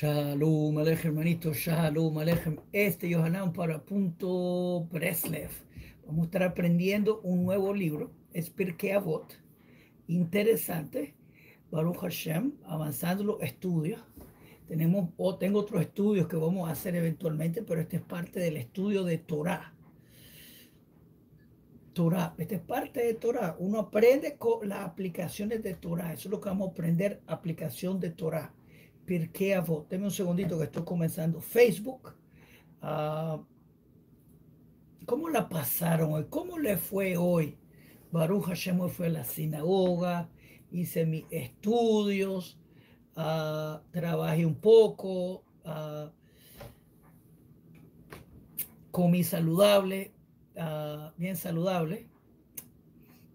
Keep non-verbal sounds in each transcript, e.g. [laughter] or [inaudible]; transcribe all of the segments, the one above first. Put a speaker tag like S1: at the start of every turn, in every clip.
S1: Shalom Alejem, hermanito, Shalom Alejem. Este Yohanan para punto Breslev. Vamos a estar aprendiendo un nuevo libro, es Pirkei Avot. Interesante. Baruch Hashem, avanzando los estudios. Tenemos, o tengo otros estudios que vamos a hacer eventualmente, pero este es parte del estudio de Torah. Torah, esta es parte de Torah. Uno aprende con las aplicaciones de Torah. Eso es lo que vamos a aprender, aplicación de Torah. Pirkei Avot. Deme un segundito que estoy comenzando. Facebook. Uh, ¿Cómo la pasaron hoy? ¿Cómo le fue hoy? Baruch Hashem fue a la sinagoga, hice mis estudios, uh, trabajé un poco, uh, comí saludable, bien saludable,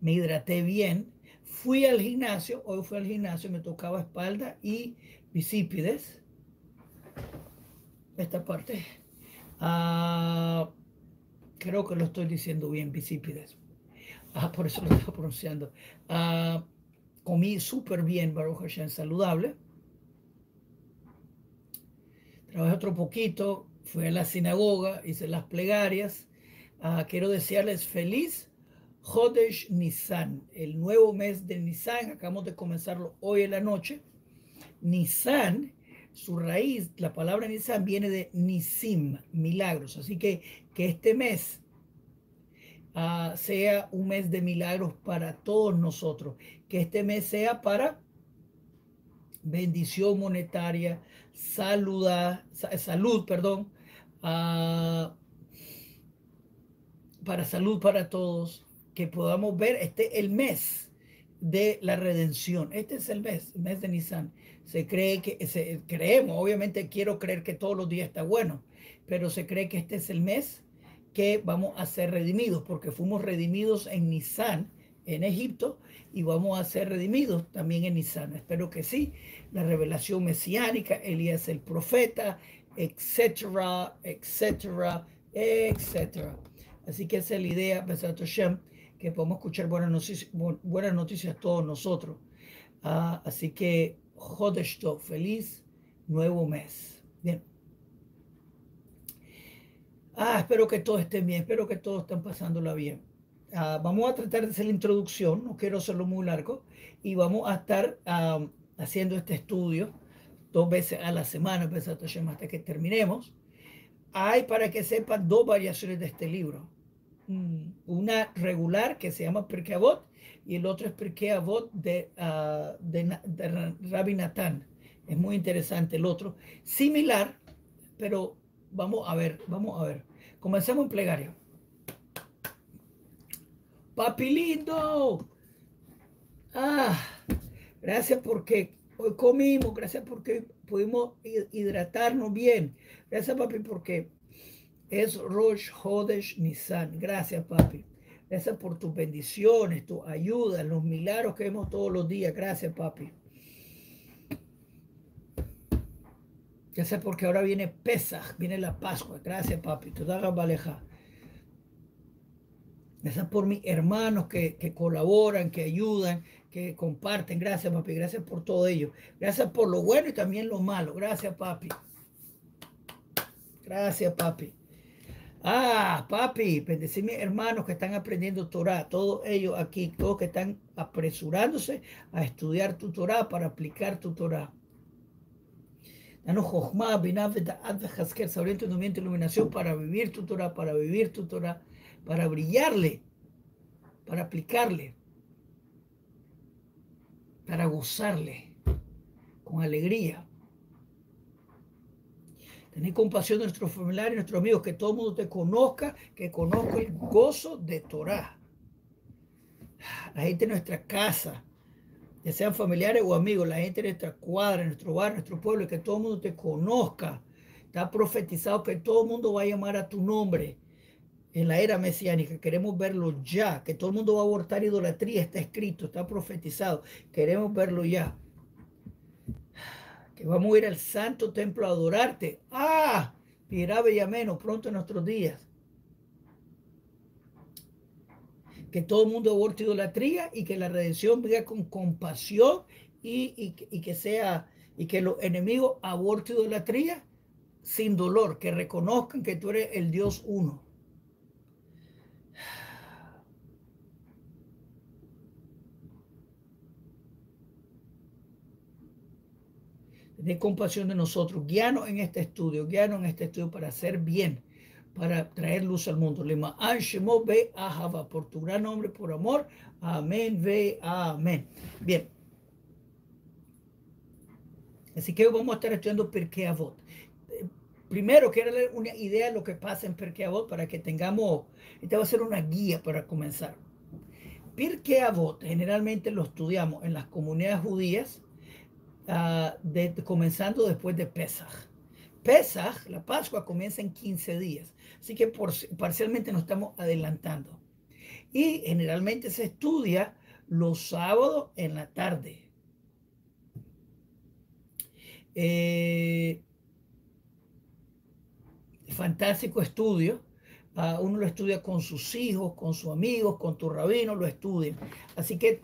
S1: me hidraté bien, fui al gimnasio, hoy fui al gimnasio, me tocaba espalda y bicípides, esta parte, uh, creo que lo estoy diciendo bien, bicípides, ah, por eso lo estoy pronunciando. Uh, comí súper bien, Baruch Hashem, saludable. Trabajé otro poquito, fui a la sinagoga, hice las plegarias. Quiero desearles feliz Jodesh Nisan, el nuevo mes de Nisan. Acabamos de comenzarlo hoy en la noche. Nisan, su raíz, la palabra Nisan viene de Nisim, milagros. Así que que este mes uh, sea un mes de milagros para todos nosotros. Que este mes sea para bendición monetaria, salud, salud perdón, uh, para salud para todos, que podamos ver este el mes de la redención. Este es el mes, el mes de Nisan se cree que, se, creemos, obviamente quiero creer que todos los días está bueno, pero se cree que este es el mes que vamos a ser redimidos, porque fuimos redimidos en Nisan, en Egipto, y vamos a ser redimidos también en Nisan. Espero que sí. La revelación mesiánica, Elías el profeta, etcétera, etcétera, etcétera. Así que esa es la idea, Hashem, que podemos escuchar buenas noticias, buenas noticias todos nosotros. Ah, así que Jodesh feliz nuevo mes. Bien. Ah, espero que todos estén bien, espero que todos estén pasándola bien. Ah, vamos a tratar de hacer la introducción, no quiero hacerlo muy largo, y vamos a estar ah, haciendo este estudio dos veces a la semana, hasta que terminemos. Hay, para que sepan, dos variaciones de este libro. Mm, una regular que se llama Pirkei y el otro es Pirkei Avot de, uh, de, de Rabbi Natán. Es muy interesante el otro. Similar, pero vamos a ver, vamos a ver. Comencemos en plegaria. Papi lindo. Ah, gracias porque hoy comimos, gracias porque pudimos hidratarnos bien. Gracias, papi, porque es Rosh Hodesh Nisan. Gracias, papi. Gracias por tus bendiciones, tu ayuda, los milagros que vemos todos los días. Gracias, papi. Gracias porque ahora viene Pesach, viene la Pascua. Gracias, papi. Te da baleja. Gracias por mis hermanos que, que, colaboran, que ayudan, que comparten. Gracias, papi. Gracias por todo ello. Gracias por lo bueno y también lo malo. Gracias, papi. Gracias, papi. Ah, papi, bendecir mis hermanos que están aprendiendo Torah, todos ellos aquí, todos que están apresurándose a estudiar tu Torah para aplicar tu Torah. Danos Jochma, Hasker, sabiduría, entendimiento, iluminación para vivir tu Torah, para vivir tu Torah, para brillarle, para aplicarle, para gozarle con alegría. Tener compasión de nuestros familiares, nuestros amigos, que todo el mundo te conozca, que conozca el gozo de Torah. La gente de nuestra casa, ya sean familiares o amigos, la gente de nuestra cuadra, nuestro barrio, nuestro pueblo, que todo el mundo te conozca. Está profetizado que todo el mundo va a llamar a tu nombre en la era mesiánica. Queremos verlo ya, que todo el mundo va a abortar idolatría, está escrito, está profetizado. Queremos verlo ya vamos a ir al santo templo a adorarte. Ah, y menos pronto en nuestros días. Que todo el mundo aborte idolatría y que la redención venga con compasión y, y, y, que sea y que los enemigos aborten idolatría sin dolor, que reconozcan que tú eres el Dios uno. De compasión de nosotros, guíanos en este estudio, guíanos en este estudio para hacer bien, para traer luz al mundo. Lema Ahava, por tu gran nombre, por amor. Amén, ve, amén. Bien. Así que vamos a estar estudiando Pirkei Avot. Primero quiero darle una idea de lo que pasa en Pirkei Avot para que tengamos, esta va a ser una guía para comenzar. Pirkei Avot generalmente lo estudiamos en las comunidades judías, uh, de, comenzando después de Pesach. Pesach, la Pascua, comienza en 15 días, así que por, parcialmente nos estamos adelantando. Y generalmente se estudia los sábados en la tarde. Eh, fantástico estudio. Uh, uno lo estudia con sus hijos, con sus amigos, con tu rabino, lo estudia. Así que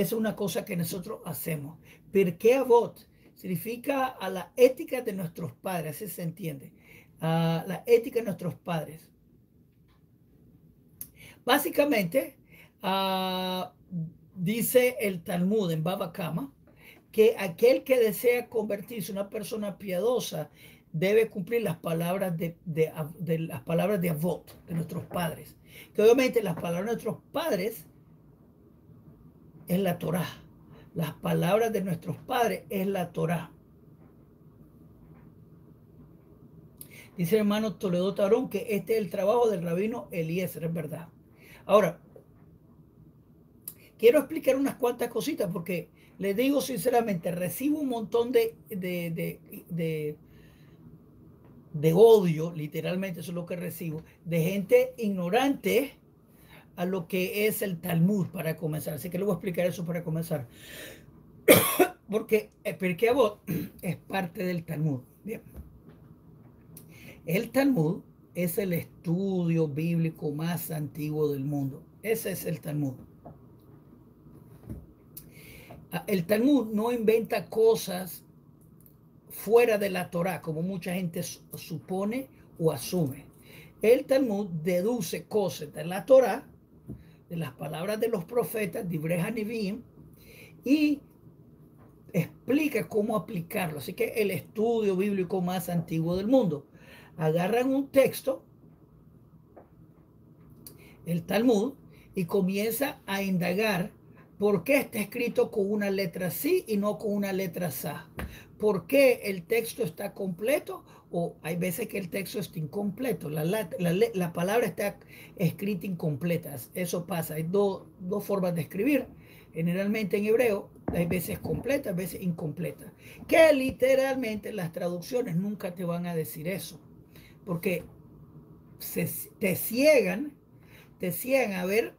S1: es una cosa que nosotros hacemos. Pirkei Avot significa a la ética de nuestros padres, así se entiende. A la ética de nuestros padres. Básicamente, uh, dice el Talmud en Baba Kama que aquel que desea convertirse en una persona piadosa debe cumplir las palabras de, las palabras de Avot, de nuestros padres. Que obviamente las palabras de nuestros padres es la Torah. Las palabras de nuestros padres es la Torah. Dice el hermano Toledo Tarón que este es el trabajo del rabino Eliezer, es verdad. Ahora, quiero explicar unas cuantas cositas porque les digo sinceramente, recibo un montón de, de, de, de, odio, literalmente eso es lo que recibo, de gente ignorante a lo que es el Talmud para comenzar. Así que le voy a explicar eso para comenzar. [coughs] Porque Pirkei [coughs] es parte del Talmud. Bien. El Talmud es el estudio bíblico más antiguo del mundo. Ese es el Talmud. Ah, el Talmud no inventa cosas fuera de la Torah, como mucha gente supone o asume. El Talmud deduce cosas de la Torah de las palabras de los profetas, Dibreja Nivim, y explica cómo aplicarlo. Así que el estudio bíblico más antiguo del mundo. Agarran un texto, el Talmud, y comienza a indagar por qué está escrito con una letra sí y no con una letra sa. ¿Por qué el texto está completo o hay veces que el texto está incompleto, la, la, palabra está escrita incompleta. Eso pasa, hay dos formas de escribir. Generalmente en hebreo hay veces completa, a veces incompleta. Que literalmente las traducciones nunca te van a decir eso, porque se, te ciegan, te ciegan a ver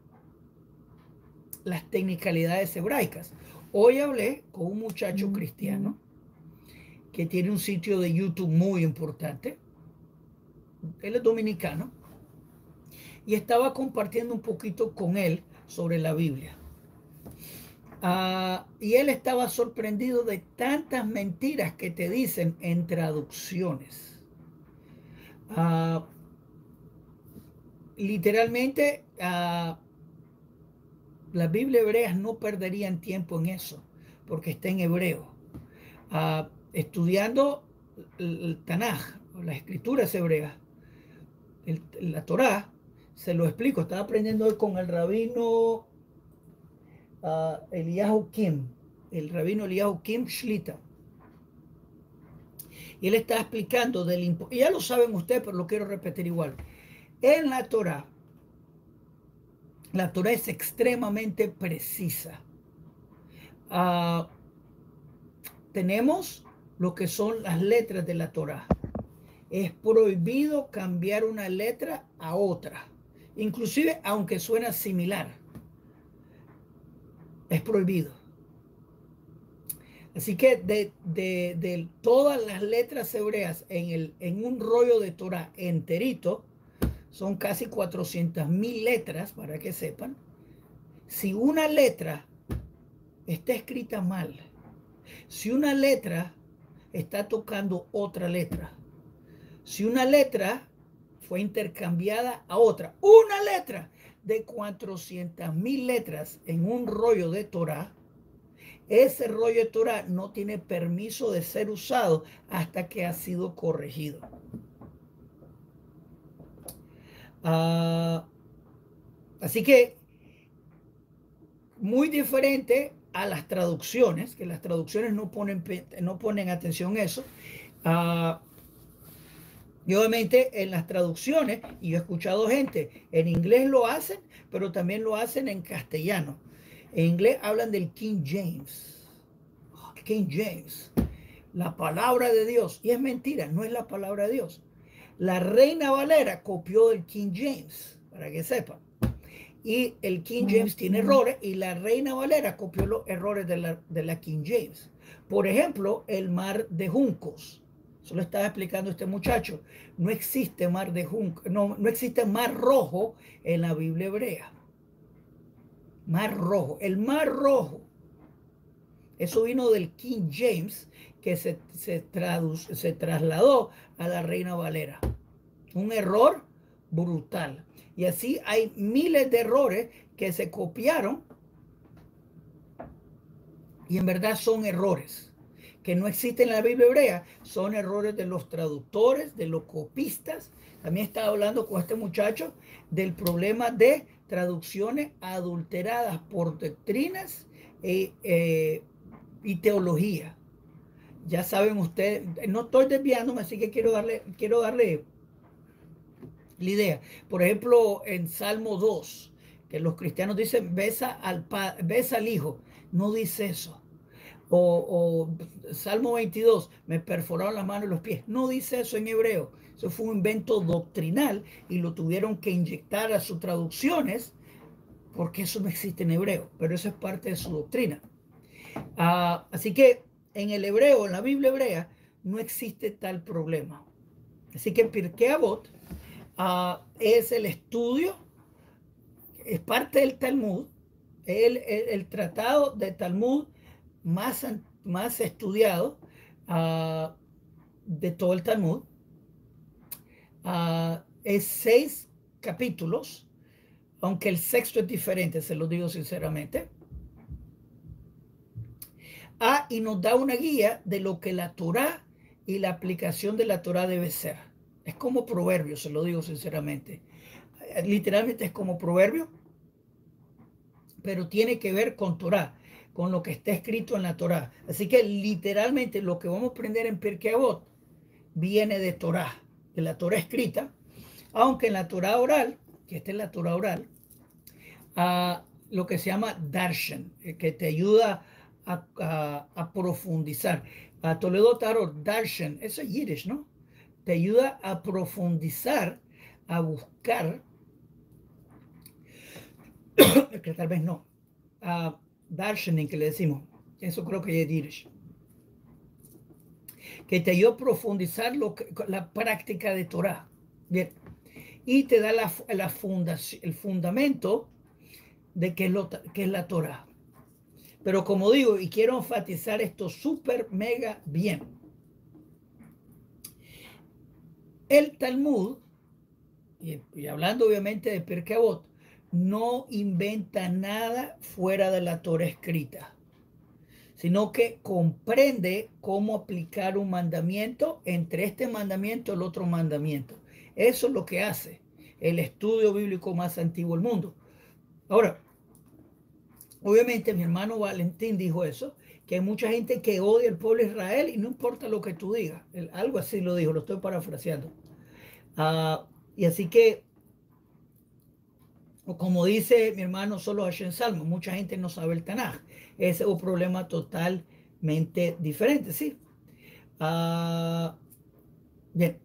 S1: las tecnicalidades hebraicas. Hoy hablé con un muchacho cristiano que tiene un sitio de YouTube muy importante. Él es dominicano. Y estaba compartiendo un poquito con él sobre la Biblia. Ah, y él estaba sorprendido de tantas mentiras que te dicen en traducciones. Ah, literalmente, uh, las Biblias hebreas no perderían tiempo en eso, porque está en hebreo estudiando el, Tanaj, las escrituras hebreas, la Torá, se lo explico, estaba aprendiendo hoy con el rabino uh, Eliyahu Kim, el rabino Eliyahu Kim Shlita. Y él está explicando del y ya lo saben ustedes, pero lo quiero repetir igual. En la Torá, la Torá es extremadamente precisa. Uh, tenemos lo que son las letras de la Torah. Es prohibido cambiar una letra a otra, inclusive aunque suena similar. Es prohibido. Así que de, de, todas las letras hebreas en, el, en un rollo de Torah enterito, son casi 400 mil letras, para que sepan. Si una letra está escrita mal, si una letra está tocando otra letra. Si una letra fue intercambiada a otra, una letra de 400 mil letras en un rollo de Torah, ese rollo de Torah no tiene permiso de ser usado hasta que ha sido corregido. Ah, así que muy diferente a las traducciones, que las traducciones no ponen, no ponen atención a eso. Ah, y obviamente en las traducciones, y yo he escuchado gente, en inglés lo hacen, pero también lo hacen en castellano. En inglés hablan del King James. King James. La palabra de Dios. Y es mentira, no es la palabra de Dios. La Reina Valera copió del King James, para que sepan. Y el King James tiene errores y la Reina Valera copió los errores de la, de la King James. Por ejemplo, el mar de juncos. Eso lo estaba explicando este muchacho. No existe mar de juncos, no, no existe mar rojo en la Biblia hebrea. Mar rojo. El mar rojo. Eso vino del King James que se, se, se trasladó a la Reina Valera. Un error brutal. Y así hay miles de errores que se copiaron y en verdad son errores que no existen en la Biblia hebrea, son errores de los traductores, de los copistas. También estaba hablando con este muchacho del problema de traducciones adulteradas por doctrinas eh, eh, y teología. Ya saben ustedes, no estoy desviándome, así que quiero darle, quiero darle la idea. Por ejemplo, en Salmo 2, que los cristianos dicen, besa al, besa al Hijo. No dice eso. O, Salmo 22, me perforaron las manos y los pies. No dice eso en hebreo. Eso fue un invento doctrinal y lo tuvieron que inyectar a sus traducciones porque eso no existe en hebreo, pero eso es parte de su doctrina. Ah, así que en el hebreo, en la Biblia hebrea, no existe tal problema. Así que Pirkei Avot es el estudio, es parte del Talmud, el, el, el tratado de Talmud más, más estudiado uh, de todo el Talmud. Uh, es seis capítulos, aunque el sexto es diferente, se lo digo sinceramente. Ah, y nos da una guía de lo que la Torah y la aplicación de la Torah debe ser. Es como proverbio, se lo digo sinceramente. Literalmente es como proverbio, pero tiene que ver con Torah, con lo que está escrito en la Torah. Así que literalmente lo que vamos a aprender en Pirkei Avot viene de Torah, de la Torah escrita, aunque en la Torah oral, que esta es la Torah oral, a lo que se llama darshan, eh, que te ayuda a, profundizar. A Toledo Tarot, Darshan, eso es Yiddish, ¿no? Te ayuda a profundizar, a buscar, [coughs] que tal vez no, a Darshaning, que le decimos, eso creo que es Yiddish, que te ayuda a profundizar lo que, la práctica de Torah. Bien. Y te da la, la fundación, el fundamento de qué es, lo, que es la Torah. Pero como digo, y quiero enfatizar esto súper mega bien. El Talmud, y, hablando obviamente de Pirkei no inventa nada fuera de la Torah escrita, sino que comprende cómo aplicar un mandamiento entre este mandamiento y el otro mandamiento. Eso es lo que hace el estudio bíblico más antiguo del mundo. Ahora, Obviamente mi hermano Valentín dijo eso, que hay mucha gente que odia al pueblo de Israel y no importa lo que tú digas. algo así lo dijo, lo estoy parafraseando. Ah, y así que, como dice mi hermano solo en Salmo, mucha gente no sabe el Tanaj. Ese es un problema totalmente diferente, ¿sí? Uh, bien.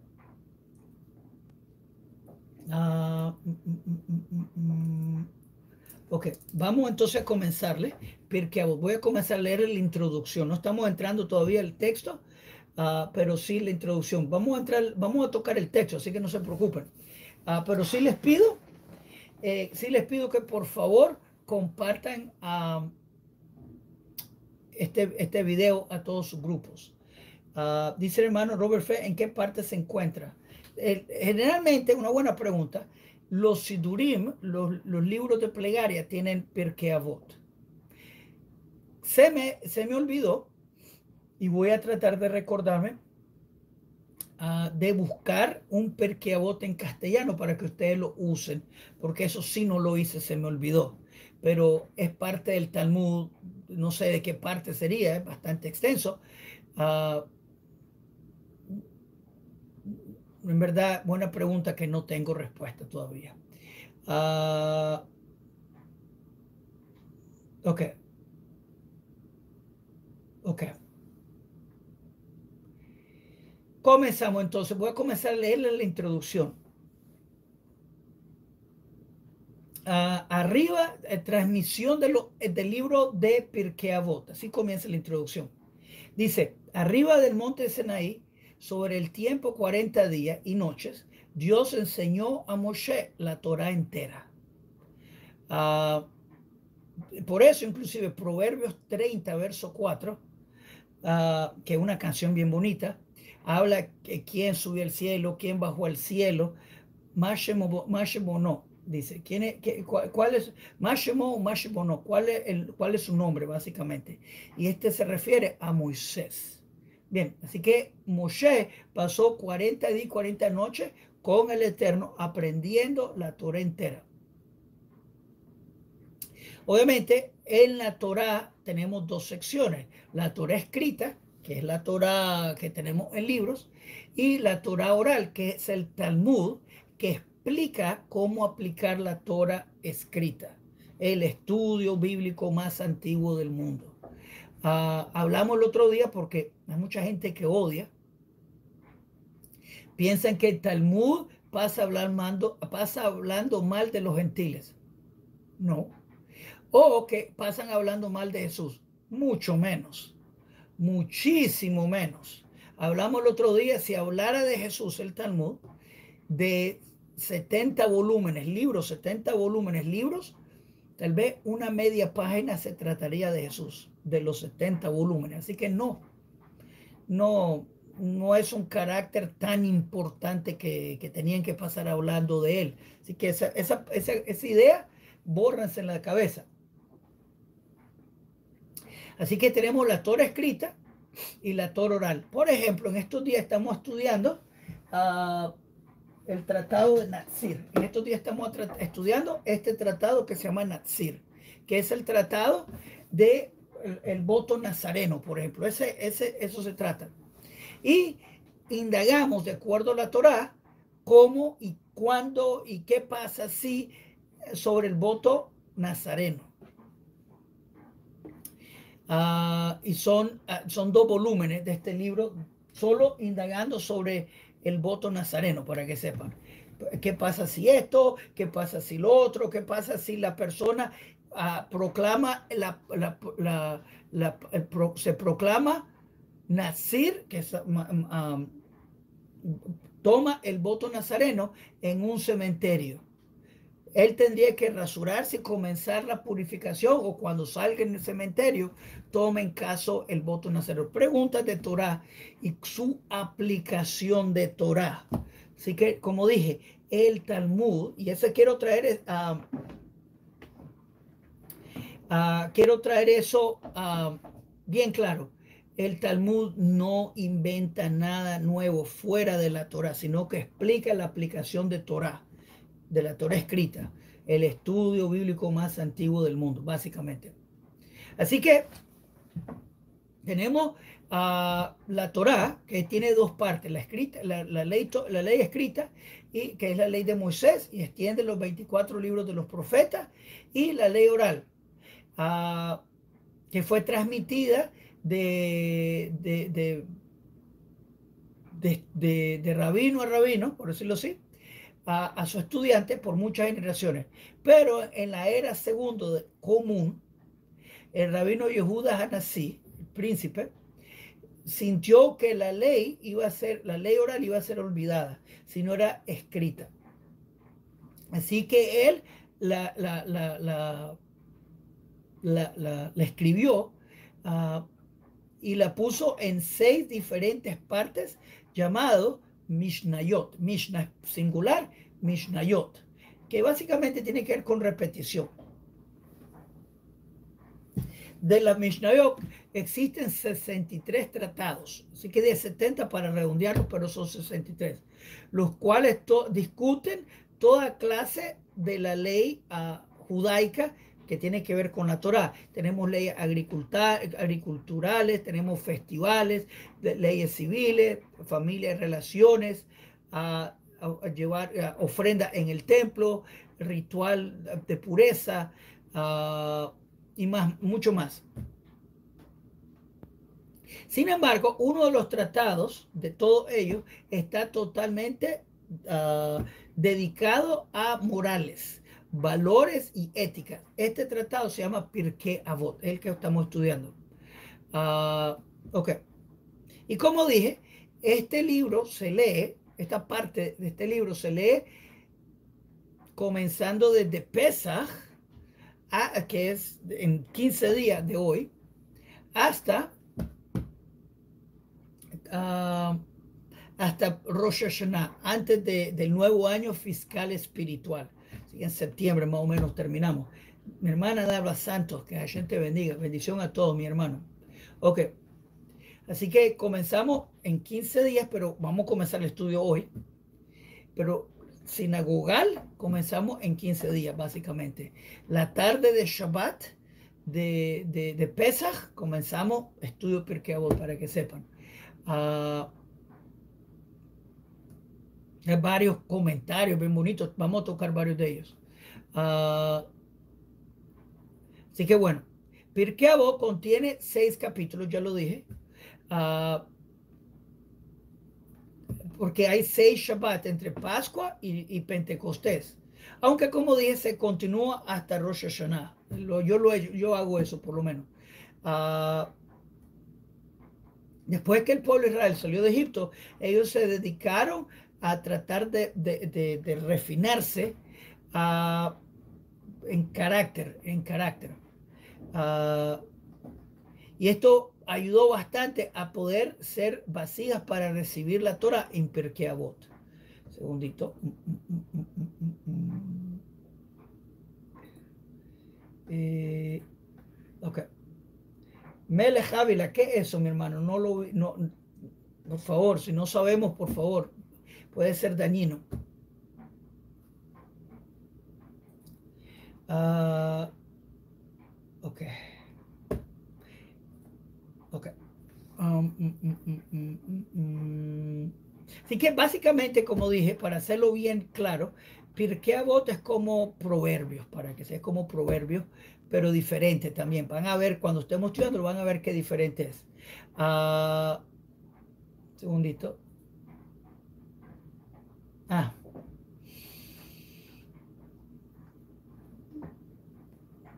S1: Uh, Ok, vamos entonces a comenzarle, voy a comenzar a leer la introducción. No estamos entrando todavía el texto, uh, pero sí la introducción. Vamos a entrar, vamos a tocar el texto, así que no se preocupen. Uh, pero sí les pido, eh, sí les pido que por favor compartan uh, este, este video a todos sus grupos. Ah, dice el hermano Robert Fe, ¿en qué parte se encuentra? generalmente, una buena pregunta, los Sidurim, los, los libros de plegaria, tienen Pirkei Avot. Se me, se me olvidó y voy a tratar de recordarme uh, de buscar un Pirkei Avot en castellano para que ustedes lo usen, porque eso sí no lo hice, se me olvidó. Pero es parte del Talmud, no sé de qué parte sería, es bastante extenso. Uh, en verdad, buena pregunta que no tengo respuesta todavía. Uh, ok. Ok. Comenzamos entonces. Voy a comenzar a leerle la introducción. Uh, arriba, eh, transmisión de lo, eh, del libro de Pirkei Avot. Así comienza la introducción. Dice, arriba del monte de Sinaí, sobre el tiempo 40 días y noches, Dios enseñó a Moshe la Torah entera. Uh, por eso, inclusive, Proverbios 30, verso 4, uh, que es una canción bien bonita, habla que quién subió al cielo, quién bajó al cielo. Mashemo no, dice, ¿quién es, qué, cuál, es, Mashemo o no, ¿cuál es, cuál es su nombre básicamente? Y este se refiere a Moisés. Bien, así que Moshe pasó 40 días y 40 noches con el Eterno aprendiendo la Torah entera. Obviamente, en la Torah tenemos dos secciones. La Torah escrita, que es la Torah que tenemos en libros, y la Torah oral, que es el Talmud, que explica cómo aplicar la Torah escrita, el estudio bíblico más antiguo del mundo. Ah, hablamos el otro día porque hay mucha gente que odia. Piensan que el Talmud pasa hablando mal de los gentiles. No. O que pasan hablando mal de Jesús. Mucho menos. Muchísimo menos. Hablamos el otro día, si hablara de Jesús el Talmud, de 70 volúmenes, libros, 70 volúmenes, libros, tal vez una media página se trataría de Jesús de los 70 volúmenes. Así que no, no, no es un carácter tan importante que, que tenían que pasar hablando de él. Así que esa, esa, esa, esa idea, bórranse en la cabeza. Así que tenemos la Torah escrita y la Torah oral. Por ejemplo, en estos días estamos estudiando uh, el tratado de Natsir. En estos días estamos estudiando este tratado que se llama Natsir, que es el tratado de el, voto nazareno, por ejemplo. Ese, ese, eso se trata. Y indagamos, de acuerdo a la Torá, cómo y cuándo y qué pasa si sobre el voto nazareno. Ah, y son, ah, son dos volúmenes de este libro, solo indagando sobre el voto nazareno, para que sepan. ¿Qué pasa si esto? ¿Qué pasa si lo otro? ¿Qué pasa si la persona proclama, la, la, se proclama Nazir, que toma el voto nazareno en un cementerio. Él tendría que rasurarse y comenzar la purificación o cuando salga en el cementerio, toma en caso el voto nazareno. Preguntas de Torah y su aplicación de Torah. Así que, como dije, el Talmud, y ese quiero traer a... Ah, quiero traer eso ah, bien claro. El Talmud no inventa nada nuevo fuera de la Torah, sino que explica la aplicación de Torah, de la Torah escrita, el estudio bíblico más antiguo del mundo, básicamente. Así que tenemos a la Torah, que tiene dos partes, la, escrita, la, ley, la ley escrita, y, que es la ley de Moisés, y extiende los 24 libros de los profetas, y la ley oral, que fue transmitida de, de, de, de, rabino a rabino, por decirlo así, a, a, su estudiante por muchas generaciones. Pero en la era segundo común, el rabino Yehuda Hanasí, el príncipe, sintió que la ley iba a ser, la ley oral iba a ser olvidada, si no era escrita. Así que él la, la, la, la la, escribió ah, y la puso en seis diferentes partes llamado Mishnayot, Mishnah singular, Mishnayot, que básicamente tiene que ver con repetición. De la Mishnayot existen 63 tratados, así que de 70 para redondearlos, pero son 63, los cuales discuten toda clase de la ley uh, judaica que tiene que ver con la Torah. Tenemos leyes agriculturales, tenemos festivales, leyes civiles, familias, relaciones, a, llevar ofrenda en el templo, ritual de pureza y más, mucho más. Sin embargo, uno de los tratados de todos ellos está totalmente ah, dedicado a morales valores y ética. Este tratado se llama Pirkei Avot, el que estamos estudiando. Uh, ok. Y como dije, este libro se lee, esta parte de este libro se lee comenzando desde Pesach, a, que es en 15 días de hoy, hasta, uh, hasta Rosh Hashanah, antes de, del nuevo año fiscal espiritual en septiembre más o menos terminamos. Mi hermana Darla Santos, que la gente bendiga. Bendición a todos, mi hermano. Ok. Así que comenzamos en 15 días, pero vamos a comenzar el estudio hoy. Pero sinagogal comenzamos en 15 días, básicamente. La tarde de Shabbat, de, de, de Pesach, comenzamos estudio Pirkei para que sepan. Uh, varios comentarios bien bonitos. Vamos a tocar varios de ellos. Ah, así que bueno, Pirkei contiene seis capítulos, ya lo dije. Ah, porque hay seis Shabbat entre Pascua y, Pentecostés. Aunque como dije, se continúa hasta Rosh Hashanah. yo, lo, yo hago eso por lo menos. Uh, después que el pueblo de Israel salió de Egipto, ellos se dedicaron a tratar de, refinarse en carácter, en carácter. y esto ayudó bastante a poder ser vacías para recibir la Torah en Pirkei Segundito. Eh, ok. Mele Javila, ¿qué es eso, mi hermano? No lo, no, por favor, si no sabemos, por favor, puede ser dañino. Uh, ok. Ok. Um, mm, mm, mm, Así que básicamente, como dije, para hacerlo bien claro, Pirkei Avot es como proverbios, para que sea como proverbios, pero diferente también. Van a ver, cuando estemos estudiando, van a ver qué diferente es. Uh, segundito. Ah.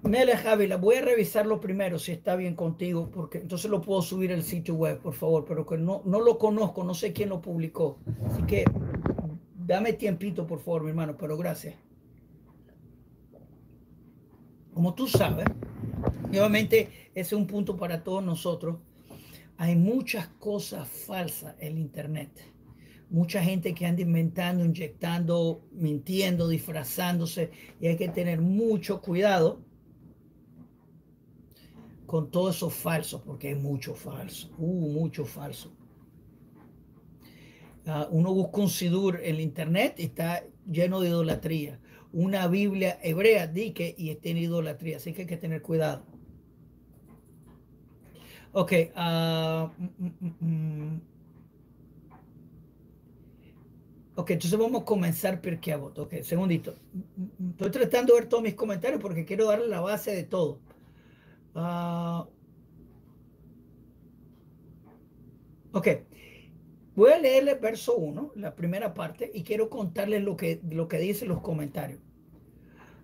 S1: Mele Javila, voy a revisarlo primero si está bien contigo, porque entonces lo puedo subir al sitio web, por favor, pero que no, no lo conozco, no sé quién lo publicó. Así que dame tiempito, por favor, mi hermano, pero gracias. Como tú sabes, nuevamente ese es un punto para todos nosotros. Hay muchas cosas falsas en Internet mucha gente que anda inventando, inyectando, mintiendo, disfrazándose y hay que tener mucho cuidado con todo eso falso, porque hay mucho falso, uh, mucho falso. Ah, uno busca un sidur en internet y está lleno de idolatría. Una Biblia hebrea dique y está en idolatría, así que hay que tener cuidado. Ok. Uh, Ok, entonces vamos a comenzar Pirkei Avot. Ok, segundito. Estoy tratando de ver todos mis comentarios porque quiero darle la base de todo. Uh, ok, voy a leerle el verso 1, la primera parte, y quiero contarles lo que, lo que dicen los comentarios.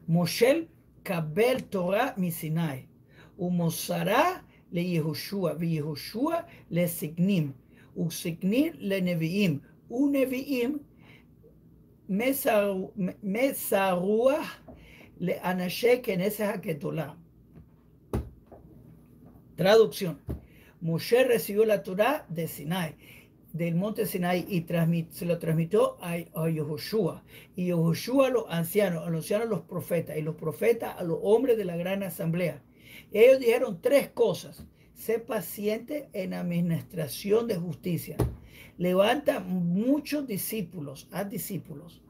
S1: Moshe Kabel Torah Misinai, Umosara le Yehoshua, Yehoshua le Signim, Usignim le Neviim, Uneviim מסרוח לאנשי כנסת הגדולה. Traducción. Moshe recibió la Torah de Sinai, del monte Sinai, y se lo transmitió a, a Yehoshua. Y Yehoshua a los ancianos, a los ancianos los profetas, y los profetas a los hombres de la gran asamblea. Ellos dijeron tres cosas. Sé paciente en administración de justicia. Levanta muchos discípulos, a discípulos.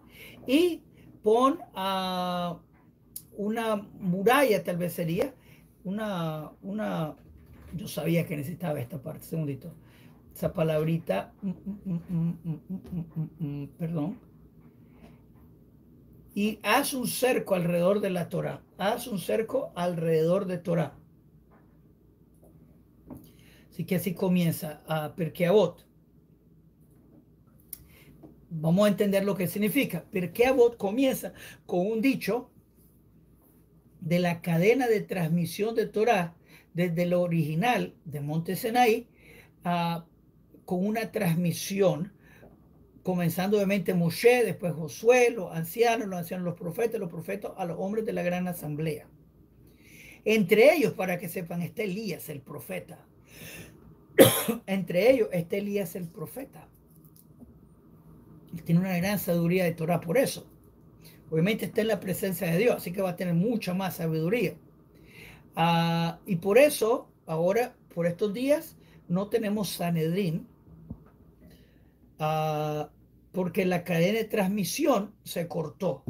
S1: y pon a una muralla, tal vez sería, una, una, yo sabía que necesitaba esta parte, segundito, esa palabrita, perdón, y haz un cerco alrededor de la Torah, haz un cerco alrededor de Torah. Así que así comienza a Perkeabot. Vamos a entender lo que significa. Perkeabot comienza con un dicho de la cadena de transmisión de Torah desde lo original de Monte Sinai con una transmisión comenzando obviamente Moshe, después Josué, los ancianos, los ancianos, los profetas, los profetas a los hombres de la gran asamblea. Entre ellos, para que sepan, está Elías, el profeta. [coughs] Entre ellos está Elías, el profeta. Tiene una gran sabiduría de Torah por eso. Obviamente está en la presencia de Dios, así que va a tener mucha más sabiduría. Ah, y por eso, ahora, por estos días, no tenemos Sanedrín, ah, porque la cadena de transmisión se cortó.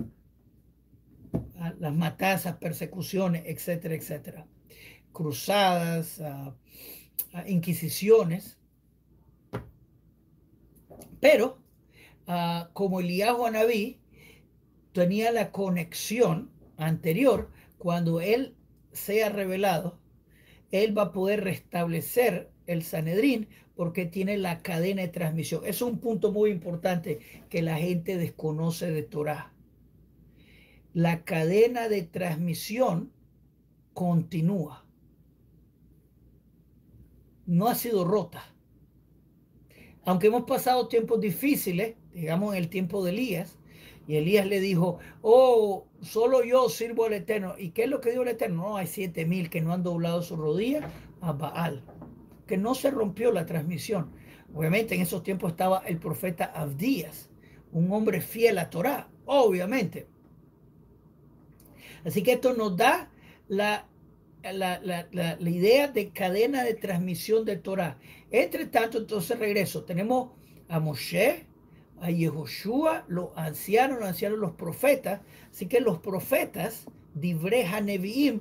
S1: Ah, las matanzas, persecuciones, etcétera, etcétera. Cruzadas, inquisiciones. Pero, como Elías Anabí tenía la conexión anterior, cuando él sea revelado, él va a poder restablecer el Sanedrín porque tiene la cadena de transmisión. Es un punto muy importante que la gente desconoce de Torah. La cadena de transmisión continúa. No ha sido rota. Aunque hemos pasado tiempos difíciles, digamos en el tiempo de Elías, y Elías le dijo, oh, solo yo sirvo al Eterno. ¿Y qué es lo que dijo el Eterno? No, hay siete mil que no han doblado su rodilla a Baal. Que no se rompió la transmisión. Obviamente en esos tiempos estaba el profeta Abdías, un hombre fiel a Torah, obviamente. Así que esto nos da la, la, la, la, idea de cadena de transmisión de Torah. Entre tanto, entonces regreso. Tenemos a Moshe, a Yehoshua, los ancianos, los ancianos, los profetas. Así que los profetas, Divreja Neviim,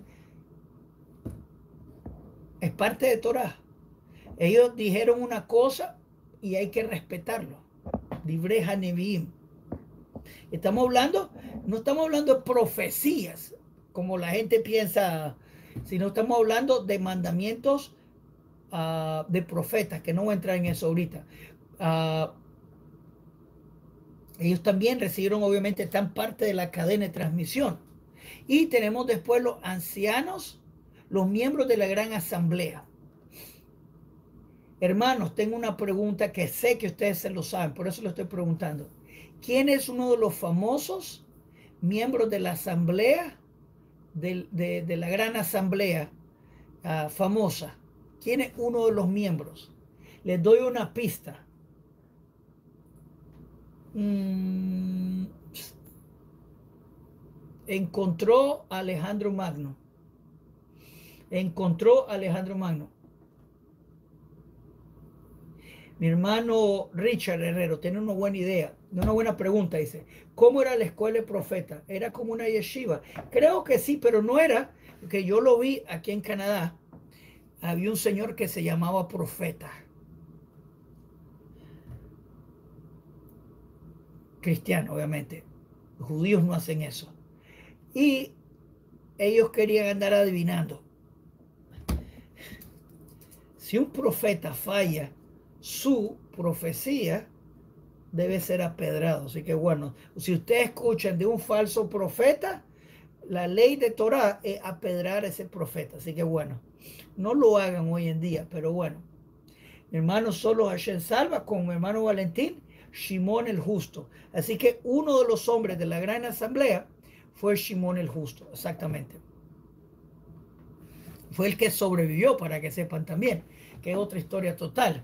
S1: es parte de Torah. Ellos dijeron una cosa y hay que respetarlo. Divreja Neviim. Estamos hablando, no estamos hablando de profecías, como la gente piensa, sino estamos hablando de mandamientos ah, de profetas, que no voy a entrar en eso ahorita. Uh, ellos también recibieron, obviamente, tan parte de la cadena de transmisión. Y tenemos después los ancianos, los miembros de la gran asamblea. Hermanos, tengo una pregunta que sé que ustedes se lo saben, por eso lo estoy preguntando. ¿Quién es uno de los famosos miembros de la asamblea, de, la gran asamblea ah, famosa? ¿Quién es uno de los miembros? Les doy una pista. Mm, encontró a Alejandro Magno. Encontró a Alejandro Magno. Mi hermano Richard Herrero tiene una buena idea, una buena pregunta. Dice, ¿cómo era la escuela de profeta? ¿Era como una yeshiva? Creo que sí, pero no era, que yo lo vi aquí en Canadá. Había un señor que se llamaba profeta. Cristiano, obviamente. Judíos no hacen eso. Y ellos querían andar adivinando. Si un profeta falla su profecía, debe ser apedrado. Así que bueno, si ustedes escuchan de un falso profeta, la ley de Torah es apedrar a ese profeta. Así que bueno, no lo hagan hoy en día, pero bueno. Mi hermano solo Hashem salva con mi hermano Valentín Shimón el Justo. Así que uno de los hombres de la gran asamblea fue Shimón el Justo, exactamente. Fue el que sobrevivió, para que sepan también. que es otra historia total.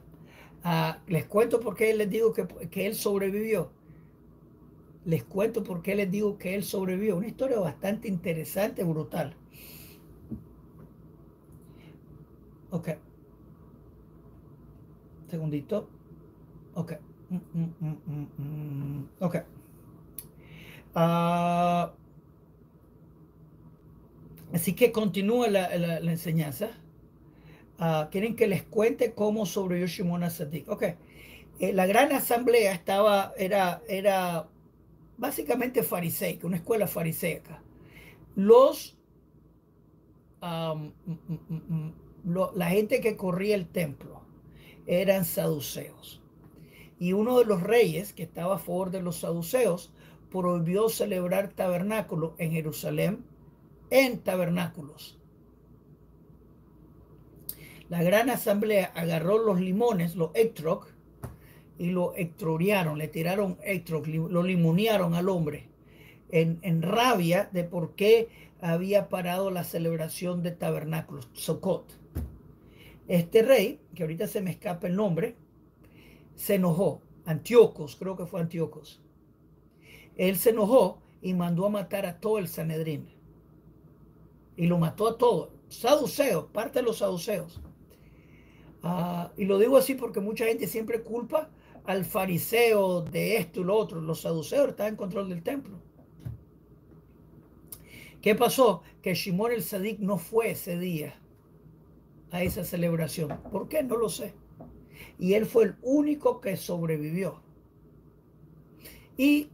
S1: Ah, les cuento por qué les digo que, que él sobrevivió. Les cuento por qué les digo que él sobrevivió. Una historia bastante interesante, brutal. Ok. Segundito. Ok. Mm, mm, mm, ok. Uh, así que continúa la, enseñanza. Uh, Quieren que les cuente cómo sobrevivió Shimon Asadik. Ok. Eh, la gran asamblea estaba, era, era básicamente fariseica, una escuela fariseica. Los, lo, la gente que corría el templo eran saduceos. Y uno de los reyes que estaba a favor de los saduceos prohibió celebrar tabernáculo en Jerusalén en tabernáculos. La gran asamblea agarró los limones, los ectroc, y lo ectrorearon, le tiraron ectroc, lo limonearon al hombre en, en, rabia de por qué había parado la celebración de tabernáculos, Sokot. Este rey, que ahorita se me escapa el nombre, se enojó. Antiocos, creo que fue Antiocos. Él se enojó y mandó a matar a todo el Sanedrín. Y lo mató a todo. Saduceos, parte de los saduceos. Uh, y lo digo así porque mucha gente siempre culpa al fariseo de esto y lo otro. Los saduceos estaban en control del templo. ¿Qué pasó? Que Shimon el Sadik no fue ese día a esa celebración. ¿Por qué? No lo sé. Y él fue el único que sobrevivió. Y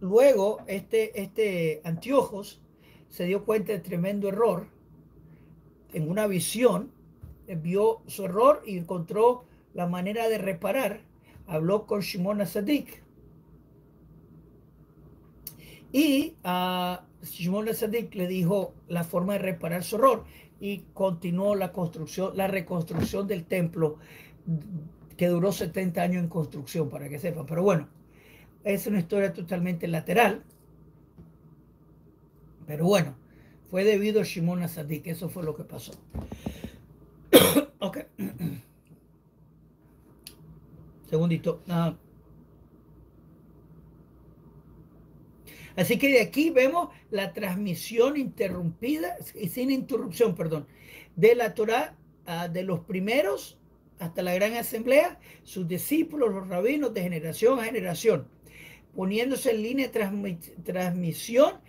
S1: luego este, este Antiojos se dio cuenta del tremendo error. En una visión, vio su error y encontró la manera de reparar. Habló con Shimon Sadik. Y a Shimon Sadik le dijo la forma de reparar su error y continuó la construcción, la reconstrucción del templo que duró 70 años en construcción, para que sepan. Pero bueno, es una historia totalmente lateral. Pero bueno, fue debido a Shimon Asadik, eso fue lo que pasó. [coughs] ok. [coughs] Segundito. Ah. Así que de aquí vemos la transmisión interrumpida, y sin interrupción, perdón, de la Torah de los primeros hasta la gran asamblea, sus discípulos, los rabinos, de generación a generación, poniéndose en línea de transmisión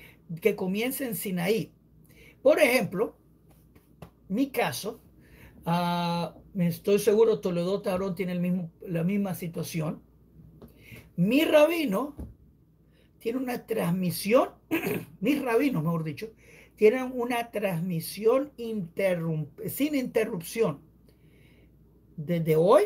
S1: que comienza en Sinaí. Por ejemplo, mi caso, uh, estoy seguro Toledo Tabrón tiene el mismo, la misma situación. Mi rabino tiene una transmisión, [clears throat] mis rabinos, mejor dicho, tienen una transmisión sin interrupción desde hoy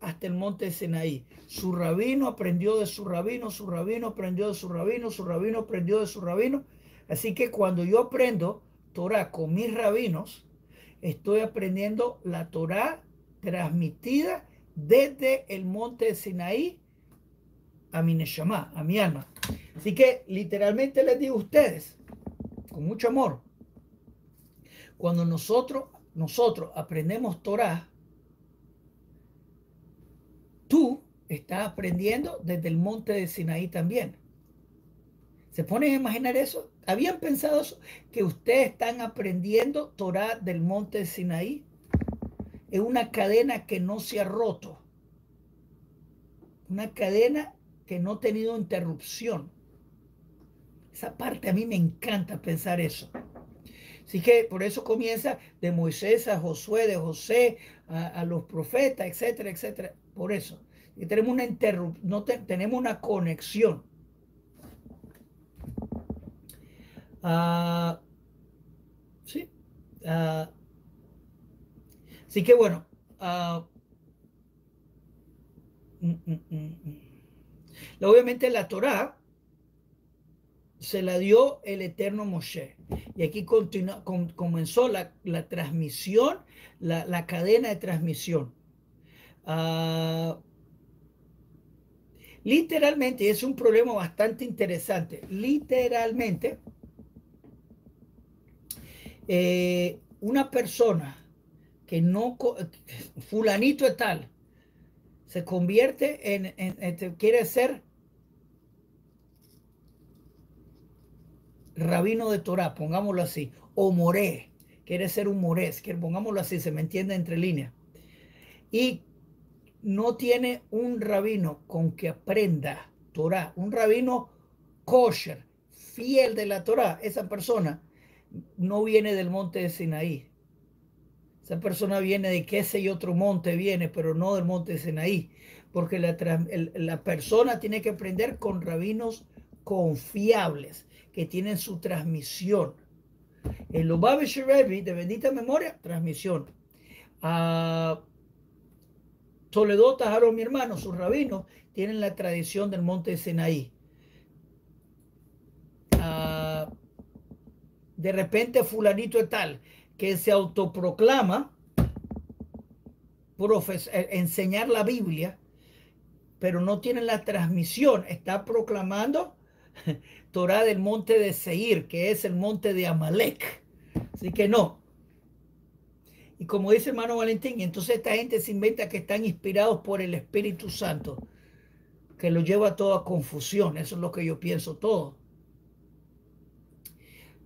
S1: hasta el monte de Sinaí. Su rabino aprendió de su rabino, su rabino aprendió de su rabino, su rabino aprendió de su rabino. Así que cuando yo aprendo Torah con mis rabinos, estoy aprendiendo la Torah transmitida desde el monte de Sinaí a mi Neshama, a mi alma. Así que literalmente les digo a ustedes, con mucho amor, cuando nosotros, nosotros aprendemos Torah, tú estás aprendiendo desde el monte de Sinaí también. ¿Se ponen a imaginar eso? ¿Habían pensado que ustedes están aprendiendo Torah del monte de Sinaí? Es una cadena que no se ha roto. Una cadena que no ha tenido interrupción. Esa parte a mí me encanta pensar eso. Así que por eso comienza de Moisés a Josué, de José a, los profetas, etcétera, etcétera. Por eso. Y tenemos una no tenemos una conexión. Uh, sí. Uh, así que bueno. Uh, mm, mm, mm, Obviamente la Torá se la dio el eterno Moshe. Y aquí comenzó la, transmisión, la, cadena de transmisión. Uh, literalmente, es un problema bastante interesante. Literalmente, eh, una persona que no, fulanito tal, se convierte en, este, quiere ser rabino de Torah, pongámoslo así, o moré, quiere ser un morés, que pongámoslo así, se me entiende entre líneas, y no tiene un rabino con que aprenda Torah, un rabino kosher, fiel de la Torah, esa persona no viene del monte de Sinaí. Esa persona viene de que ese y otro monte viene, pero no del monte de Sinaí. Porque la, la persona tiene que aprender con rabinos confiables que tienen su transmisión. En Lubavitch Rebbe, de bendita memoria, transmisión. A Toledo Tajaro, mi hermano, sus rabinos, tienen la tradición del monte de Sinaí. de repente fulanito es tal que se autoproclama eh, enseñar la Biblia, pero no tiene la transmisión, está proclamando [laughs] Torah del monte de Seir, que es el monte de Amalek. Así que no. Y como dice hermano Valentín, entonces esta gente se inventa que están inspirados por el Espíritu Santo, que lo lleva a toda confusión. Eso es lo que yo pienso todo.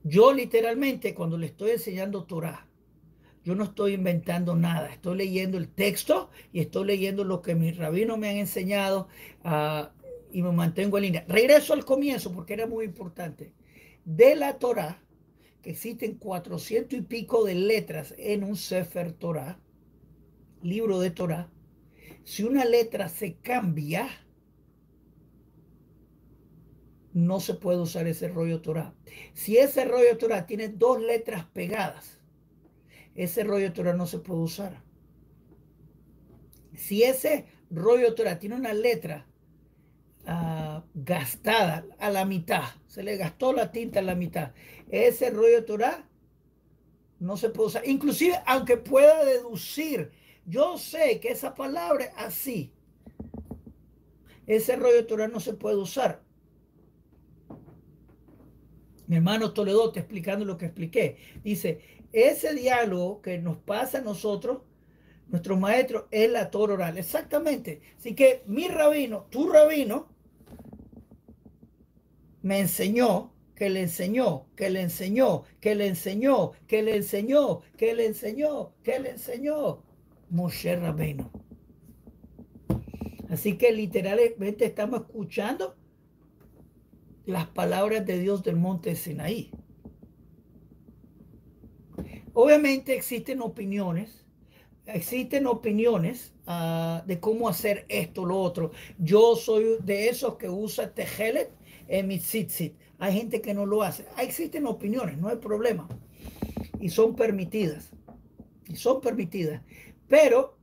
S1: Yo literalmente cuando le estoy enseñando Torah, yo no estoy inventando nada, estoy leyendo el texto y estoy leyendo lo que mis rabinos me han enseñado uh, y me mantengo en línea. Regreso al comienzo porque era muy importante. De la Torah, que existen cuatrocientos y pico de letras en un Sefer Torah, libro de Torah, si una letra se cambia, no se puede usar ese rollo Torah. Si ese rollo Torah tiene dos letras pegadas, ese rollo Torah no se puede usar. Si ese rollo Torah tiene una letra ah, gastada a la mitad, se le gastó la tinta a la mitad, ese rollo Torah no se puede usar. Inclusive, aunque pueda deducir, yo sé que esa palabra así, ese rollo Torah no se puede usar mi hermano Toledo explicando lo que expliqué. Dice, ese diálogo que nos pasa a nosotros, nuestros maestros, es la Torah oral. Exactamente. Así que mi rabino, tu rabino, me enseñó, que le enseñó, que le enseñó, que le enseñó, que le enseñó, que le enseñó, que le enseñó. Moshe Rabino. Así que literalmente estamos escuchando las palabras de Dios del monte Sinaí. Obviamente existen opiniones, existen opiniones ah, de cómo hacer esto, lo otro. Yo soy de esos que usa Tejelet en mi tzitzit. Hay gente que no lo hace. Existen opiniones, no hay problema. Y son permitidas. Y son permitidas. Pero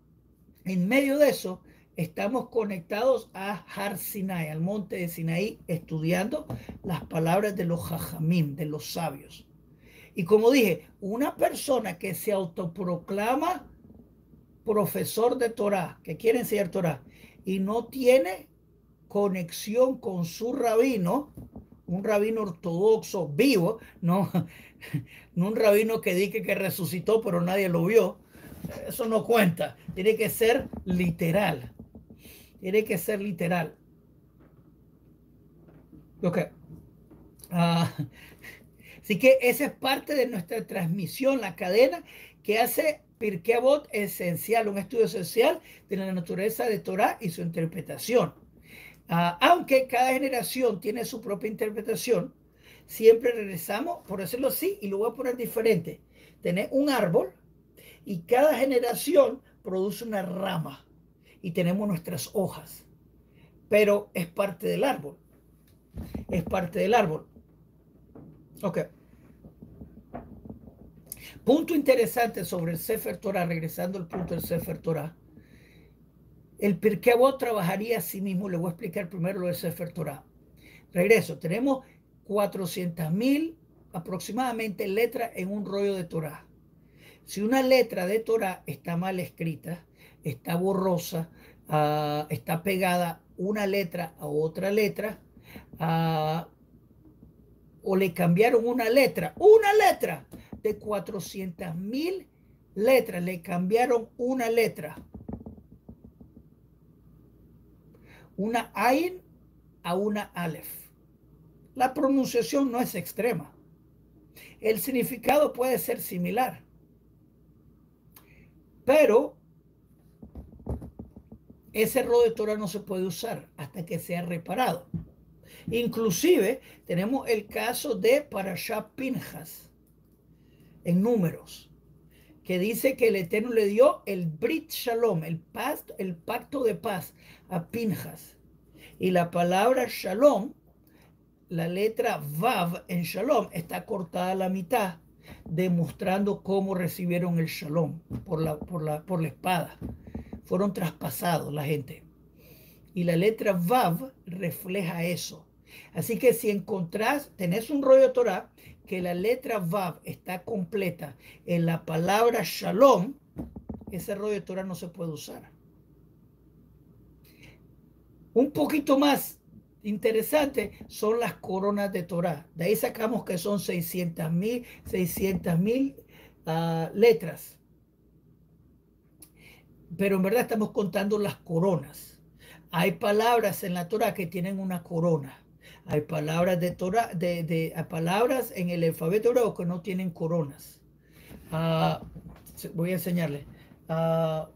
S1: en medio de eso, estamos conectados a Har Sinai, al monte de Sinaí, estudiando las palabras de los jajamim, de los sabios. Y como dije, una persona que se autoproclama profesor de Torah, que quiere enseñar Torah, y no tiene conexión con su rabino, un rabino ortodoxo vivo, no, [laughs] no un rabino que dice que resucitó pero nadie lo vio, eso no cuenta, tiene que ser literal. Tiene que ser literal. Ok. Ah, [laughs] así que esa es parte de nuestra transmisión, la cadena que hace Pirkei esencial, un estudio esencial de la naturaleza de Torah y su interpretación. Ah, aunque cada generación tiene su propia interpretación, siempre regresamos, por decirlo así, y lo voy a poner diferente. Tener un árbol y cada generación produce una rama y tenemos nuestras hojas, pero es parte del árbol. Es parte del árbol. Ok. Punto interesante sobre el Sefer Torah, regresando al punto del Sefer Torah. El Pirkei trabajaría a sí mismo. Le voy a explicar primero lo del Sefer Torah. Regreso. Tenemos 400 mil aproximadamente letras en un rollo de Torah. Si una letra de Torah está mal escrita, está borrosa, ah, está pegada una letra a otra letra, ah, o le cambiaron una letra, una letra de 400 mil letras, le cambiaron una letra. Una Ain a una Aleph. La pronunciación no es extrema. El significado puede ser similar. Pero ese error de Torah no se puede usar hasta que sea reparado. Inclusive tenemos el caso de Parashah Pinjas en números, que dice que el Eterno le dio el Brit Shalom, el, el pacto de paz a Pinjas. Y la palabra Shalom, la letra Vav en Shalom, está cortada a la mitad, demostrando cómo recibieron el Shalom por la, por la, por la espada. Fueron traspasados la gente. Y la letra Vav refleja eso. Así que si encontrás, tenés un rollo Torah que la letra Vav está completa en la palabra Shalom, ese rollo Torah no se puede usar. Un poquito más interesante son las coronas de Torah. De ahí sacamos que son 600 mil 600 mil ah, letras. Pero en verdad estamos contando las coronas. Hay palabras en la Torah que tienen una corona. Hay palabras de Torah, de, palabras en el alfabeto hebreo que no tienen coronas. Ah, voy a enseñarle. Ah,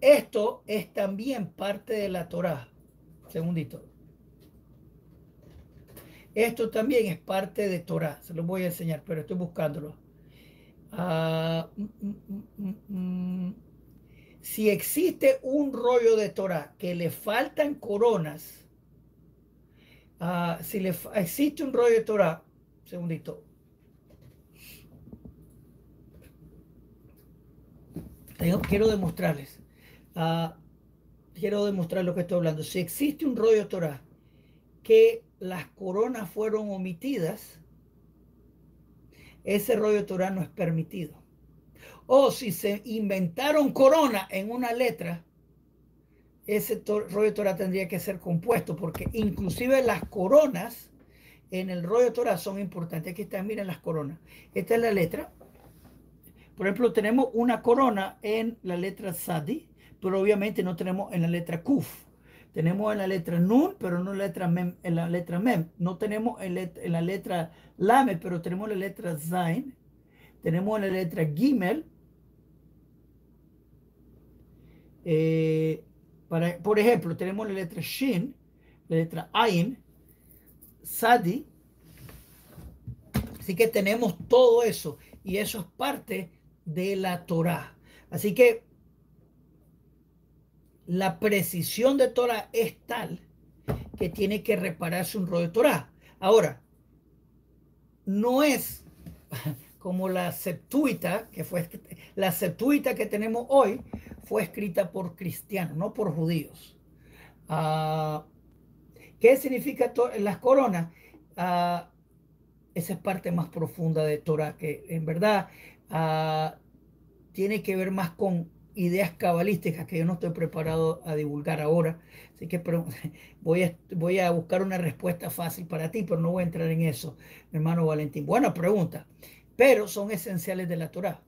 S1: esto es también parte de la Torah. Segundito. Esto también es parte de Torah. Se lo voy a enseñar, pero estoy buscándolo. Ah, mm, mm, mm, si existe un rollo de Torah que le faltan coronas, ah, si le existe un rollo de Torah, segundito. quiero demostrarles. Quiero demostrar lo que estoy hablando. Si existe un rollo Torah que las coronas fueron omitidas, ese rollo Torah no es permitido o si se inventaron corona en una letra, ese rollo Torah tendría que ser compuesto, porque inclusive las coronas en el rollo Torah son importantes. Aquí están, miren las coronas. Esta es la letra. Por ejemplo, tenemos una corona en la letra Sadi, pero obviamente no tenemos en la letra Kuf. Tenemos en la letra Nun, pero no en la letra Mem. En la letra Mem. No tenemos en, la letra Lame, pero tenemos la letra Zain. Tenemos en la letra Gimel, Eh, para, por ejemplo, tenemos la letra Shin, la letra Ain, Sadi. Así que tenemos todo eso y eso es parte de la Torah. Así que la precisión de Torah es tal que tiene que repararse un rollo de Torah. Ahora, no es [laughs] como la Septuita, que fue la Septuita que tenemos hoy, fue escrita por cristianos, no por judíos. Ah, ¿Qué significa las coronas? Ah, esa es parte más profunda de Torah, que en verdad ah, tiene que ver más con ideas cabalísticas que yo no estoy preparado a divulgar ahora. Así que [laughs] voy a, voy a buscar una respuesta fácil para ti, pero no voy a entrar en eso, hermano Valentín. Buena pregunta, pero son esenciales de la Torah.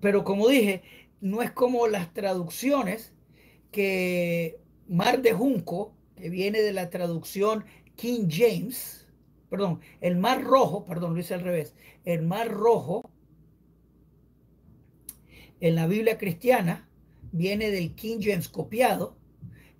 S1: Pero como dije, no es como las traducciones que Mar de Junco, que viene de la traducción King James, perdón, el Mar Rojo, perdón, lo hice al revés, el Mar Rojo en la Biblia cristiana viene del King James copiado,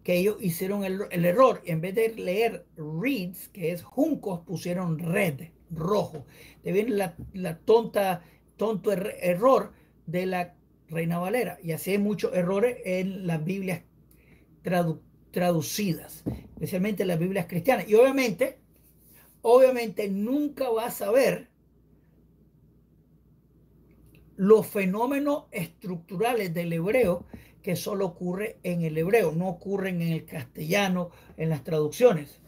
S1: que ellos hicieron el, error, en vez de leer reeds, que es juncos, pusieron red, rojo. Te viene la, la tonta, tonto error de la Reina Valera. Y así hay muchos errores en las Biblias traducidas, especialmente en las Biblias cristianas. Y obviamente, obviamente nunca vas a ver los fenómenos estructurales del hebreo que solo ocurre en el hebreo, no ocurren en el castellano, en las traducciones.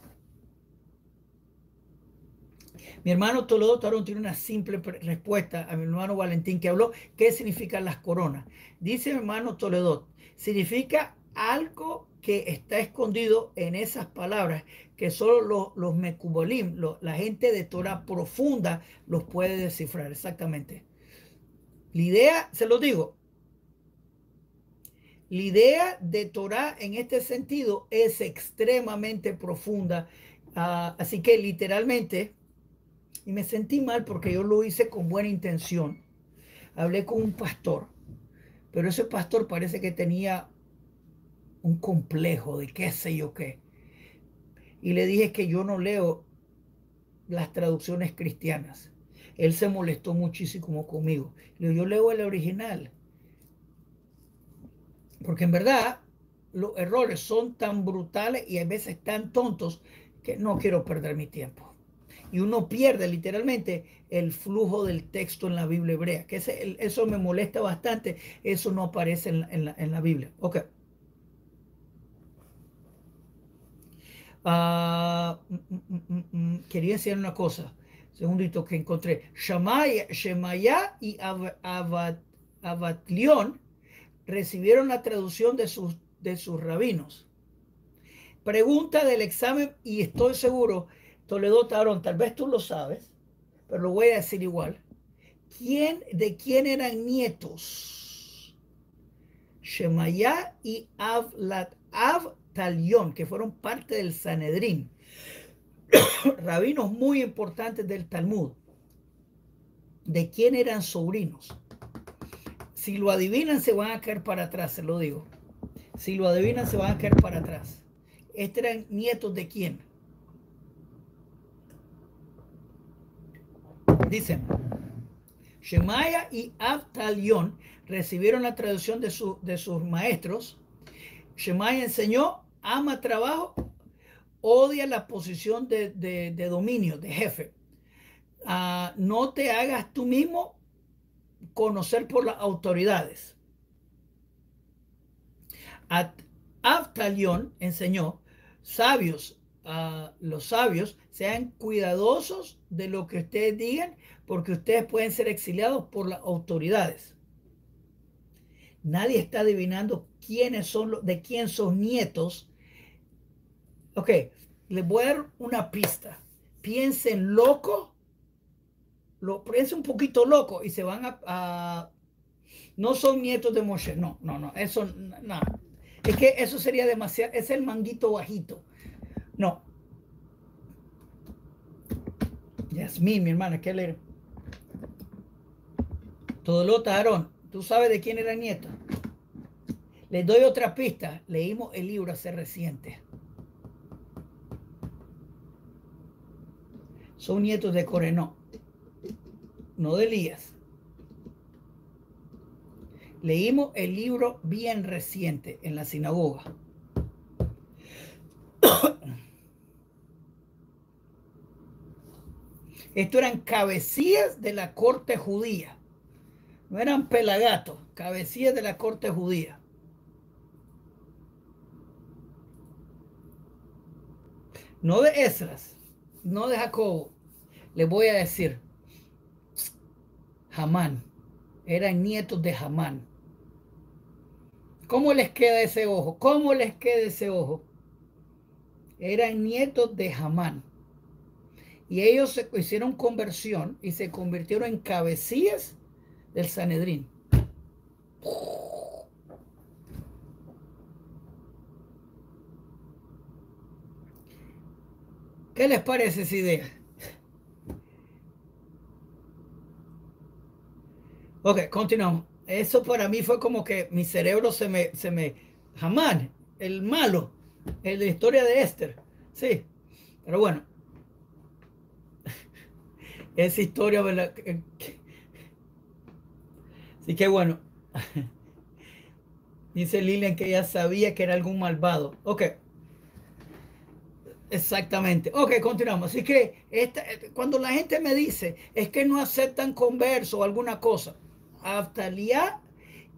S1: Mi hermano Toledo Tarón tiene una simple respuesta a mi hermano Valentín que habló. ¿Qué significan las coronas? Dice mi hermano Toledo, significa algo que está escondido en esas palabras que solo los, los mekubolim, la gente de Torah profunda los puede descifrar exactamente. La idea, se lo digo, la idea de Torah en este sentido es extremadamente profunda. Ah, así que literalmente, y me sentí mal porque yo lo hice con buena intención. Hablé con un pastor, pero ese pastor parece que tenía un complejo de qué sé yo qué. Y le dije que yo no leo las traducciones cristianas. Él se molestó muchísimo conmigo. Le yo leo el original. Porque en verdad los errores son tan brutales y a veces tan tontos que no quiero perder mi tiempo. Y uno pierde literalmente el flujo del texto en la Biblia hebrea, que eso me molesta bastante, eso no aparece en, la, en la Biblia. Ok. Ah, mm, mm, mm, quería decir una cosa, segundito que encontré. Shemaya y Abatlión recibieron la traducción de sus, rabinos. Pregunta del examen y estoy seguro, Toledo Tarón, tal vez tú lo sabes, pero lo voy a decir igual. ¿Quién, ¿De quién eran nietos? Shemaya y Avlat, Talión, que fueron parte del Sanedrín, [coughs] rabinos muy importantes del Talmud. ¿De quién eran sobrinos? Si lo adivinan, se van a caer para atrás, se lo digo. Si lo adivinan, se van a caer para atrás. Estos eran nietos de quién? Dicen, Shemaya y Abtalión recibieron la traducción de, de sus maestros. Shemaya enseñó ama trabajo, odia la posición de, dominio, de jefe. Ah, no te hagas tú mismo conocer por las autoridades. Aftalión enseñó, sabios, uh, los sabios, sean cuidadosos de lo que ustedes digan, porque ustedes pueden ser exiliados por las autoridades. Nadie está adivinando quiénes son de quién son nietos Ok, les voy a dar una pista. Piensen loco, lo, piensen un poquito loco y se van a, No son nietos de Moshe, no, no, no, eso, nada. Es que eso sería demasiado, es el manguito bajito. No. Yasmín, mi hermana, ¿qué leer? Todo lo Aarón, ¿tú sabes de quién era nieto? Les doy otra pista. Leímos el libro hace reciente. Son nietos de Corenó, no de Elías. Leímos el libro bien reciente en la sinagoga. [coughs] Esto eran cabecillas de la corte judía. No eran pelagatos, cabecillas de la corte judía. No de Esdras, no de Jacobo, les voy a decir, Hamán, eran nietos de Hamán. ¿Cómo les queda ese ojo? ¿Cómo les queda ese ojo? Eran nietos de Hamán. Y ellos se hicieron conversión y se convirtieron en cabecillas del Sanedrín. ¿Qué les parece esa idea? Ok, continuamos. Eso para mí fue como que mi cerebro se me, se me, jamás, el malo, el la historia de Esther. Sí, pero bueno. [laughs] Esa historia, ¿verdad? Así que bueno. [laughs] Dice Lilian que ella sabía que era algún malvado. Ok. Exactamente. Ok, continuamos. Así que esta, cuando la gente me dice es que no aceptan converso o alguna cosa, Aftalia,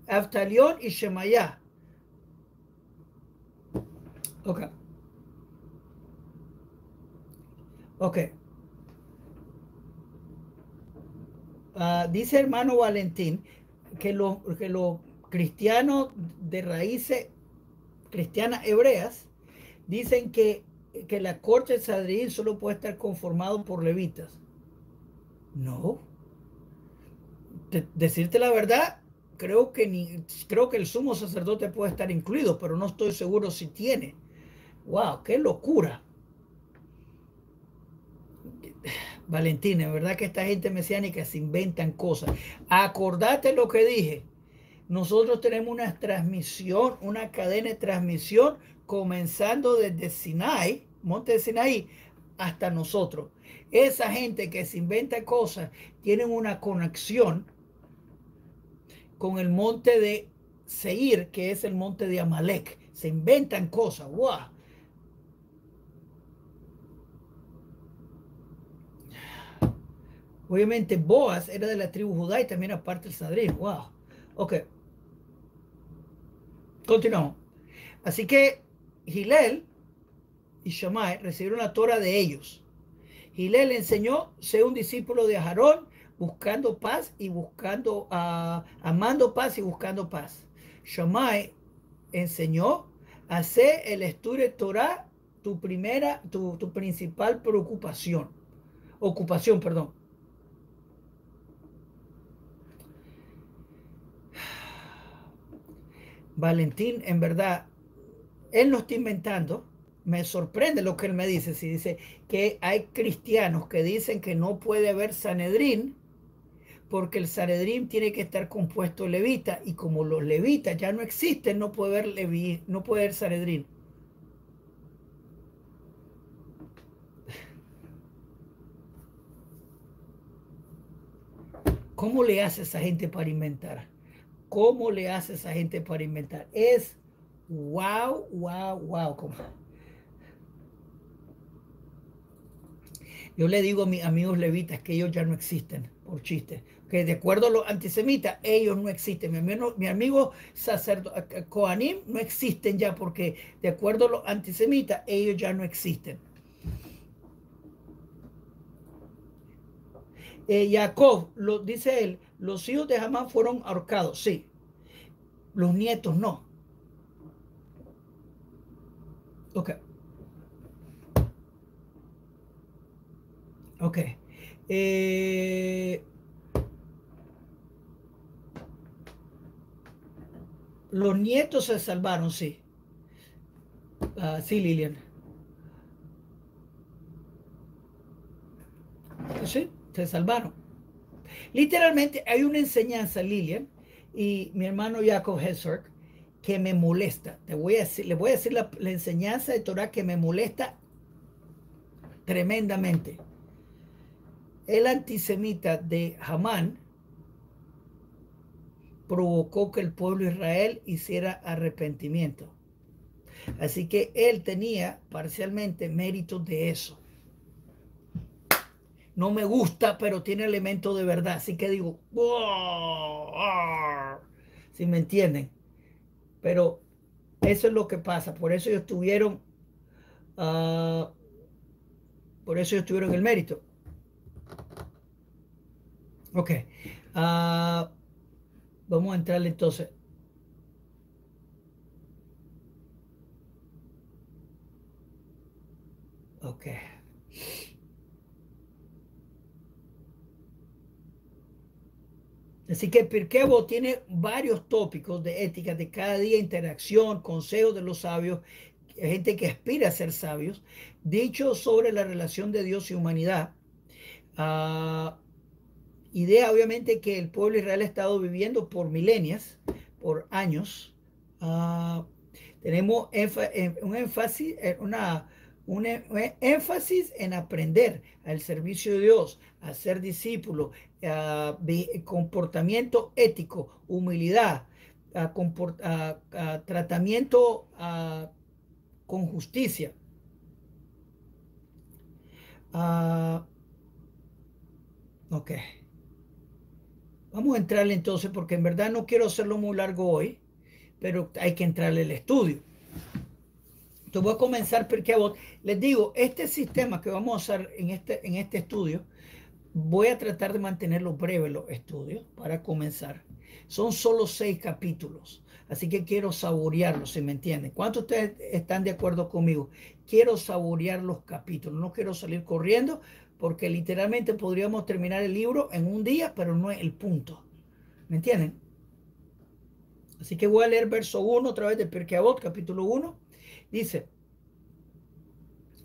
S1: Aftalión y Shemaya. Ok. Ok. Uh, dice hermano Valentín que los que los cristianos de raíces cristianas hebreas dicen que, que la corte de Sadrín solo puede estar conformado por levitas. No. Decirte la verdad, creo que ni creo que el sumo sacerdote puede estar incluido, pero no estoy seguro si tiene. Wow, qué locura. Valentín, es verdad que esta gente mesiánica se inventan cosas. Acordate lo que dije. Nosotros tenemos una transmisión, una cadena de transmisión comenzando desde Sinai, monte de Sinai, hasta nosotros. Esa gente que se inventa cosas tienen una conexión con el monte de Seir, que es el monte de Amalek. Se inventan cosas. ¡Wow! Obviamente Boaz era de la tribu judá y también aparte el Sadrín. Wow. Ok. Continuamos. Así que Gilel y Shammai recibieron la Torah de ellos. Gilel enseñó ser un discípulo de Aarón, buscando paz y buscando, uh, amando paz y buscando paz. Shammai enseñó hacer el estudio Torah tu primera, tu, tu principal preocupación, ocupación, perdón. Valentín, en verdad, él no está inventando. Me sorprende lo que él me dice. Si dice que hay cristianos que dicen que no puede haber Sanedrín porque el Sanedrín tiene que estar compuesto de levita y como los levitas ya no existen, no puede haber, Leví, no puede Sanedrín. ¿Cómo le hace esa gente para inventar? ¿Cómo le hace esa gente para inventar? Es wow, wow, wow. Yo le digo a mis amigos levitas que ellos ya no existen, por chiste. Que de acuerdo a los antisemitas, ellos no existen. Mi amigo, mi amigo sacerdote, Koanim no existen ya porque de acuerdo a los antisemitas, ellos ya no existen. Eh, Jacob, lo, dice él, los hijos de Hamán fueron ahorcados, sí. Los nietos no. Ok. Ok. Eh, los nietos se salvaron, sí. Uh, sí, Lilian. Sí, se salvaron. Literalmente hay una enseñanza, Lilian, y mi hermano Jacob Hesworth, que me molesta. Te voy a decir, le voy a decir la, enseñanza de Torah que me molesta tremendamente. El antisemita de Hamán provocó que el pueblo de Israel hiciera arrepentimiento. Así que él tenía parcialmente méritos de eso no me gusta, pero tiene elementos de verdad. Así que digo, si me entienden. Pero eso es lo que pasa. Por eso ellos tuvieron, ah, por eso ellos tuvieron el mérito. Ok. Ah, vamos a entrarle entonces. Ok. Así que Pirkebo tiene varios tópicos de ética de cada día, interacción, consejos de los sabios, gente que aspira a ser sabios, dicho sobre la relación de Dios y humanidad. Ah, idea obviamente que el pueblo de Israel ha estado viviendo por milenias, por años. Ah, tenemos un énfasis, eh, una, un énfasis en aprender al servicio de Dios, a ser discípulo, comportamiento ético, humildad, tratamiento con justicia. ok. Vamos a entrarle entonces, porque en verdad no quiero hacerlo muy largo hoy, pero hay que entrarle el estudio. Entonces voy a comenzar porque les digo, este sistema que vamos a usar en este, en este estudio, voy a tratar de mantenerlo breve los estudios para comenzar. Son solo seis capítulos. Así que quiero saborearlos, si me entienden. ¿Cuántos ustedes están de acuerdo conmigo? Quiero saborear los capítulos. No quiero salir corriendo porque literalmente podríamos terminar el libro en un día, pero no es el punto. ¿Me entienden? Así que voy a leer verso 1 otra vez de Pirkei capítulo 1. Dice,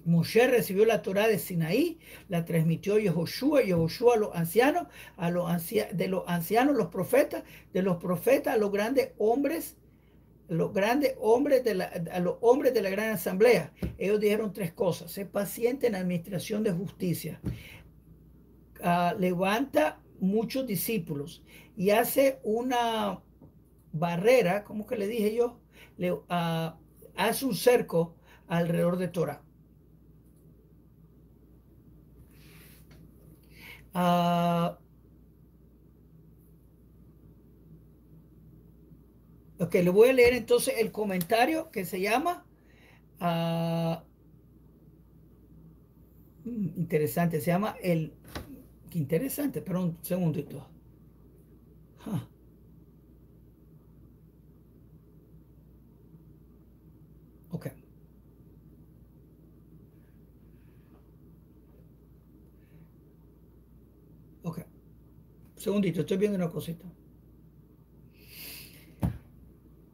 S1: Moshe recibió la Torah de Sinaí, la transmitió Yehoshua, Yehoshua a los ancianos, a los de los ancianos, los profetas, de los profetas a los grandes hombres, los grandes hombres de la, a los hombres de la gran asamblea. Ellos dijeron tres cosas: sé paciente en la administración de justicia, ah, levanta muchos discípulos y hace una barrera, como que le dije yo, le, ah, hace un cerco alrededor de Torah. Ok, le voy a leer entonces el comentario que se llama. Uh, interesante, se llama el. Qué interesante, pero un segundito. Ok. Segundito, estoy viendo una cosita.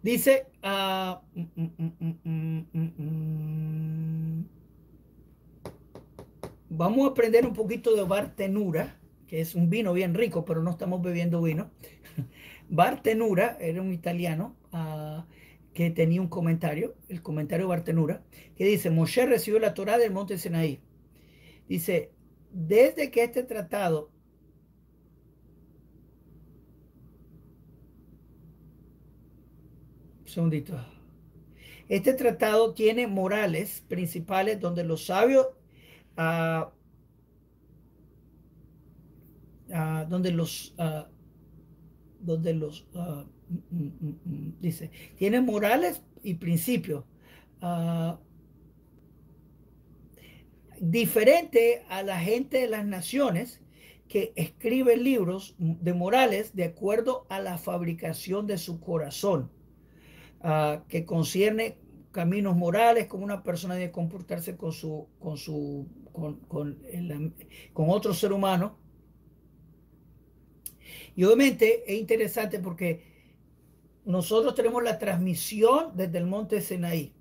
S1: Dice, uh, vamos a aprender un poquito de Bartenura, que es un vino bien rico, pero no estamos bebiendo vino. [laughs] Bartenura era un italiano uh, que tenía un comentario, el comentario de Bartenura, que dice, Moshe recibió la Torah del monte Sinaí. Dice, desde que este tratado segundito. Este tratado tiene morales principales donde los sabios, uh, donde los, uh, donde los, mm, mm, mm, dice, tiene morales y principios. diferente a la gente de las naciones que escribe libros de morales de acuerdo a la fabricación de su corazón que concierne caminos morales, como una persona debe comportarse con su, con su, con, con, con otro ser humano. Y obviamente es interesante porque nosotros tenemos la transmisión desde el monte Sinaí.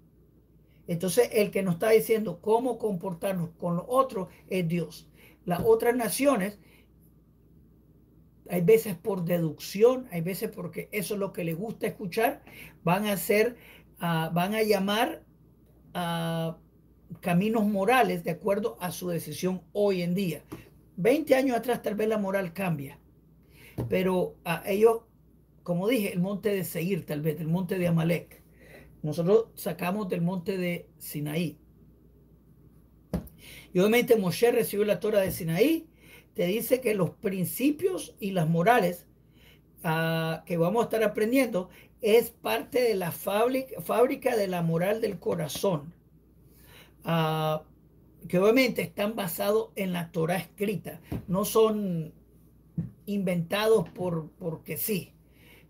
S1: Entonces, el que nos está diciendo cómo comportarnos con los otros es Dios. Las otras naciones hay veces por deducción, hay veces porque eso es lo que les gusta escuchar, van a hacer, ah, van a llamar a caminos morales de acuerdo a su decisión hoy en día. 20 años atrás tal vez la moral cambia, pero a ellos, como dije, el monte de Seir tal vez, el monte de Amalek. Nosotros sacamos del monte de Sinaí. Y obviamente Moshe recibió la Torah de Sinaí te dice que los principios y las morales ah, que vamos a estar aprendiendo es parte de la fábrica, de la moral del corazón, ah, que obviamente están basados en la Torah escrita, no son inventados por porque sí,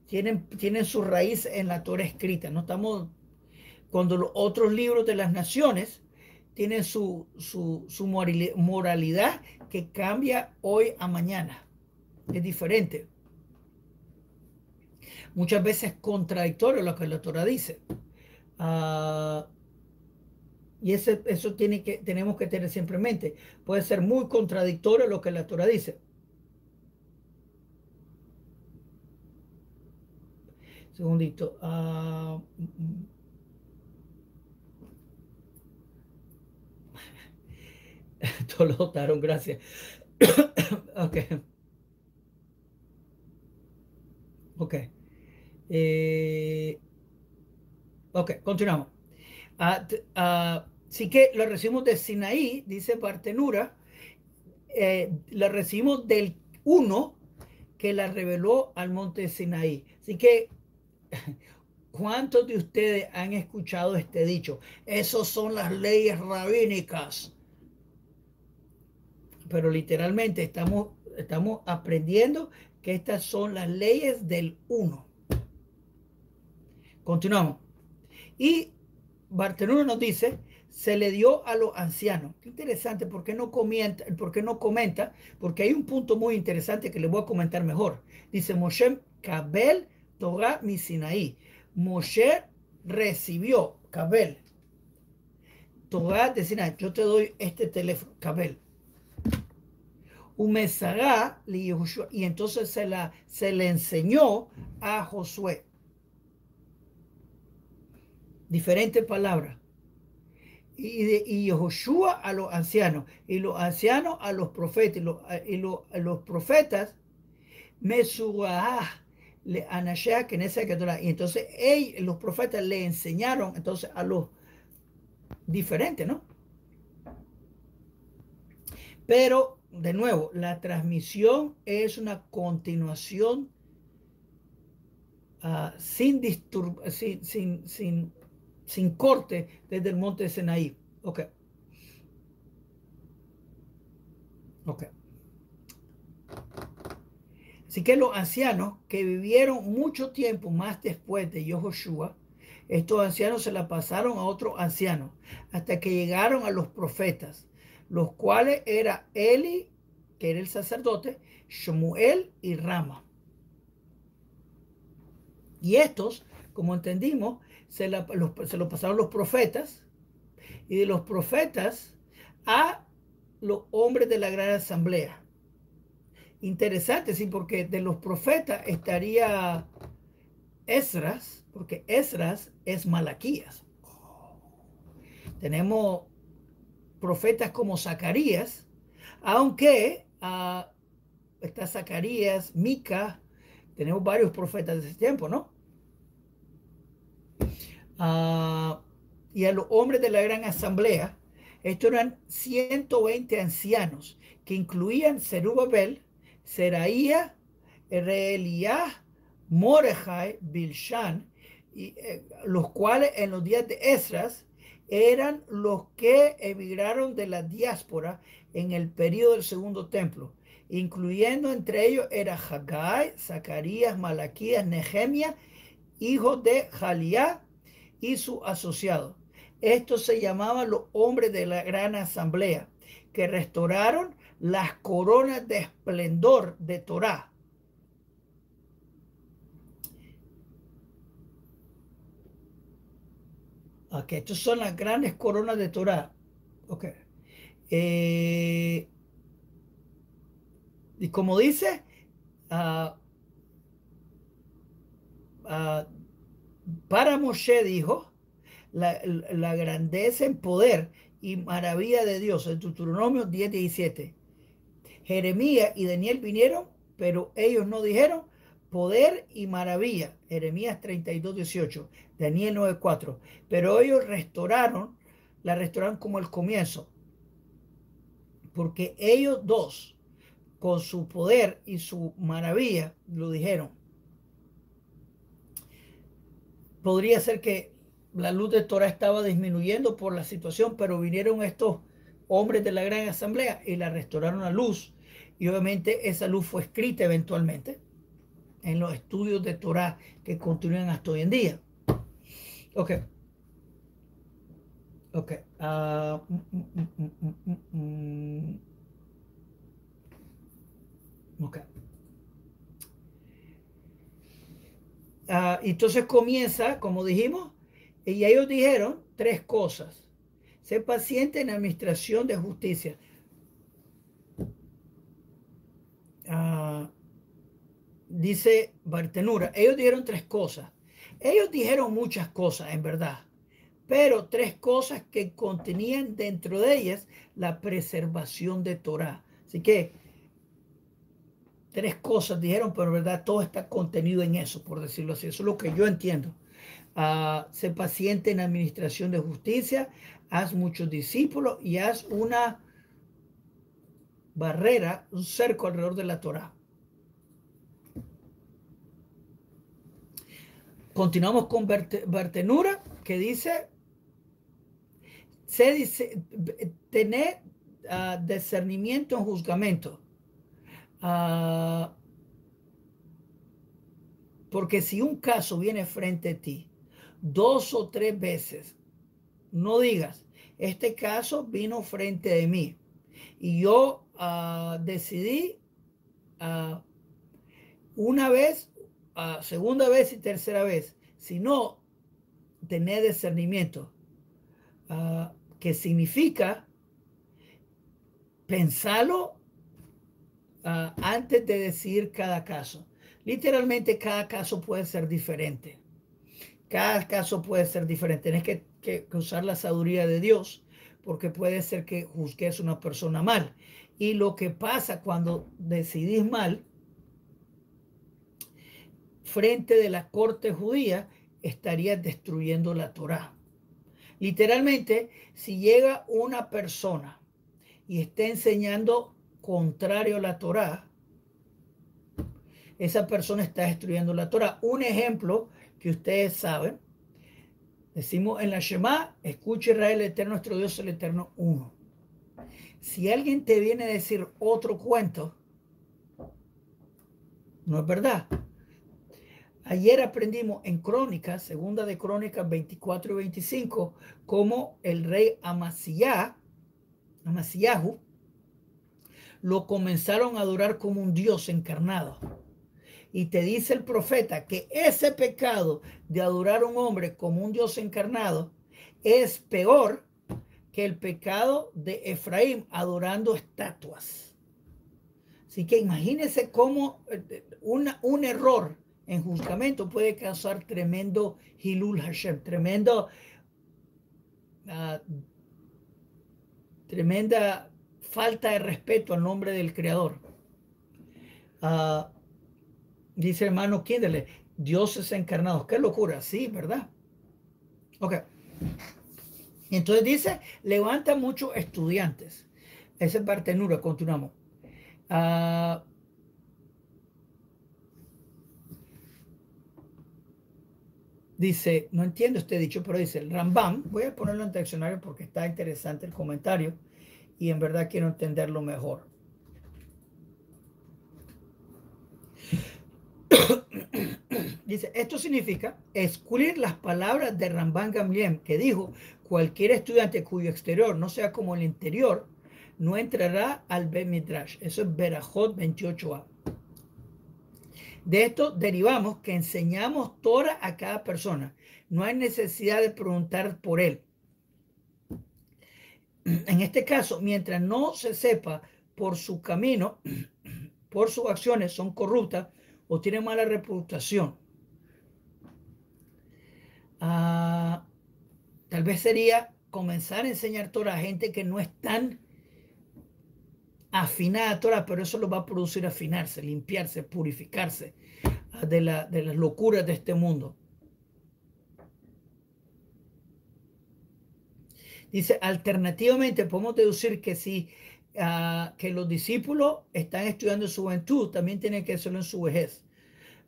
S1: tienen, tienen su raíz en la Torah escrita, no estamos, cuando los otros libros de las naciones tienen su, su, su moralidad que cambia hoy a mañana. Es diferente. Muchas veces contradictorio lo que la Torah dice. Ah, y ese, eso tiene que, tenemos que tener siempre en mente. Puede ser muy contradictorio lo que la Torah dice. Segundito. Uh, [laughs] Todos lo votaron, gracias. [coughs] ok. Ok. Eh, ok, continuamos. así ah, que lo recibimos de Sinaí, dice Partenura. Eh, lo recibimos del uno que la reveló al monte Sinaí. Así que, [laughs] ¿cuántos de ustedes han escuchado este dicho? Esos son las leyes rabínicas pero literalmente estamos, estamos aprendiendo que estas son las leyes del uno. Continuamos. Y Bartenura nos dice, se le dio a los ancianos. Qué interesante, ¿por qué no comenta? ¿Por qué no comenta? Porque hay un punto muy interesante que le voy a comentar mejor. Dice Moshe Kabel Torah Misinaí. Moshe recibió, Kabel, Torah de Sinaí. Yo te doy este teléfono, Kabel. Y entonces se, la, se le enseñó a Josué. Diferentes palabras. Y, de, y a los ancianos, y los ancianos a los profetas, y los, y los, profetas, Mesurah, le que en esa Y entonces ellos, los profetas le enseñaron entonces a los diferentes, ¿no? Pero, de nuevo, la transmisión es una continuación uh, sin, sin, sin, sin, sin corte desde el monte de Senaí. Ok. Ok. Así que los ancianos que vivieron mucho tiempo más después de Joshua, estos ancianos se la pasaron a otros ancianos hasta que llegaron a los profetas, los cuales era Eli, que era el sacerdote, Shemuel y Rama. Y estos, como entendimos, se, se lo pasaron los profetas y de los profetas a los hombres de la gran asamblea. Interesante, sí, porque de los profetas estaría Esdras, porque Esdras es Malaquías. Tenemos profetas como Zacarías, aunque uh, está Zacarías, Mica, tenemos varios profetas de ese tiempo, ¿no? Uh, y a los hombres de la gran asamblea, estos eran 120 ancianos que incluían Zerubabel, Seraía, Reelías, Mordejai, Bilshan, y, eh, los cuales en los días de Esdras eran los que emigraron de la diáspora en el periodo del segundo templo, incluyendo entre ellos era Haggai, Zacarías, Malaquías, Nehemia, hijo de Jalía y su asociado. Estos se llamaban los hombres de la gran asamblea, que restauraron las coronas de esplendor de Torah Ok, estas son las grandes coronas de Torah. Ok. Eh, y como dice, uh, uh, para Moshe dijo, la, la, grandeza en poder y maravilla de Dios, en Deuteronomio 10, 17. Jeremías y Daniel vinieron, pero ellos no dijeron, poder y maravilla. Jeremías 32, 18. Daniel 9, 4. Pero ellos restauraron, la restauraron como el comienzo. Porque ellos dos, con su poder y su maravilla, lo dijeron. Podría ser que la luz de Torah estaba disminuyendo por la situación, pero vinieron estos hombres de la gran asamblea y la restauraron la luz. Y obviamente esa luz fue escrita eventualmente en los estudios de Torah que continúan hasta hoy en día. Ok. Ok. Uh, ok. Uh, entonces comienza, como dijimos, y ellos dijeron tres cosas. Ser paciente en administración de justicia. Uh, dice Bartenura, ellos dijeron tres cosas. Ellos dijeron muchas cosas, en verdad, pero tres cosas que contenían dentro de ellas la preservación de Torah. Así que tres cosas dijeron, pero en verdad todo está contenido en eso, por decirlo así. Eso es lo que yo entiendo. Uh, sé paciente en administración de justicia, haz muchos discípulos y haz una barrera, un cerco alrededor de la Torah. Continuamos con Bartenura, que dice, se dice tener uh, discernimiento en juzgamento. Uh, Porque si un caso viene frente a ti dos o tres veces, no digas, este caso vino frente de mí y yo uh, decidí una vez, segunda vez y tercera vez, sino tener discernimiento, que significa pensarlo antes de decir cada caso. Literalmente cada caso puede ser diferente. Cada caso puede ser diferente. Tienes que, que, usar la sabiduría de Dios porque puede ser que juzgues una persona mal. Y lo que pasa cuando decidís mal frente de la corte judía, estarías destruyendo la Torah. Literalmente, si llega una persona y está enseñando contrario a la Torah, esa persona está destruyendo la Torah. Un ejemplo que ustedes saben, decimos en la Shema, escuche Israel, el eterno, nuestro Dios, el eterno uno. Si alguien te viene a decir otro cuento, no es verdad. Ayer aprendimos en Crónicas, segunda de Crónicas 24 y 25, cómo el rey Amasíah, Amasíahu, lo comenzaron a adorar como un dios encarnado. Y te dice el profeta que ese pecado de adorar a un hombre como un Dios encarnado es peor que el pecado de Efraín adorando estatuas. Así que imagínese cómo eh, una, un error en juzgamento puede causar tremendo Hilul Hashem, tremendo, uh, tremenda falta de respeto al nombre del Creador. Uh, Dice hermano Kindle, dioses encarnados. Qué locura, sí, ¿verdad? Ok. Entonces dice, levanta muchos estudiantes. Esa es Bartenura, continuamos. Uh, dice, no entiendo este dicho, pero dice el Rambam, voy a ponerlo en diccionario porque está interesante el comentario y en verdad quiero entenderlo mejor. [coughs] Dice, esto significa excluir las palabras de Ramban Gamliel, que dijo, cualquier estudiante cuyo exterior no sea como el interior, no entrará al Ben Midrash. Eso es Berajot 28a. De esto derivamos que enseñamos Torah a cada persona. No hay necesidad de preguntar por él. En este caso, mientras no se sepa por su camino, [clears throat] por sus acciones son corruptas o tienen mala reputación, Ah, tal vez sería comenzar a enseñar Torah a gente que no es tan afinada Torah, pero eso lo va a producir afinarse, limpiarse, purificarse ah, de, la, de las locuras de este mundo. Dice, alternativamente podemos deducir que si ah, que los discípulos están estudiando su juventud, también tienen que hacerlo en su vejez.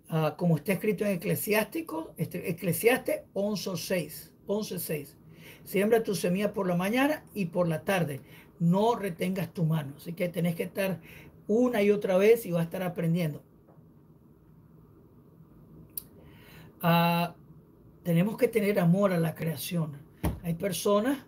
S1: Ah, como está escrito en Eclesiástico, este, Eclesiastes 11.6, 11.6. Siembra tu semilla por la mañana y por la tarde. No retengas tu mano. Así que tenés que estar una y otra vez y vas a estar aprendiendo. Ah, tenemos que tener amor a la creación. Hay personas,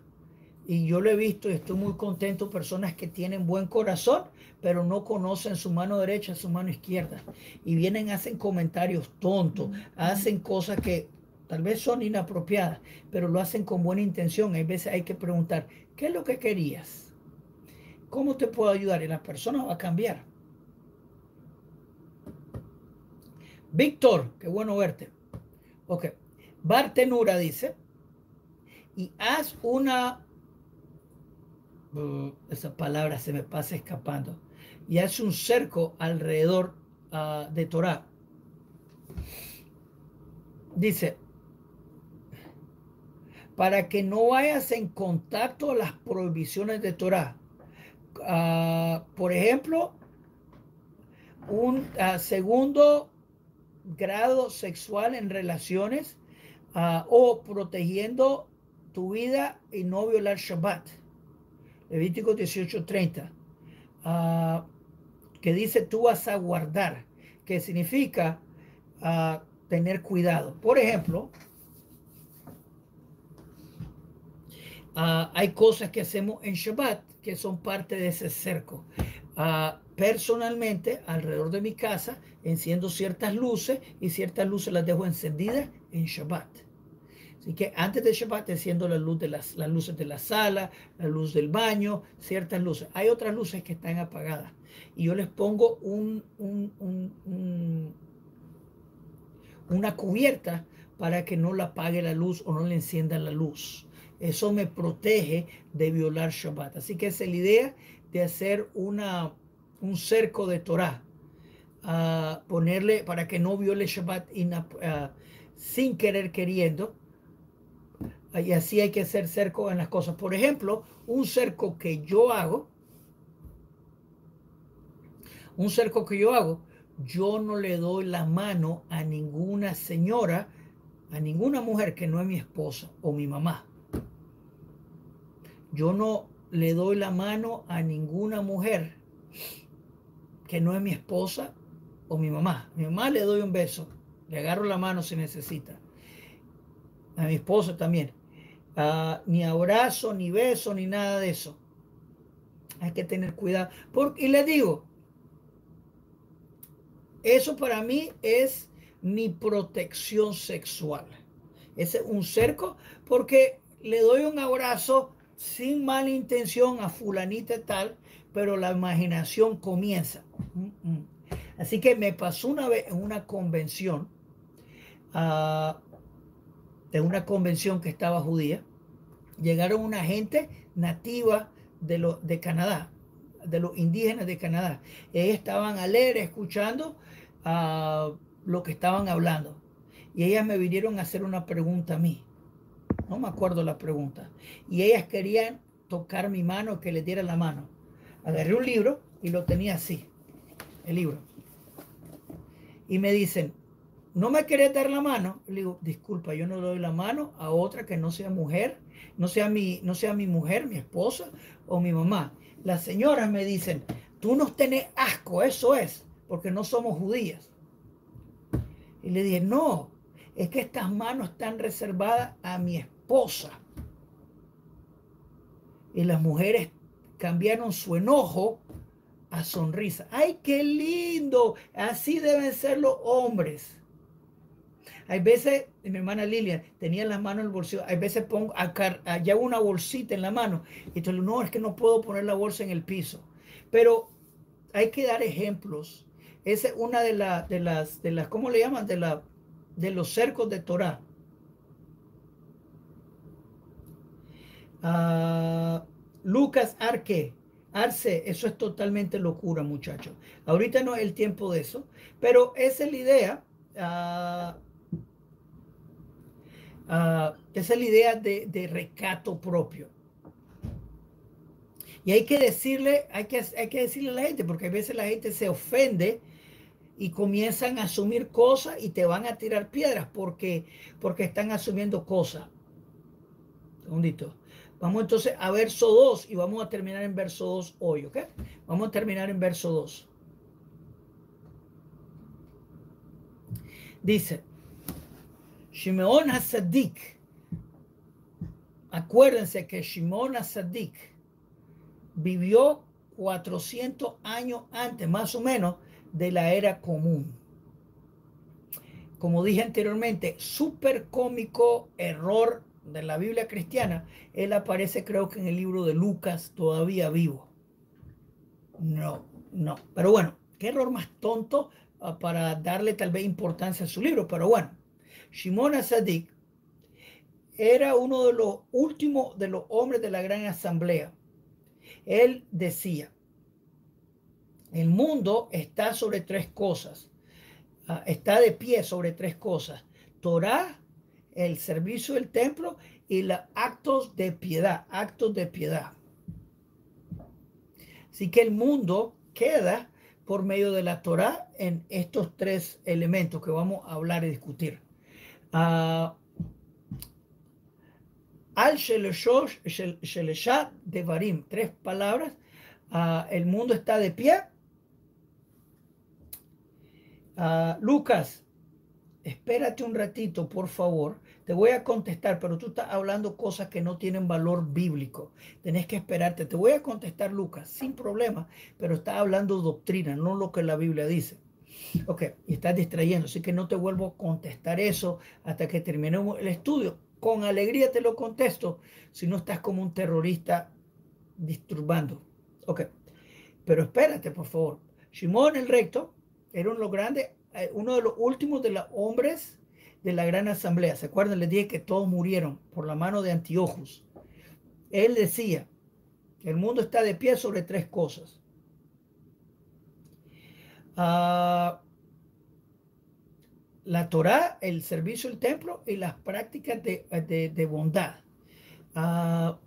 S1: y yo lo he visto y estoy muy contento, personas que tienen buen corazón, pero no conocen su mano derecha, su mano izquierda. Y vienen, hacen comentarios tontos, hacen cosas que tal vez son inapropiadas, pero lo hacen con buena intención. Hay veces hay que preguntar, ¿qué es lo que querías? ¿Cómo te puedo ayudar? Y la persona va a cambiar. Víctor, qué bueno verte. Ok. Bartenura dice, y haz una... Uh, esa palabra se me pasa escapando y hace un cerco alrededor ah, de Torah. Dice, para que no vayas en contacto a las prohibiciones de Torah. Ah, por ejemplo, un ah, segundo grado sexual en relaciones o protegiendo tu vida y no violar Shabbat. Levítico 18:30 que dice tú vas a guardar, que significa, tener cuidado. Por ejemplo, ah, hay cosas que hacemos en Shabbat que son parte de ese cerco. Ah, personalmente, alrededor de mi casa, enciendo ciertas luces y ciertas luces las dejo encendidas en Shabbat. Así que antes de Shabbat enciendo la luz de las, las luces de la sala, la luz del baño, ciertas luces. Hay otras luces que están apagadas. Y yo les pongo un, una cubierta para que no la apague la luz o no le encienda la luz. Eso me protege de violar Shabbat. Así que es la idea de hacer una, un cerco de Torah. ponerle para que no viole Shabbat sin querer queriendo y así hay que hacer cerco en las cosas. Por ejemplo, un cerco que yo hago, un cerco que yo hago, yo no le doy la mano a ninguna señora, a ninguna mujer que no es mi esposa o mi mamá. Yo no le doy la mano a ninguna mujer que no es mi esposa o mi mamá. Mi mamá le doy un beso, le agarro la mano si necesita. A mi esposa también ni abrazo, ni beso, ni nada de eso. Hay que tener cuidado. y le digo, eso para mí es mi protección sexual. Es un cerco porque le doy un abrazo sin mala intención a fulanita tal, pero la imaginación comienza. Así que me pasó una vez en una convención uh, de una convención que estaba judía, llegaron una gente nativa de, lo, de Canadá, de los indígenas de Canadá. Ellos estaban alegres escuchando uh, lo que estaban hablando. Y ellas me vinieron a hacer una pregunta a mí. No me acuerdo la pregunta. Y ellas querían tocar mi mano, que les diera la mano. Agarré un libro y lo tenía así, el libro. Y me dicen, no me querés dar la mano. Le digo, disculpa, yo no doy la mano a otra que no sea mujer, no sea mi, no sea mi mujer, mi esposa o mi mamá. Las señoras me dicen, tú nos tenés asco, eso es, porque no somos judías. Y le dije, no, es que estas manos están reservadas a mi esposa. Y las mujeres cambiaron su enojo a sonrisa. ¡Ay, qué lindo! Así deben ser los hombres. Hay veces, mi hermana Lilia tenía las manos en el bolsillo, hay veces pongo allá una bolsita en la mano y entonces no, es que no puedo poner la bolsa en el piso. Pero hay que dar ejemplos. Esa es una de, de las, de las, ¿cómo le llaman? De, la, de los cercos de Torah. Ah, Lucas Arque, Arce, eso es totalmente locura, muchachos. Ahorita no es el tiempo de eso, pero esa es la idea. Uh, esa es la idea de, de, recato propio. Y hay que decirle, hay que, hay que decirle a la gente, porque a veces la gente se ofende y comienzan a asumir cosas y te van a tirar piedras porque, porque están asumiendo cosas. Segundito. Vamos entonces a verso 2 y vamos a terminar en verso 2 hoy, ¿ok? Vamos a terminar en verso 2. Dice, Shimeon Hasadik, acuérdense que Shimon Hasadik vivió 400 años antes, más o menos, de la era común. Como dije anteriormente, súper cómico error de la Biblia cristiana. Él aparece creo que en el libro de Lucas todavía vivo. No, no. Pero bueno, qué error más tonto ah, para darle tal vez importancia a su libro. Pero bueno, Shimon Asadik era uno de los últimos de los hombres de la gran asamblea. Él decía, el mundo está sobre tres cosas, ah, está de pie sobre tres cosas, Torah, el servicio del templo y los actos de piedad, actos de piedad. Así que el mundo queda por medio de la Torah en estos tres elementos que vamos a hablar y discutir. Al Sheleshat de Varim, tres palabras. el mundo está de pie. Lucas espérate un ratito, por favor. Te voy a contestar, pero tú estás hablando cosas que no tienen valor bíblico. Tenés que esperarte. Te voy a contestar, Lucas, sin problema, pero estás hablando doctrina, no lo que la Biblia dice. Ok, y estás distrayendo, así que no te vuelvo a contestar eso hasta que terminemos el estudio. Con alegría te lo contesto, si no estás como un terrorista disturbando. Ok, pero espérate, por favor. Simón el recto era uno los grandes, uno de los últimos de los hombres de la gran asamblea. ¿Se acuerdan? Les dije que todos murieron por la mano de Antiojos. Él decía que el mundo está de pie sobre tres cosas. Ah, la Torah, el servicio del templo y las prácticas de, bondad. Uh,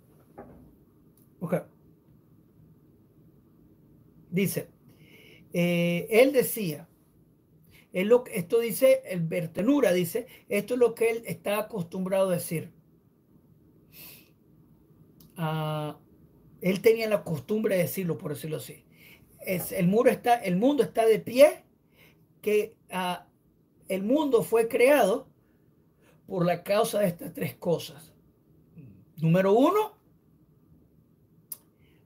S1: Dice, eh, él decía, él lo, esto dice, el Bertenura dice, esto es lo que él está acostumbrado a decir. Ah, él tenía la costumbre de decirlo, por decirlo así. Es, el, muro está, el mundo está de pie, que uh, el mundo fue creado por la causa de estas tres cosas. Número uno,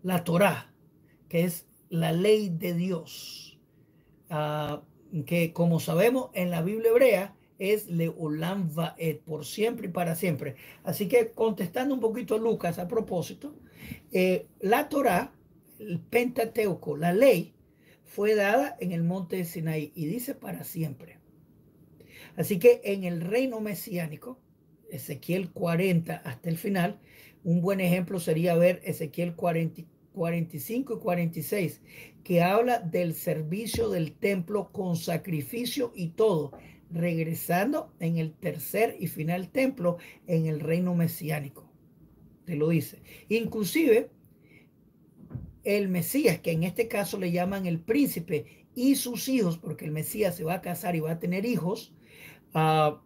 S1: la Torah, que es la ley de Dios, uh, que como sabemos en la Biblia hebrea es Leolam Vaed, por siempre y para siempre. Así que contestando un poquito a Lucas a propósito, eh, la Torah, el Pentateuco, la ley, fue dada en el monte de Sinaí y dice para siempre. Así que en el reino mesiánico, Ezequiel 40 hasta el final, un buen ejemplo sería ver Ezequiel 40, 45 y 46, que habla del servicio del templo con sacrificio y todo, regresando en el tercer y final templo en el reino mesiánico. Te lo dice. Inclusive, el Mesías, que en este caso le llaman el príncipe, y sus hijos, porque el Mesías se va a casar y va a tener hijos, uh,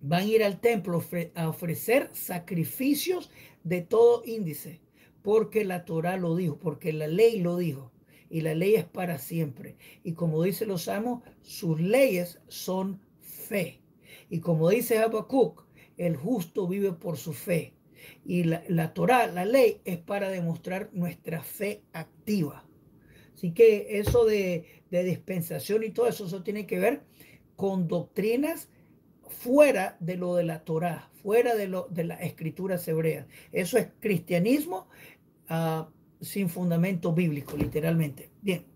S1: van a ir al templo a ofrecer sacrificios de todo índice porque la Torah lo dijo, porque la ley lo dijo. Y la ley es para siempre. Y como dice los amos, sus leyes son fe. Y como dice Habacuc, el justo vive por su fe. Y la, la Torah, la ley, es para demostrar nuestra fe activa. Así que eso de, de dispensación y todo eso, eso tiene que ver con doctrinas fuera de lo de la Torah, fuera de lo de las escrituras hebreas. Eso es cristianismo Sin fundamento bíblico, literalmente. Bien.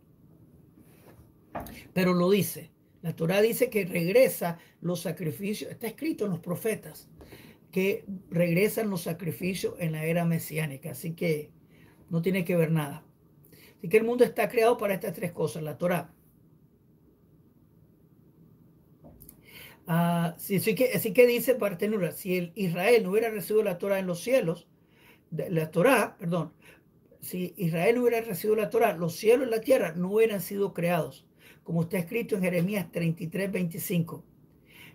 S1: Pero lo dice. La Torah dice que regresa los sacrificios. Está escrito en los profetas que regresan los sacrificios en la era mesiánica. Así que no tiene que ver nada. Así que el mundo está creado para estas tres cosas. La Torah. Ah, así, que, así que dice si el Israel no hubiera recibido la Torah en los cielos, la Torah, perdón, si Israel hubiera recibido la Torah, los cielos y la tierra no hubieran sido creados, como está escrito en Jeremías 33, 25.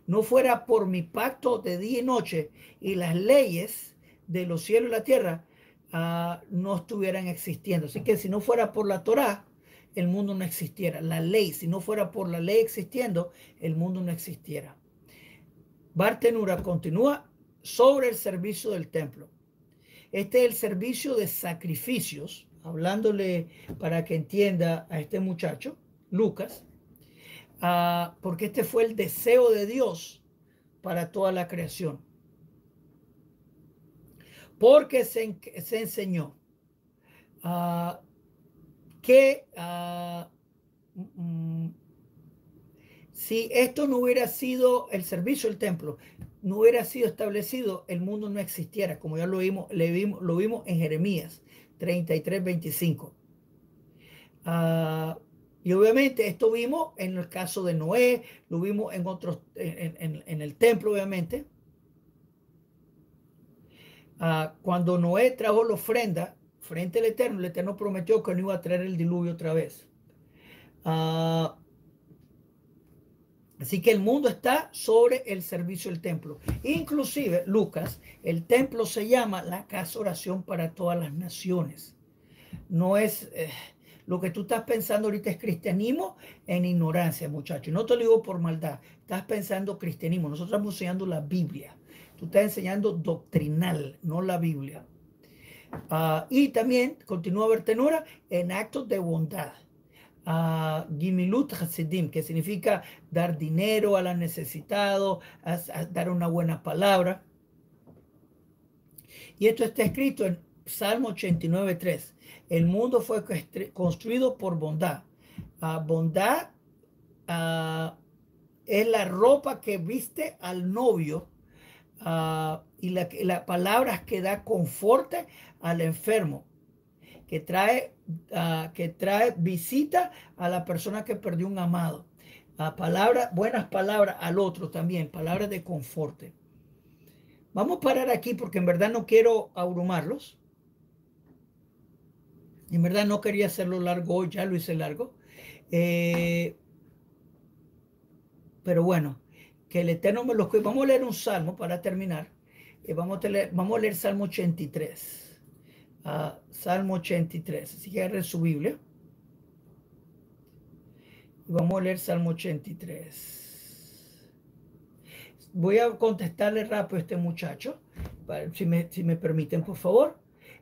S1: No fuera por mi pacto de día y noche y las leyes de los cielos y la tierra uh, no estuvieran existiendo. Así que si no fuera por la Torah, el mundo no existiera. La ley, si no fuera por la ley existiendo, el mundo no existiera. Bartenura continúa sobre el servicio del templo. Este es el servicio de sacrificios, hablándole para que entienda a este muchacho, Lucas, ah, porque este fue el deseo de Dios para toda la creación. Porque se, enseñó ah, que uh, si esto no hubiera sido el servicio del templo, no hubiera sido establecido, el mundo no existiera, como ya lo vimos, le vimos lo vimos en Jeremías 33, 25. Ah, y obviamente esto vimos en el caso de Noé, lo vimos en otros, en, el templo, obviamente. Ah, cuando Noé trajo la ofrenda frente al Eterno, el Eterno prometió que no iba a traer el diluvio otra vez. Uh, Así que el mundo está sobre el servicio del templo. Inclusive, Lucas, el templo se llama la casa oración para todas las naciones. No es, eh, Lo que tú estás pensando ahorita es cristianismo en ignorancia, muchachos. No te lo digo por maldad. Estás pensando cristianismo. Nosotros estamos enseñando la Biblia. Tú estás enseñando doctrinal, no la Biblia. Ah, y también, continúa Bertenura, en actos de bondad. Uh, Gimilut Hasidim, que significa dar dinero a la necesitado, dar una buena palabra. Y esto está escrito en Salmo 89.3. El mundo fue construido por bondad. Uh, bondad uh, es la ropa que viste al novio y las la palabras que da conforte al enfermo, que trae, que trae visita a la persona que perdió un amado. A palabra, buenas palabras al otro también, palabras de conforte. Vamos a parar aquí porque en verdad no quiero abrumarlos. En verdad no quería hacerlo largo ya lo hice largo. Eh, pero bueno, que el Eterno me lo Vamos a leer un salmo para terminar. Eh, vamos, a leer, vamos a leer Salmo 83. Ah, salmo 83. Así que agarren su Biblia. Vamos a leer Salmo 83. Voy a contestarle rápido a este muchacho, si me, si me permiten, por favor.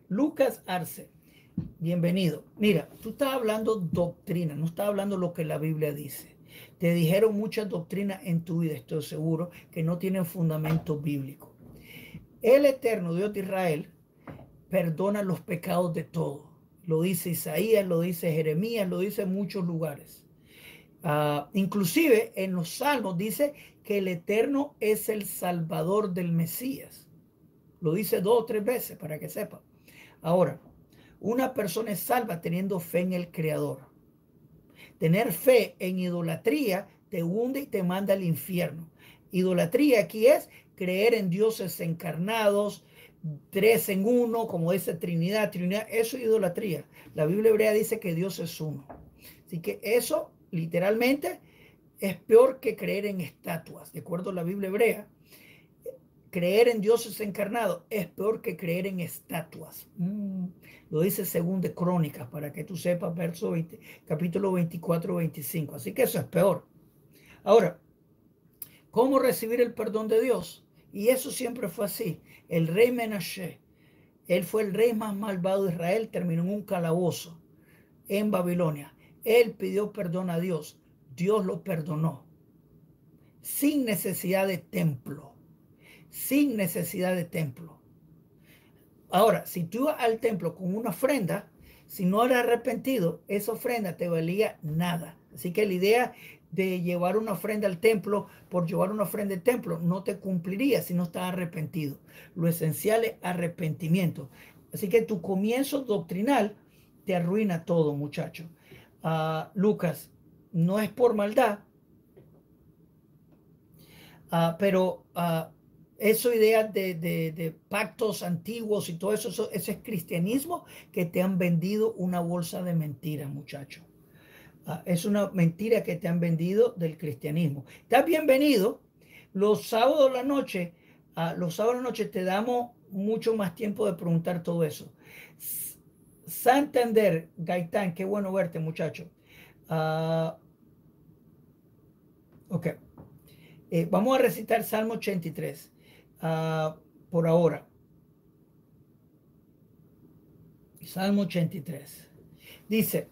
S1: Lucas Arce. Bienvenido. Mira, tú estás hablando doctrina, no estás hablando lo que la Biblia dice. Te dijeron muchas doctrinas en tu vida, estoy seguro, que no tienen fundamento bíblico. El eterno Dios de Israel perdona los pecados de todos. Lo dice Isaías, lo dice Jeremías, lo dice en muchos lugares. Ah, inclusive en los salmos dice que el eterno es el salvador del Mesías. Lo dice dos o tres veces para que sepa. Ahora, una persona es salva teniendo fe en el Creador. Tener fe en idolatría te hunde y te manda al infierno. Idolatría aquí es creer en dioses encarnados, tres en uno, como dice Trinidad, Trinidad, eso es idolatría. La Biblia hebrea dice que Dios es uno. Así que eso literalmente es peor que creer en estatuas. De acuerdo a la Biblia hebrea, creer en dioses encarnados es peor que creer en estatuas. Mm. Lo dice según de Crónicas, para que tú sepas, verso 20, capítulo 24, 25. Así que eso es peor. Ahora, ¿cómo recibir el perdón de Dios? Y eso siempre fue así. El rey Menashe, él fue el rey más malvado de Israel, terminó en un calabozo en Babilonia. Él pidió perdón a Dios. Dios lo perdonó. Sin necesidad de templo. Sin necesidad de templo. Ahora, si tú vas al templo con una ofrenda, si no eres arrepentido, esa ofrenda te valía nada. Así que la idea de llevar una ofrenda al templo por llevar una ofrenda al templo no te cumpliría si no estás arrepentido. Lo esencial es arrepentimiento. Así que tu comienzo doctrinal te arruina todo, muchacho. Ah, Lucas, no es por maldad, ah, pero uh, eso ideas de, pactos antiguos y todo eso, eso, es cristianismo que te han vendido una bolsa de mentiras, muchacho. Ah, es una mentira que te han vendido del cristianismo. Estás bienvenido. Los sábados de la noche, uh, los sábados de la noche te damos mucho más tiempo de preguntar todo eso. Santander, Gaitán, qué bueno verte, muchacho. Uh, ok. Eh, vamos a recitar Salmo 83. Ah, por ahora. Salmo 83. Dice,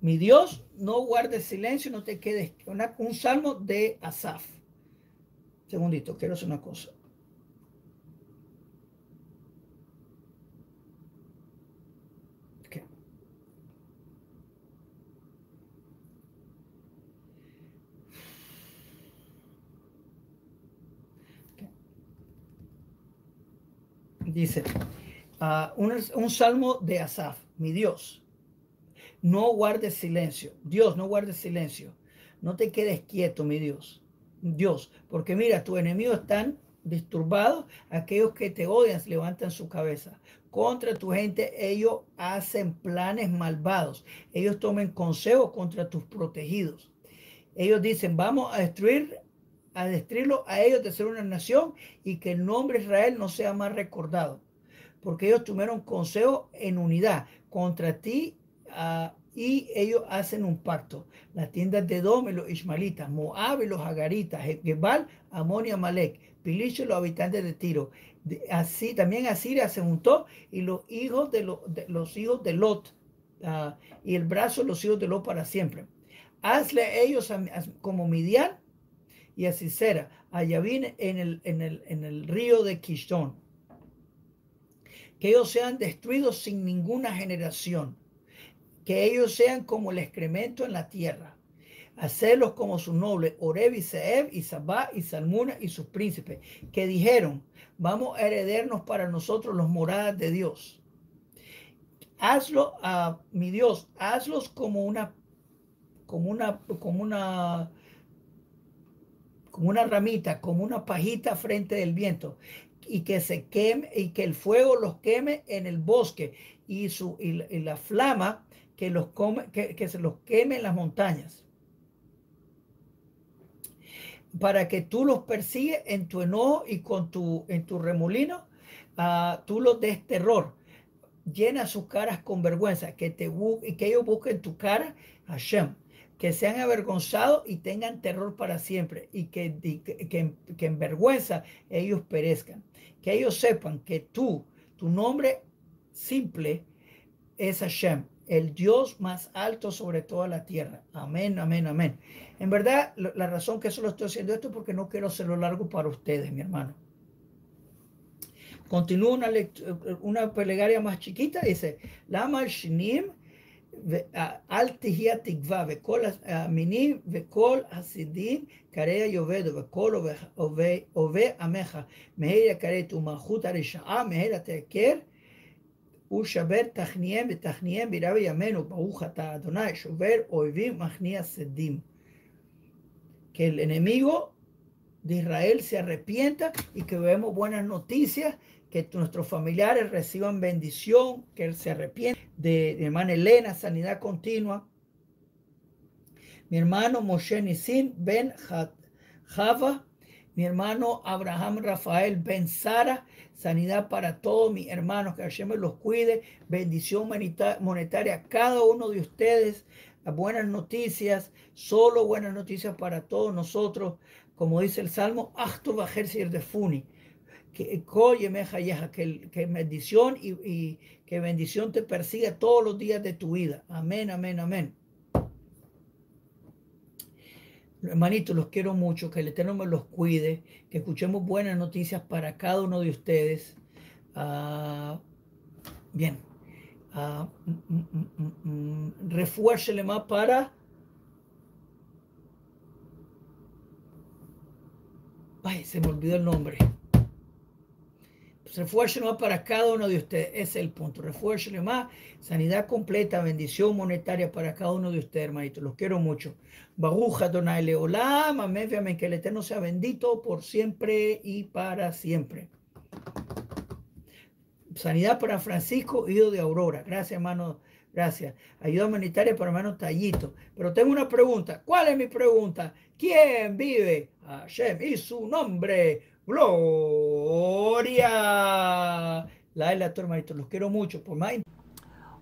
S1: mi Dios, no guardes silencio, no te quedes. un salmo de Asaf. Segundito, quiero hacer una cosa. dice, uh, un, un, salmo de Asaf, mi Dios, no guardes silencio, Dios, no guardes silencio, no te quedes quieto, mi Dios, Dios, porque mira, tus enemigos están disturbados, aquellos que te odian levantan su cabeza. Contra tu gente ellos hacen planes malvados, ellos tomen consejo contra tus protegidos. Ellos dicen, vamos a destruir a destruirlo a ellos de ser una nación y que el nombre Israel no sea más recordado. Porque ellos tuvieron consejo en unidad. contra ti ah, y ellos hacen un pacto. Las tiendas de Dom y los ismaelitas, Moab los hagaritas, Gebal, Amón y Amalek, Pilicho los habitantes de Tiro. así también Asiria se juntó y los hijos de, los hijos de Lot ah, y el brazo de los hijos de Lot para siempre. Hazle a ellos como Midian y a Sisera, a el, en el, en el río de Kishon. Que ellos sean destruidos sin ninguna generación. Que ellos sean como el excremento en la tierra. Hacerlos como sus nobles, Oreb y Seeb y Sabá y Salmuna y sus príncipes, que dijeron, vamos a heredernos para nosotros los moradas de Dios. Hazlo a mi Dios, hazlos como una como una, como una, como una ramita, como una pajita frente del viento, y que se queme, y que el fuego los queme en el bosque, y, su, y, la, flama que, los come, que, se los queme en las montañas. Para que tú los persigues en tu enojo y con tu, en tu remolino, uh, tú los des terror. Llena sus caras con vergüenza, que, te, y que ellos busquen tu cara, Hashem que sean avergonzados y tengan terror para siempre y que, que, que, en vergüenza ellos perezcan. Que ellos sepan que tú, tu nombre simple es Hashem, el Dios más alto sobre toda la tierra. Amén, amén, amén. En verdad, la razón que solo estoy haciendo esto es porque no quiero hacerlo largo para ustedes, mi hermano. Continúa una, una plegaria más chiquita, dice, Lama Shinim אל תהיה תקווה, וכל המינים וכל הסידים קרע יאבדו, וכל עובי עמך, מהר יכרת ומלכות הרשעה, מהר תעקר, ושבר תכניהם ותכניהם בירא ימינו, ברוך אתה אדוני, שובר אויבים מכניע שדים. Que el enemigo de Israel se arrepienta y que vemos buenas noticias que nuestros familiares reciban bendición, que él se arrepiente de, de hermana Elena, sanidad continua. Mi hermano Moshe Nisin Ben Java, mi hermano Abraham Rafael Ben Sara, sanidad para todos mis hermanos, que Hashem los cuide, bendición monetaria a cada uno de ustedes, buenas noticias, solo buenas noticias para todos nosotros, como dice el Salmo, Achtu de Funi que, que bendición y, y, que bendición te persiga todos los días de tu vida. Amén, amén, amén. Hermanitos, los quiero mucho, que el Eterno me los cuide, que escuchemos buenas noticias para cada uno de ustedes. Uh, bien, uh, mm, más para... Ay, se me olvidó el nombre. Refuerzo más para cada uno de ustedes. Ese es el punto. Refuerzo más. Sanidad completa, bendición monetaria para cada uno de ustedes, hermanitos. Los quiero mucho. Baruja Donai Leolam. Amén. Amén. Que el Eterno sea bendito por siempre y para siempre. Sanidad para Francisco, hijo de Aurora. Gracias, hermano. Gracias. Ayuda humanitaria para hermano Tallito. Pero tengo una pregunta. ¿Cuál es mi pregunta? ¿Quién vive? Hashem y su nombre. Gloria. La la hermanito, los quiero mucho. Por más.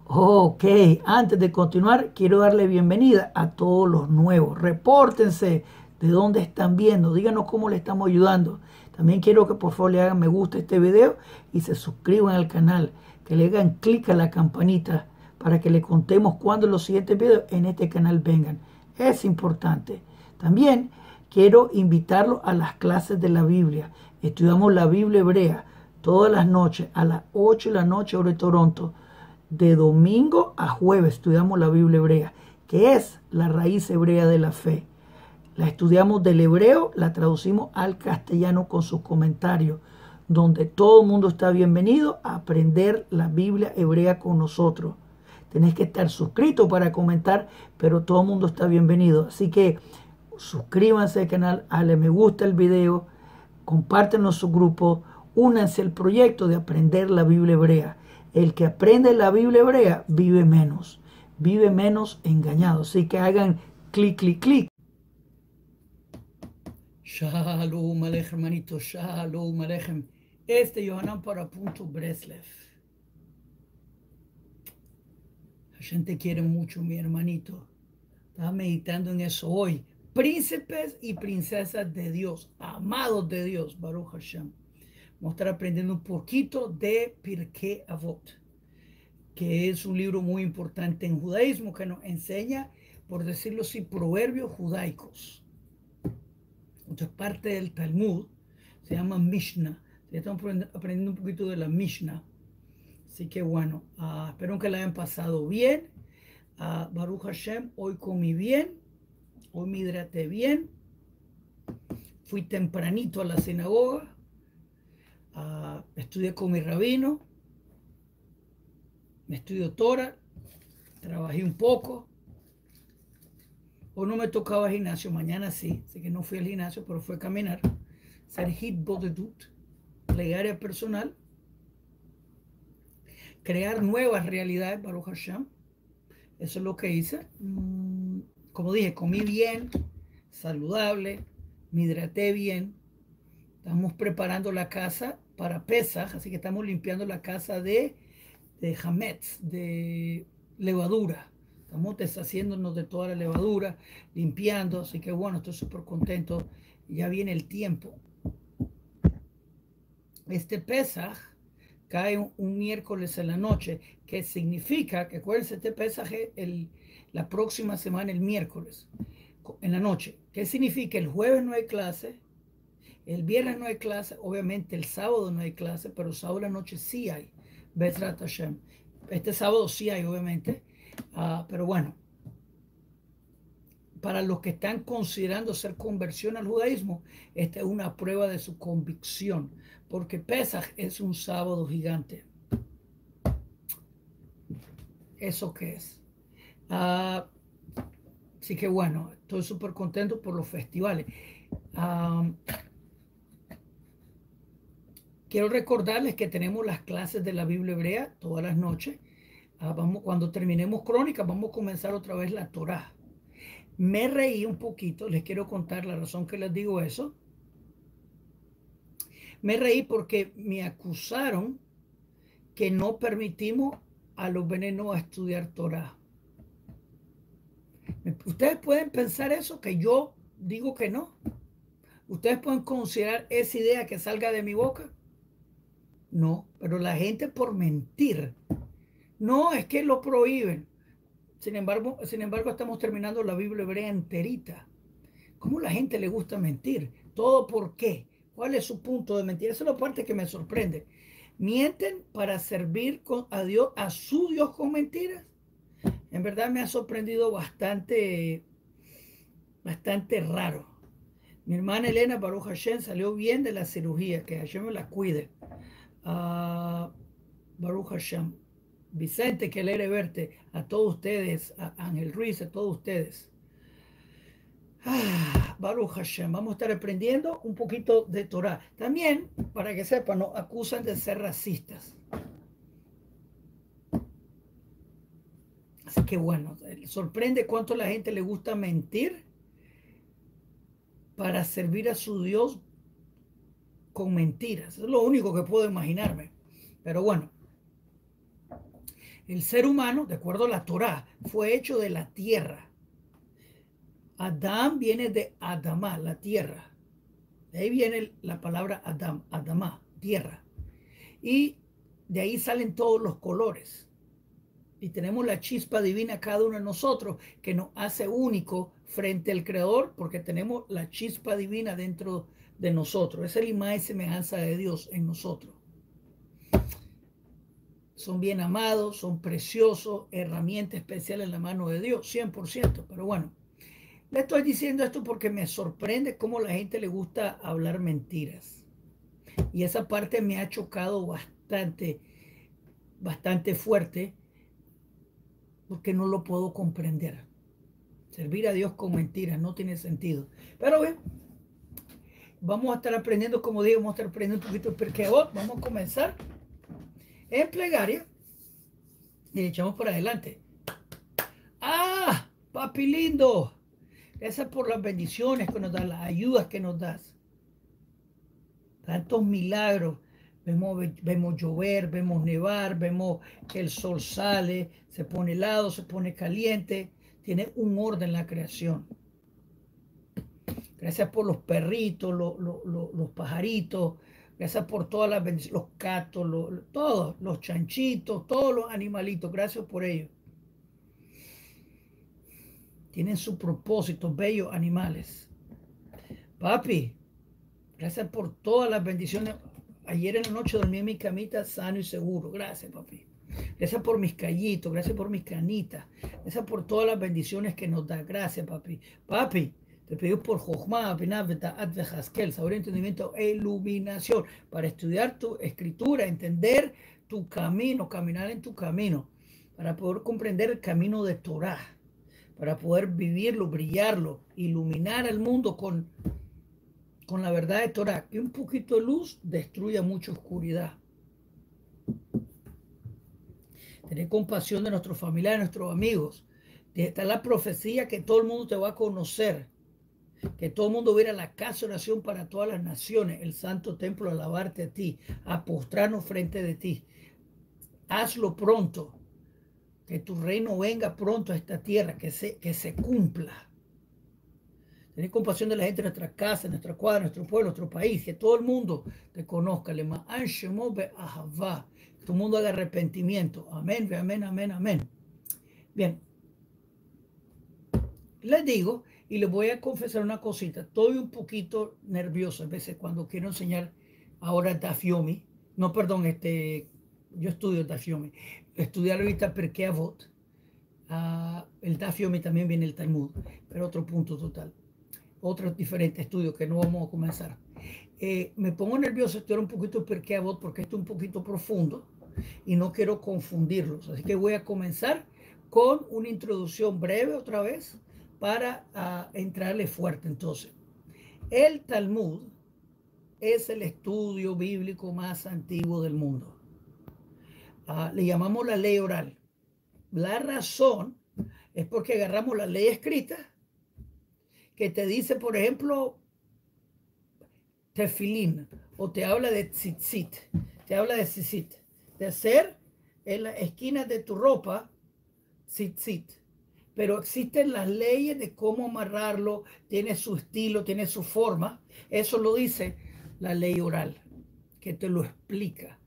S1: Ok, antes de continuar, quiero darle bienvenida a todos los nuevos. Repórtense de dónde están viendo, díganos cómo le estamos ayudando. También quiero que por favor le hagan me gusta a este video y se suscriban al canal, que le hagan clic a la campanita para que le contemos cuando los siguientes videos en este canal vengan. Es importante. También quiero invitarlo a las clases de la Biblia. Estudiamos la Biblia hebrea todas las noches, a las 8 de la noche hora de Toronto. De domingo a jueves estudiamos la Biblia hebrea, que es la raíz hebrea de la fe. La estudiamos del hebreo, la traducimos al castellano con sus comentarios, donde todo el mundo está bienvenido a aprender la Biblia hebrea con nosotros. Tenés que estar suscrito para comentar, pero todo el mundo está bienvenido. Así que suscríbanse al canal, dale me gusta el video, compártenos su grupo, únanse al proyecto de aprender la Biblia hebrea. El que aprende la Biblia hebrea vive menos, vive menos engañado. Así que hagan clic, clic, clic. Shalom Alejem, hermanito, Shalom Alejem. Este Yohanan para punto Breslev. gente quiere mucho, mi hermanito. Estaba meditando en eso hoy. Príncipes y princesas de Dios, amados de Dios, Baruch Hashem. Vamos a estar aprendiendo un poquito de Pirkei Avot, que es un libro muy importante en judaísmo que nos enseña, por decirlo así, proverbios judaicos. Es parte del Talmud, se llama Mishnah. Estamos aprendiendo un poquito de la Mishnah. Así que bueno, uh, espero que la hayan pasado bien. Uh, Baruch Hashem, hoy comí bien, hoy me hidraté bien. Fui tempranito a la sinagoga. Estudié con mi rabino. Me estudió Torah. Trabajé un poco. Hoy no me tocaba gimnasio, mañana sí. Así que no fui al gimnasio, pero fue a caminar. Hacer hit bodedut, plegaria personal crear nuevas realidades, para Hashem. Eso es lo que hice. Como dije, comí bien, saludable, me hidraté bien. Estamos preparando la casa para Pesach, así que estamos limpiando la casa de, de Hametz, de levadura. Estamos deshaciéndonos de toda la levadura, limpiando, así que bueno, estoy súper contento. Ya viene el tiempo. Este Pesach cae un, miércoles en la noche, que significa que acuérdense este pesaje el, la próxima semana, el miércoles, en la noche. ¿Qué significa? El jueves no hay clase, el viernes no hay clase, obviamente el sábado no hay clase, pero sábado la noche sí hay. Hashem. Este sábado sí hay, obviamente. Ah, pero bueno, para los que están considerando hacer conversión al judaísmo, esta es una prueba de su convicción porque Pesach es un sábado gigante. ¿Eso qué es? Ah, así que bueno, estoy súper contento por los festivales. Ah, quiero recordarles que tenemos las clases de la Biblia hebrea todas las noches. Ah, vamos, cuando terminemos crónica, vamos a comenzar otra vez la Torah. Me reí un poquito, les quiero contar la razón que les digo eso me reí porque me acusaron que no permitimos a los venenos estudiar Torah. Ustedes pueden pensar eso, que yo digo que no. Ustedes pueden considerar esa idea que salga de mi boca. No, pero la gente por mentir. No, es que lo prohíben. Sin embargo, sin embargo, estamos terminando la Biblia hebrea enterita. ¿Cómo la gente le gusta mentir? ¿Todo por qué? ¿Cuál es su punto de mentira? Esa es la parte que me sorprende. ¿Mienten para servir a Dios, a su Dios con mentiras? En verdad me ha sorprendido bastante, bastante raro. Mi hermana Elena Baruch Hashem salió bien de la cirugía, que Hashem me la cuide. Uh, Baruch Hashem. Vicente, que alegre verte. A todos ustedes, a Ángel Ruiz, a todos ustedes. Ah, Baruch Hashem, vamos a estar aprendiendo un poquito de Torah. También, para que sepan, nos acusan de ser racistas. Que bueno, sorprende cuánto la gente le gusta mentir para servir a su Dios con mentiras. Es lo único que puedo imaginarme. Pero bueno, el ser humano, de acuerdo a la Torah, fue hecho de la tierra Adán viene de Adamá, la tierra. De ahí viene la palabra Adam, Adamá, tierra. Y de ahí salen todos los colores. Y tenemos la chispa divina cada uno de nosotros que nos hace único frente al Creador porque tenemos la chispa divina dentro de nosotros. Es el imagen y semejanza de Dios en nosotros. Son bien amados, son preciosos, herramienta especial en la mano de Dios, 100%. Pero bueno, le estoy diciendo esto porque me sorprende cómo la gente le gusta hablar mentiras. Y esa parte me ha chocado bastante, bastante fuerte, porque no lo puedo comprender. Servir a Dios con mentiras no tiene sentido. Pero bien, vamos a estar aprendiendo, como digo, vamos a estar aprendiendo un poquito porque hoy vamos a comenzar en plegaria y echamos por adelante. ¡Ah! Papi lindo. Gracias por las bendiciones que nos das, las ayudas que nos das. Tantos milagros. Vemos, vemos llover, vemos nevar, vemos que el sol sale, se pone helado, se pone caliente. Tiene un orden la creación. Gracias por los perritos, los, los, pajaritos. Gracias por todas las bendiciones, los gatos, todos, los chanchitos, todos los animalitos. Gracias por ello. Tienen su propósito, bellos animales. Papi, gracias por todas las bendiciones. Ayer en la noche dormí en mi camita sano y seguro. Gracias, papi. Gracias por mis callitos, gracias por mis canitas, gracias por todas las bendiciones que nos da. Gracias, papi. Papi, te pido por Jochma, Haskel, sabor, entendimiento e iluminación para estudiar tu escritura, entender tu camino, caminar en tu camino, para poder comprender el camino de Torah, para poder vivirlo, brillarlo, iluminar al mundo con, con la verdad de Torah. Que un poquito de luz destruya mucha oscuridad. Tener compasión de nuestros familiares, de nuestros amigos. Está la profecía que todo el mundo te va a conocer que todo el mundo viera la casa oración para todas las naciones, el santo templo, alabarte a ti, a postrarnos frente de ti. Hazlo pronto, que tu reino venga pronto a esta tierra, que se, que se cumpla. Tener compasión de la gente de nuestra casa, de nuestra cuadra, nuestro pueblo, nuestro país, que todo el mundo te conozca. Que todo el mundo haga arrepentimiento. Amén, amén, amén, amén. Bien. Les digo y les voy a confesar una cosita. Estoy un poquito nervioso a veces cuando quiero enseñar ahora Dafyomi. No, perdón, este, yo estudio Dafyomi. Estudiar ahorita Perkei Avot. Uh, el Dafyomi también viene el Talmud, pero otro punto total. Otro diferente estudio que no vamos a comenzar. Eh, me pongo nervioso estudiar un poquito Perkei Avot porque esto es un poquito profundo y no quiero confundirlos. Así que voy a comenzar con una introducción breve otra vez para ah, entrarle fuerte. Entonces, el Talmud es el estudio bíblico más antiguo del mundo. Ah, le llamamos la ley oral. La razón es porque agarramos la ley escrita que te dice, por ejemplo, tefilín, o te habla de tzitzit, te habla de tzitzit, de hacer en la esquina de tu ropa tzitzit pero existen las leyes de cómo amarrarlo, tiene su estilo, tiene su forma. Eso lo dice la ley oral, que te lo explica.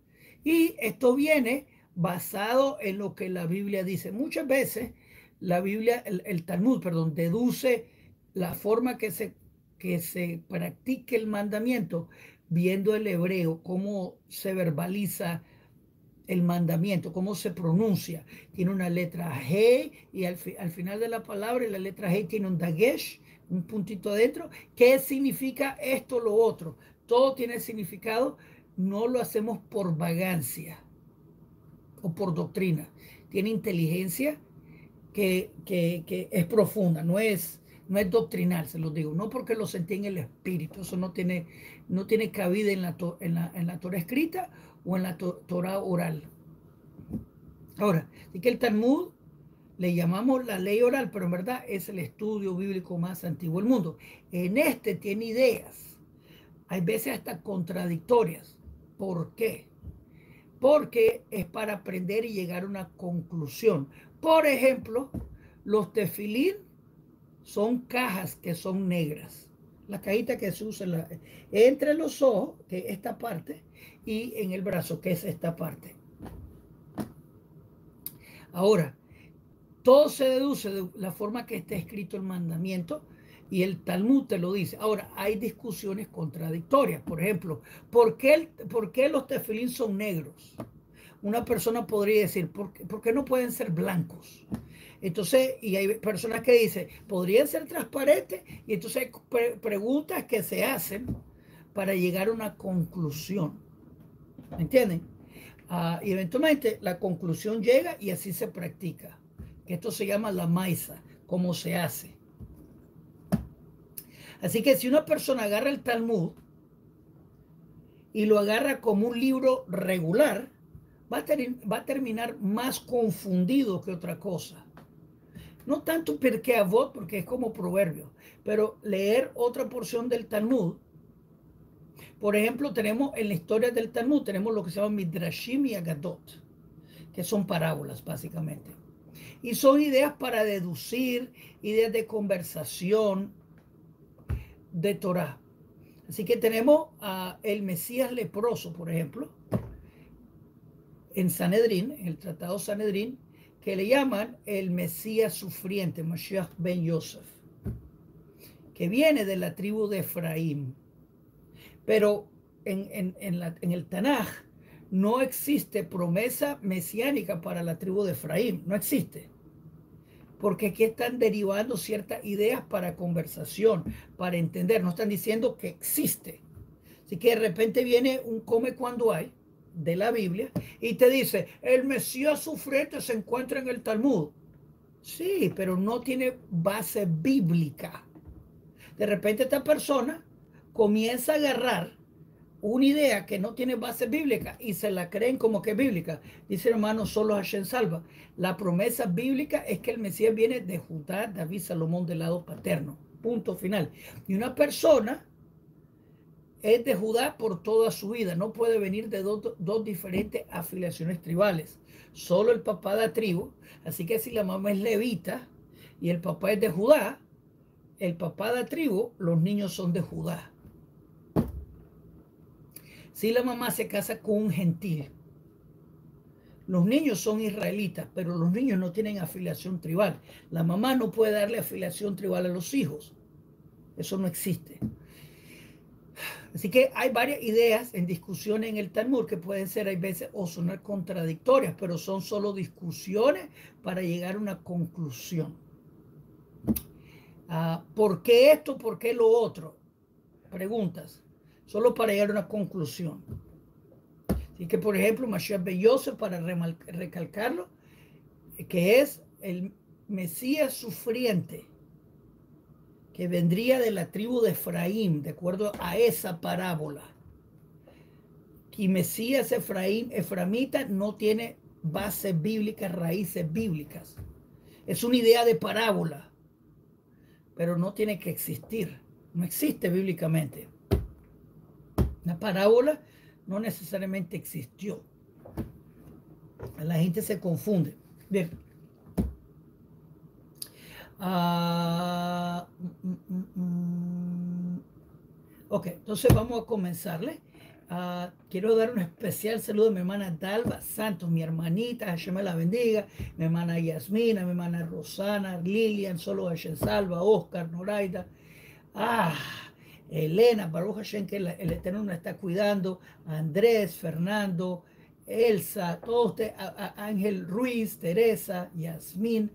S1: Y esto viene basado en lo que la Biblia dice. Muchas veces la Biblia, el, Talmud, perdón, deduce la forma que se, que se practique el mandamiento viendo el hebreo, cómo se verbaliza el mandamiento, cómo se pronuncia. Tiene una letra G y al, al final de la palabra la letra G tiene un dagesh, un puntito adentro. ¿Qué significa esto, lo otro? Todo tiene significado. No lo hacemos por vagancia o por doctrina. Tiene inteligencia que, es profunda, no es, no es doctrinal, se lo digo. No porque lo sentí en el espíritu, eso no tiene, no tiene cabida en la, en la, en la Torah escrita o en la Torah oral. Ahora, y que el Talmud le llamamos la ley oral, pero en verdad es el estudio bíblico más antiguo del mundo. En este tiene ideas, hay veces hasta contradictorias. ¿Por qué? Porque es para aprender y llegar a una conclusión. Por ejemplo, los tefilín son cajas que son negras. La cajita que se usa entre los ojos, que es esta parte, y en el brazo, que es esta parte. Ahora, todo se deduce de la forma que está escrito el mandamiento y el Talmud te lo dice. Ahora, hay discusiones contradictorias. Por ejemplo, ¿por qué, por qué los tefilín son negros? Una persona podría decir, ¿por qué, no pueden ser blancos? Entonces, y hay personas que dicen, podrían ser transparentes. Y entonces hay preguntas que se hacen para llegar a una conclusión. ¿Me entienden? Ah, y eventualmente la conclusión llega y así se practica. Esto se llama la maisa, cómo se hace. Así que si una persona agarra el Talmud y lo agarra como un libro regular, va va a terminar más confundido que otra cosa. No tanto porque Avot, porque es como proverbio, pero leer otra porción del Talmud Por ejemplo, tenemos en la historia del Talmud, tenemos lo que se llama Midrashim y Agadot, que son parábolas básicamente. Y son ideas para deducir, ideas de conversación de Torah. Así que tenemos a el Mesías leproso, por ejemplo, en Sanedrín, en el Tratado Sanedrín, que le llaman el Mesías sufriente, Mashiach ben Yosef, que viene de la tribu de Efraín. Pero en, en el Tanaj no existe promesa mesiánica para la tribu de Efraín, no existe. Porque aquí están derivando ciertas ideas para conversación, para entender, no están diciendo que existe. Así que de repente viene un come cuando hay de la Biblia y te dice, el Mesías sufriente se encuentra en el Talmud. Sí, pero no tiene base bíblica. De repente esta persona comienza a agarrar una idea que no tiene base bíblica y se la creen como que bíblica. Dice hermano, solo Hashem salva. La promesa bíblica es que el Mesías viene de Judá, David, Salomón del lado paterno. Punto final. Y una persona es de Judá por toda su vida. No puede venir de dos, diferentes afiliaciones tribales. Solo el papá da tribu. Así que si la mamá es levita y el papá es de Judá, el papá da tribu, los niños son de Judá. Si la mamá se casa con un gentil, los niños son israelitas, pero los niños no tienen afiliación tribal. La mamá no puede darle afiliación tribal a los hijos. Eso no existe. Así que hay varias ideas en discusión en el Talmud que pueden ser, hay veces, o sonar contradictorias, pero son solo discusiones para llegar a una conclusión. Ah, ¿Por qué esto? ¿Por qué lo otro? Preguntas solo para llegar a una conclusión. Así que, por ejemplo, Mashiach Belloso, para recalcarlo, que es el Mesías sufriente, que vendría de la tribu de Efraín, de acuerdo a esa parábola. Y Mesías Efraín, Eframita, no tiene bases bíblicas, raíces bíblicas. Es una idea de parábola, pero no tiene que existir. No existe bíblicamente. La parábola no necesariamente existió. La gente se confunde. Bien. Mm, ok, entonces vamos a comenzarle. Ah, quiero dar un especial saludo a mi hermana Dalva Santos, mi hermanita, Hashem me la bendiga, mi hermana Yasmina, mi hermana Rosana, Lilian, solo Hashem salva, Oscar, Noraida. Ah, Elena, Baruch Hashem, que el, Eterno nos está cuidando, Andrés, Fernando, Elsa, todos ustedes, Ángel Ruiz, Teresa, Yasmín,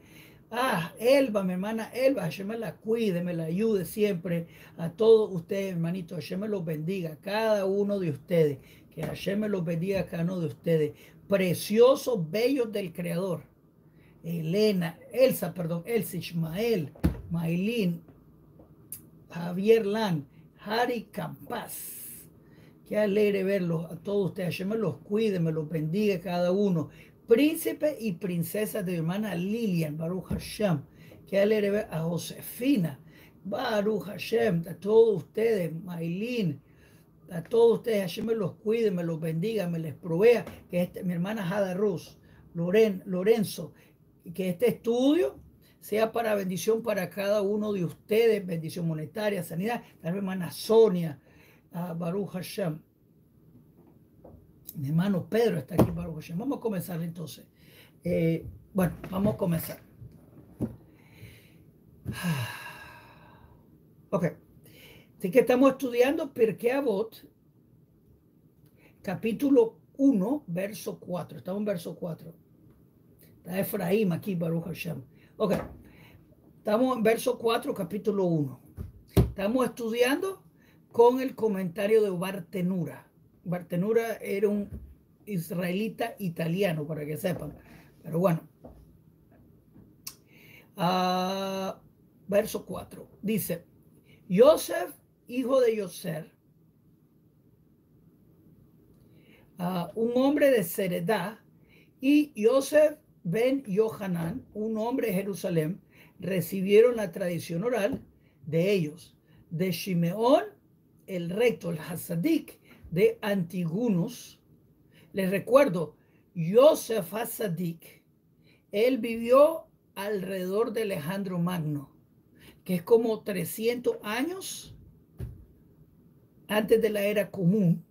S1: ah, Elba, mi hermana Elba, Hashem me la cuide, me la ayude siempre, a todos ustedes, hermanitos, Hashem me los bendiga, cada uno de ustedes, que Hashem me los bendiga cada uno de ustedes, preciosos, bellos del Creador. Elena, Elsa, perdón, Elsa, Ismael, Maylin, Javier Lan, Harry Campas. Qué alegre verlos a todos ustedes. Hashem me los cuide, me los bendiga cada uno. Príncipe y princesa de mi hermana Lilian, Baruch Hashem. Alegre ver a Josefina. Baruch Hashem, a todos ustedes, Maylin, a todos ustedes, Hashem me los cuide, me los bendiga, me les provea, que este, mi hermana Jada Ruz, Loren, Lorenzo, que este estudio sea para bendición para cada uno de ustedes, bendición monetaria, sanidad. La hermana Sonia, Baruch Hashem. Mi hermano Pedro está aquí, Baruch Hashem. Vamos a comenzar entonces. Eh, bueno, vamos a comenzar. [sighs] Ok. Así que estamos estudiando Pirkei Avot, capítulo 1, verso 4. Estamos en verso 4. Está Efraín aquí, Baruch Hashem. Ok, estamos en verso 4, capítulo 1. Estamos estudiando con el comentario de Bartenura. Bartenura era un israelita italiano, para que sepan. Pero bueno. Uh, verso 4. Dice, Joseph, hijo de Yosef, uh, un hombre de Seredá, y Joseph Ben Yohanan, un hombre de Jerusalén, recibieron la tradición oral de ellos, de Shimeón, el recto, el Hasadik de Antigunus. Les recuerdo, Joseph Hasadik, él vivió alrededor de Alejandro Magno, que es como 300 años antes de la era común,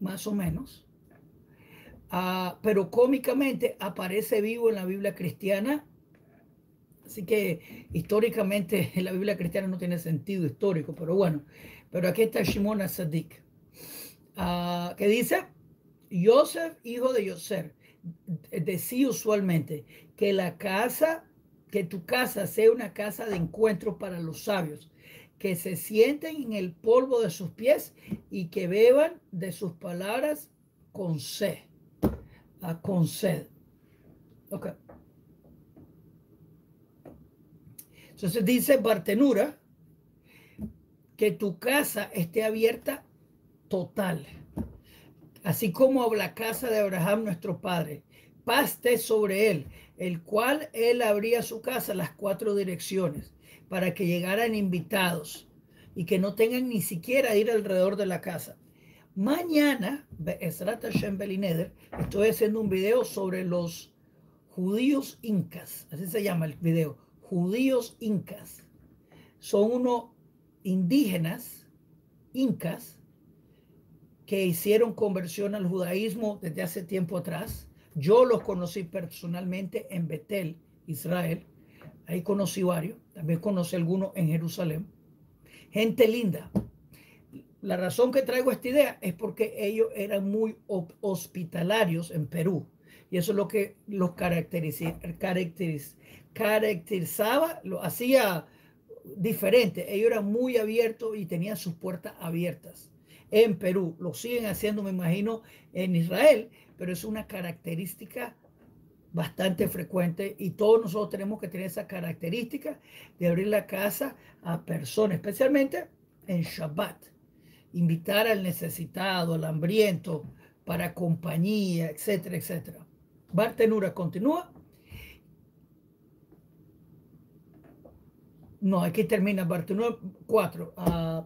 S1: más o menos. Uh, pero cómicamente aparece vivo en la Biblia cristiana. Así que históricamente [laughs] la Biblia cristiana no tiene sentido histórico, pero bueno, pero aquí está Shimon Sadik, uh, que dice, Joseph, hijo de Yosef, decía usualmente que la casa, que tu casa sea una casa de encuentro para los sabios, que se sienten en el polvo de sus pies y que beban de sus palabras con sed. A con sed. Ok. Entonces dice Bartenura que tu casa esté abierta total así como la casa de Abraham nuestro padre. Paste sobre él, el cual él abría su casa las cuatro direcciones para que llegaran invitados y que no tengan ni siquiera ir alrededor de la casa. Mañana, estoy haciendo un video sobre los judíos incas, así se llama el video, judíos incas. Son unos indígenas incas que hicieron conversión al judaísmo desde hace tiempo atrás. Yo los conocí personalmente en Betel, Israel. Ahí conocí varios. También conocí algunos en Jerusalén. Gente linda. La razón que traigo esta idea es porque ellos eran muy hospitalarios en Perú. Y eso es lo que los caracterizaba, lo hacía diferente. Ellos eran muy abiertos y tenían sus puertas abiertas en Perú. Lo siguen haciendo, me imagino, en Israel, pero es una característica bastante frecuente y todos nosotros tenemos que tener esa característica de abrir la casa a personas, especialmente en Shabbat. Invitar al necesitado, al hambriento, para compañía, etcétera, etcétera. Bartenura continúa. No, aquí termina Bartenura 4. Uh,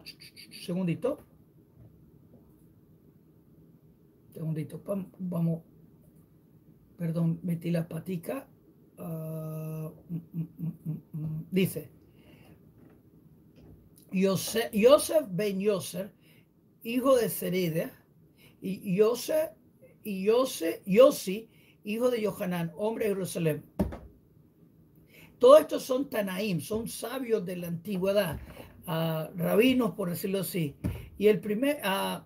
S1: segundito. Segundito, vamos, perdón, metí la patica. Uh, dice, Yosef, ben Yosef, hijo de Serida, y Yosef, y Yosef, Yosi, hijo de Yohanan, hombre de Jerusalén. Todos estos son Tanaim, son sabios de la antigüedad, uh, rabinos, por decirlo así. Y el primer, uh,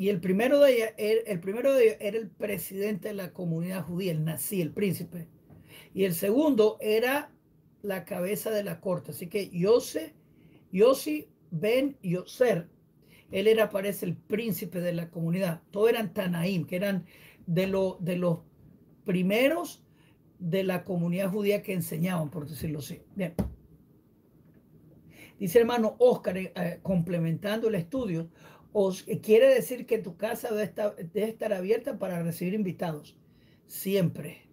S1: Y el primero de ellos, el primero de era el presidente de la comunidad judía, el nazi, el príncipe. Y el segundo era la cabeza de la corte. Así que Yose, Yosi Ben Yoser, él era, parece, el príncipe de la comunidad. Todos eran Tanaim, que eran de, lo, de los primeros de la comunidad judía que enseñaban, por decirlo así. Bien. Dice hermano Oscar, eh, complementando el estudio, o quiere decir que tu casa debe estar, abierta para recibir invitados. Siempre.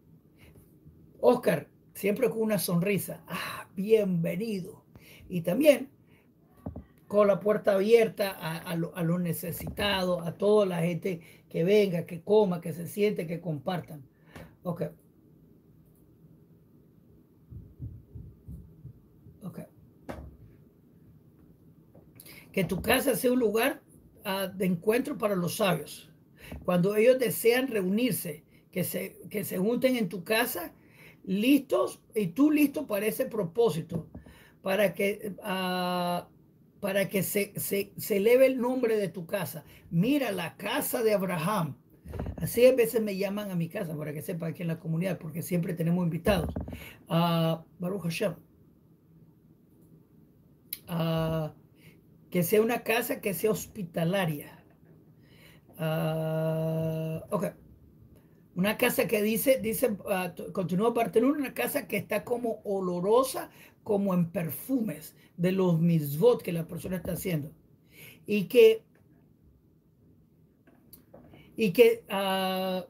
S1: Oscar, siempre con una sonrisa. Ah, bienvenido. Y también con la puerta abierta a, los necesitados, a toda la gente que venga, que coma, que se siente, que compartan. Ok. Ok. Que tu casa sea un lugar de encuentro para los sabios. Cuando ellos desean reunirse, que se, que se junten en tu casa, listos y tú listo para ese propósito, para que, uh, para que se, se, se, eleve el nombre de tu casa. Mira la casa de Abraham. Así a veces me llaman a mi casa para que sepa aquí en la comunidad, porque siempre tenemos invitados. Uh, Baruch Hashem. Uh, que sea una casa que sea hospitalaria. Uh, ok. Una casa que dice, dice, uh, continúa Bartelón, una casa que está como olorosa, como en perfumes de los misvot que la persona está haciendo. Y que, y que, uh,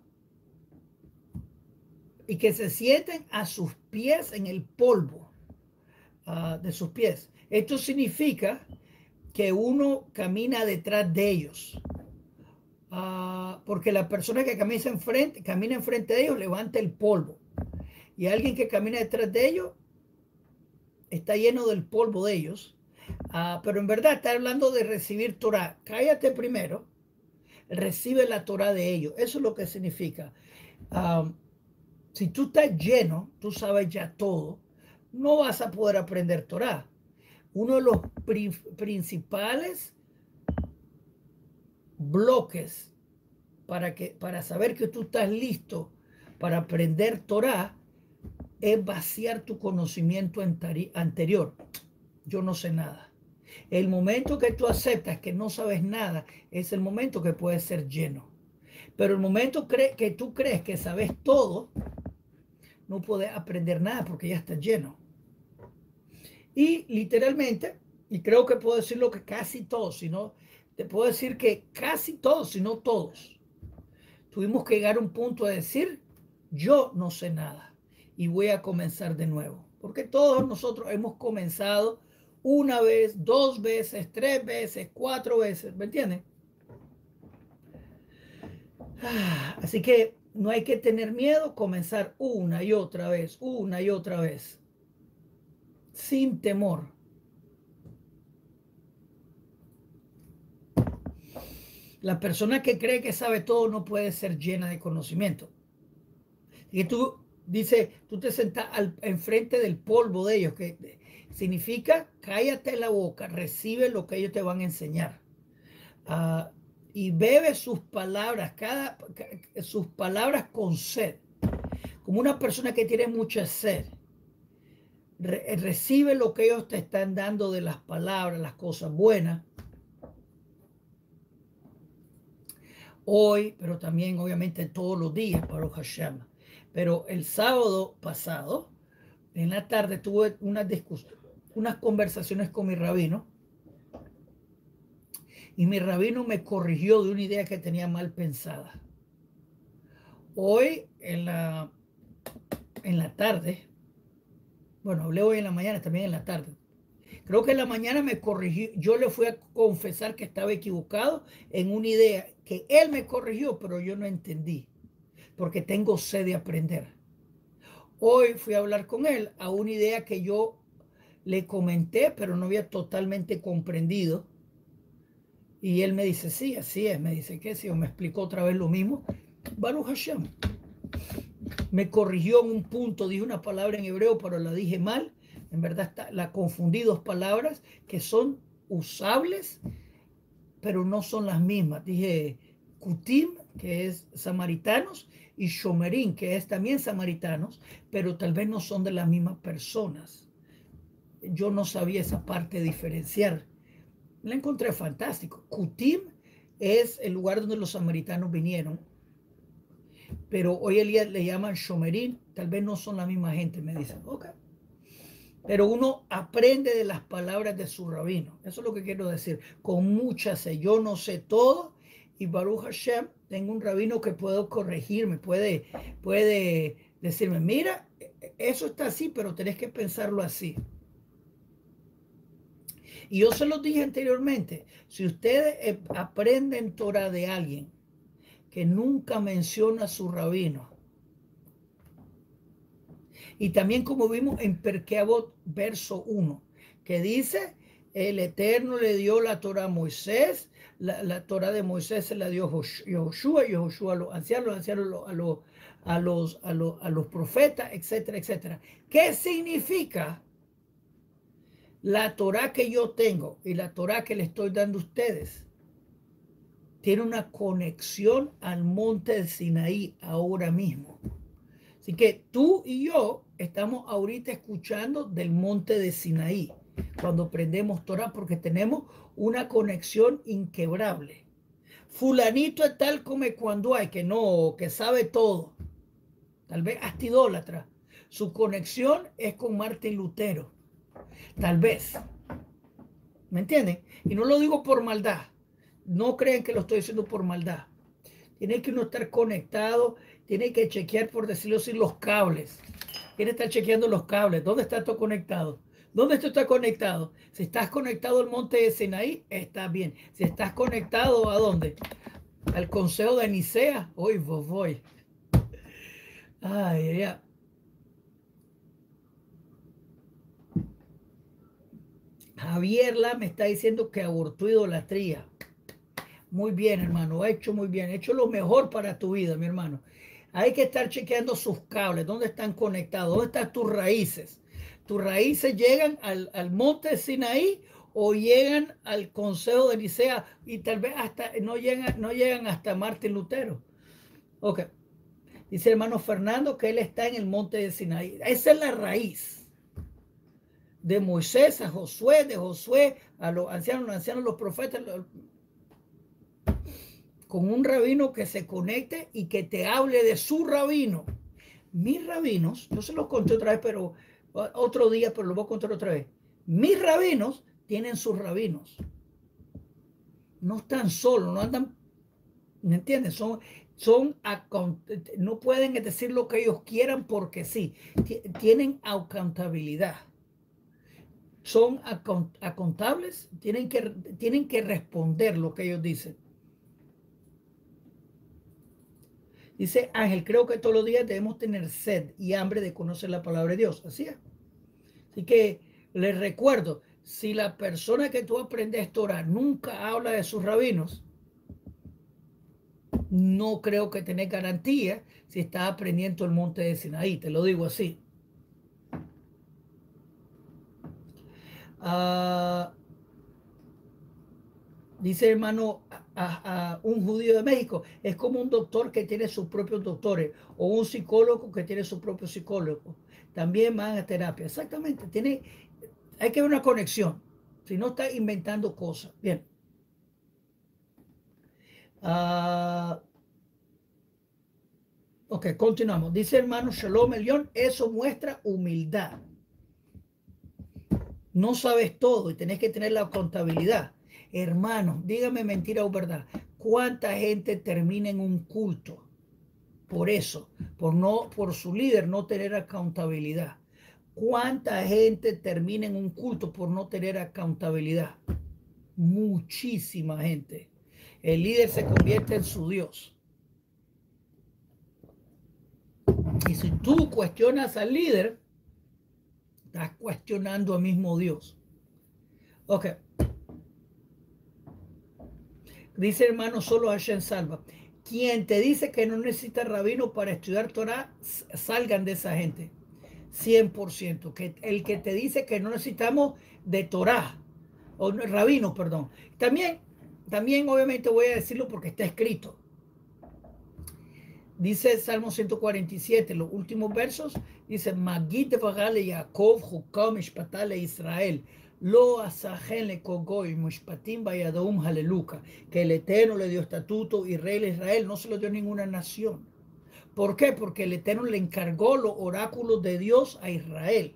S1: y que se sienten a sus pies en el polvo ah, de sus pies. Esto significa que uno camina detrás de ellos. Ah, porque la persona que camina enfrente, camina enfrente de ellos levanta el polvo. Y alguien que camina detrás de ellos está lleno del polvo de ellos. Ah, pero en verdad está hablando de recibir Torah. Cállate primero. Recibe la Torah de ellos. Eso es lo que significa. Ah, si tú estás lleno, tú sabes ya todo, no vas a poder aprender Torah. Uno de los principales bloques para, que, para saber que tú estás listo para aprender Torah es vaciar tu conocimiento anterior. Yo no sé nada. El momento que tú aceptas que no sabes nada es el momento que puedes ser lleno. Pero el momento que tú crees que sabes todo, no puedes aprender nada porque ya estás lleno. Y literalmente, y creo que puedo decirlo que casi todos, sino te puedo decir que casi todos, si no todos, tuvimos que llegar a un punto de decir, yo no sé nada y voy a comenzar de nuevo. Porque todos nosotros hemos comenzado una vez, dos veces, tres veces, cuatro veces, ¿me entienden? Ah, así que no hay que tener miedo, comenzar una y otra vez, una y otra vez, sin temor. La persona que cree que sabe todo no puede ser llena de conocimiento. Y tú dice, tú te sentas al, enfrente del polvo de ellos, que significa cállate la boca, recibe lo que ellos te van a enseñar. Ah, y bebe sus palabras, cada, sus palabras con sed, como una persona que tiene mucha sed. Recibe lo que ellos te están dando de las palabras, las cosas buenas, hoy, pero también obviamente todos los días, para Hashem. Pero el sábado pasado, en la tarde, tuve unas unas conversaciones con mi rabino. Y mi rabino me corrigió de una idea que tenía mal pensada. Hoy, en la, en la tarde, bueno, hablé hoy en la mañana, también en la tarde. Creo que en la mañana me corrigió, yo le fui a confesar que estaba equivocado en una idea que él me corrigió, pero yo no entendí, porque tengo sed de aprender. Hoy fui a hablar con él a una idea que yo le comenté, pero no había totalmente comprendido. Y él me dice, sí, así es. Me dice, ¿qué? Si me explicó otra vez lo mismo. Baruch Hashem. Me corrigió en un punto, dije una palabra en hebreo, pero la dije mal. En verdad la confundí dos palabras que son usables pero no son las mismas. Dije Kutim, que es samaritanos, y Shomerín, que es también samaritanos, pero tal vez no son de las mismas personas. Yo no sabía esa parte diferenciar. La encontré fantástico. Kutim es el lugar donde los samaritanos vinieron, pero hoy el día le llaman Shomerín, tal vez no son la misma gente, me dicen. Ok. Pero uno aprende de las palabras de su rabino. Eso es lo que quiero decir. Con mucha sed. Yo no sé todo. Y Baruch Hashem, tengo un rabino que puedo corregirme, puede, puede decirme, mira, eso está así, pero tenés que pensarlo así. Y yo se lo dije anteriormente, si ustedes eh, aprenden Torah de alguien que nunca menciona a su rabino, y también como vimos en Perkeabot, verso 1, que dice, el Eterno le dio la Torah a Moisés, la, la Torah de Moisés se la dio Joshua, y Joshua a los ancianos, los ancianos a los, a los, a los, a los profetas, etcétera, etcétera. ¿Qué significa la Torah que yo tengo y la Torah que le estoy dando a ustedes? Tiene una conexión al monte de Sinaí ahora mismo. Así que tú y yo estamos ahorita escuchando del monte de Sinaí cuando aprendemos Torah porque tenemos una conexión inquebrable. Fulanito es tal como cuando hay, que no, que sabe todo. Tal vez hasta idólatra. Su conexión es con Martín Lutero. Tal vez. ¿Me entienden? Y no lo digo por maldad. No creen que lo estoy diciendo por maldad. Tiene que uno estar conectado tiene que chequear, por decirlo así, los cables. quiere estar chequeando los cables. ¿Dónde está todo conectado? ¿Dónde esto está conectado? Si estás conectado al monte de Sinaí, está bien. Si estás conectado a dónde? Al consejo de Nicea. Hoy voy. Ay, ya. Javier La me está diciendo que abortó idolatría. Muy bien, hermano. Hecho muy bien. Hecho lo mejor para tu vida, mi hermano. Hay que estar chequeando sus cables. ¿Dónde están conectados? ¿Dónde están tus raíces? tus raíces llegan al, monte de Sinaí o llegan al consejo de Nicea y tal vez hasta no llegan, no llegan hasta Martín Lutero. Ok. Dice hermano Fernando que él está en el monte de Sinaí. Esa es la raíz de Moisés a Josué, de Josué a los ancianos, los ancianos, los profetas, con un rabino que se conecte y que te hable de su rabino. Mis rabinos, yo se los conté otra vez, pero otro día, pero lo voy a contar otra vez. Mis rabinos tienen sus rabinos. No están solos, no andan, ¿me entiendes? Son, son, no pueden decir lo que ellos quieran porque sí, tienen accountabilidad. Son acontables, tienen que, tienen que responder lo que ellos dicen. Dice Ángel, creo que todos los días debemos tener sed y hambre de conocer la palabra de Dios. Así es. Así que les recuerdo, si la persona que tú aprendes Torah nunca habla de sus rabinos, no creo que tenés garantía si está aprendiendo el monte de Sinaí, te lo digo así. Ah, dice hermano a, un judío de México, es como un doctor que tiene sus propios doctores o un psicólogo que tiene su propio psicólogo también van a terapia. Exactamente, tiene, hay que ver una conexión. Si no está inventando cosas. Bien. Uh, ok, continuamos. Dice hermano Shalom Elión, eso muestra humildad. No sabes todo y tenés que tener la contabilidad. Hermano, dígame mentira o verdad. ¿Cuánta gente termina en un culto? por eso, por no, por su líder no tener accountabilidad. ¿Cuánta gente termina en un culto por no tener accountabilidad? Muchísima gente. El líder se convierte en su Dios. Y si tú cuestionas al líder, estás cuestionando al mismo Dios. Ok. Dice hermano, solo Hashem salva quien te dice que no necesita rabino para estudiar Torah, salgan de esa gente. 100%. Que el que te dice que no necesitamos de Torah, o rabino, perdón. También, también obviamente voy a decirlo porque está escrito. Dice Salmo 147, los últimos versos, dice, Magid Vagale Yaakov, Hukam, Israel lo asajele kogoy mushpatim bayadum aleluca, que el Eterno le dio estatuto y rey de Israel, no se lo dio ninguna nación. ¿Por qué? Porque el Eterno le encargó los oráculos de Dios a Israel.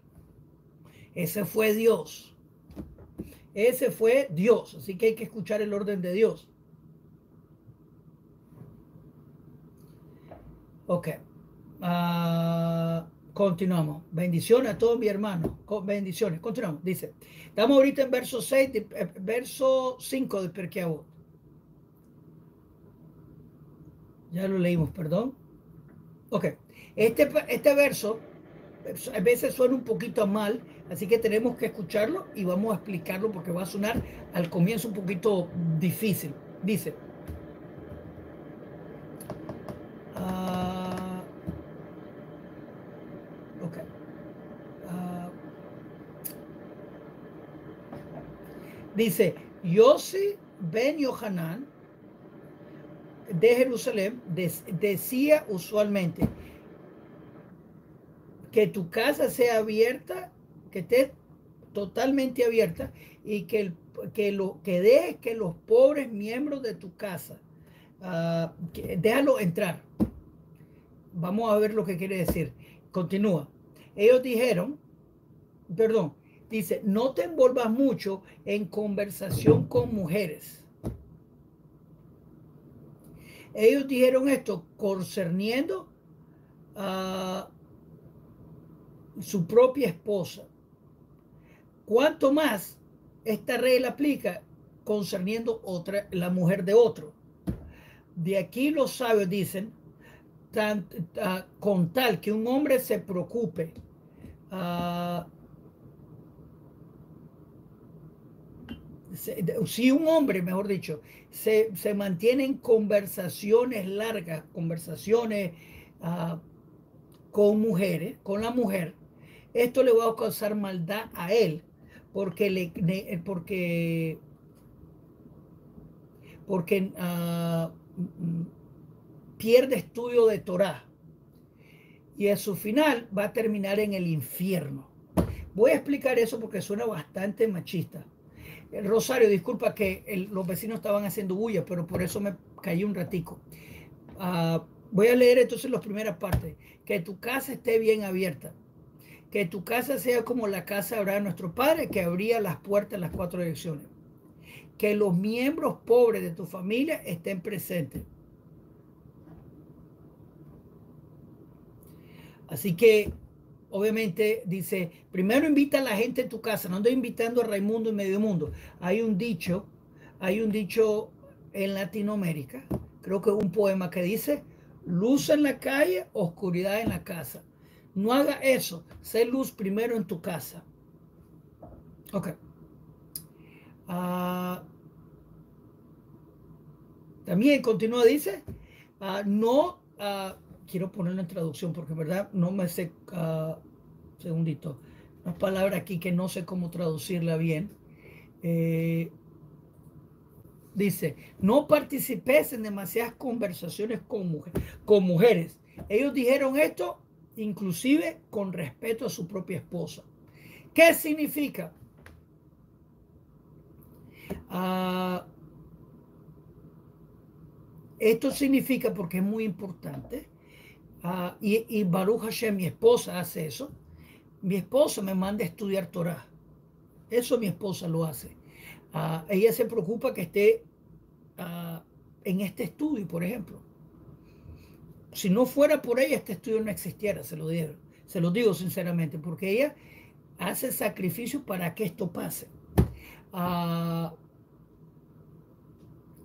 S1: Ese fue Dios. Ese fue Dios. Así que hay que escuchar el orden de Dios. Ok. Uh, Continuamos. Bendiciones a todos mis hermanos. Bendiciones. Continuamos. Dice, estamos ahorita en verso 6, eh, verso 5 de Perkeabot. Ya lo leímos, perdón. Ok. Este, este verso a veces suena un poquito mal, así que tenemos que escucharlo y vamos a explicarlo porque va a sonar al comienzo un poquito difícil. Dice, Dice, Yossi ben Yohanan de Jerusalén decía usualmente que tu casa sea abierta, que esté totalmente abierta y que, que, lo, que dejes que los pobres miembros de tu casa, uh, déjalo entrar. Vamos a ver lo que quiere decir. Continúa. Ellos dijeron, perdón, Dice, no te envolvas mucho en conversación con mujeres. Ellos dijeron esto concerniendo a su propia esposa. ¿Cuánto más esta regla aplica concerniendo otra, la mujer de otro? De aquí los sabios dicen, con tal que un hombre se preocupe uh, si un hombre, mejor dicho, se, se mantiene en conversaciones largas, conversaciones uh, con mujeres, con la mujer, esto le va a causar maldad a él, porque le, porque porque uh, pierde estudio de Torah y a su final va a terminar en el infierno. Voy a explicar eso porque suena bastante machista. El Rosario, disculpa que los vecinos estaban haciendo bulla, pero por eso me caí un ratico. Uh, voy a leer entonces las primeras partes. Que tu casa esté bien abierta. Que tu casa sea como la casa de nuestro padre, que abría las puertas en las cuatro direcciones. Que los miembros pobres de tu familia estén presentes Así que, obviamente, dice, primero invita a la gente a tu casa, no estoy invitando a Raimundo y Medio Mundo. Hay un dicho, hay un dicho en Latinoamérica, creo que es un poema que dice, luz en la calle, oscuridad en la casa. No haga eso, sé luz primero en tu casa. Ok. Ah, también continúa, dice, ah, no uh, quiero ponerlo en traducción porque, ¿verdad? No me sé, uh, segundito, una palabra aquí que no sé cómo traducirla bien. Eh, dice, no participes en demasiadas conversaciones con, con mujeres. Ellos dijeron esto inclusive con respeto a su propia esposa. ¿Qué significa? Uh, esto significa, porque es muy importante, Ah, y, y, Baruch Hashem, mi esposa, hace eso. Mi esposa me manda a estudiar Torah. Eso mi esposa lo hace. Ah, ella se preocupa que esté ah, en este estudio, por ejemplo. Si no fuera por ella, este estudio no existiera, se lo digo, se lo digo sinceramente, porque ella hace sacrificio para que esto pase.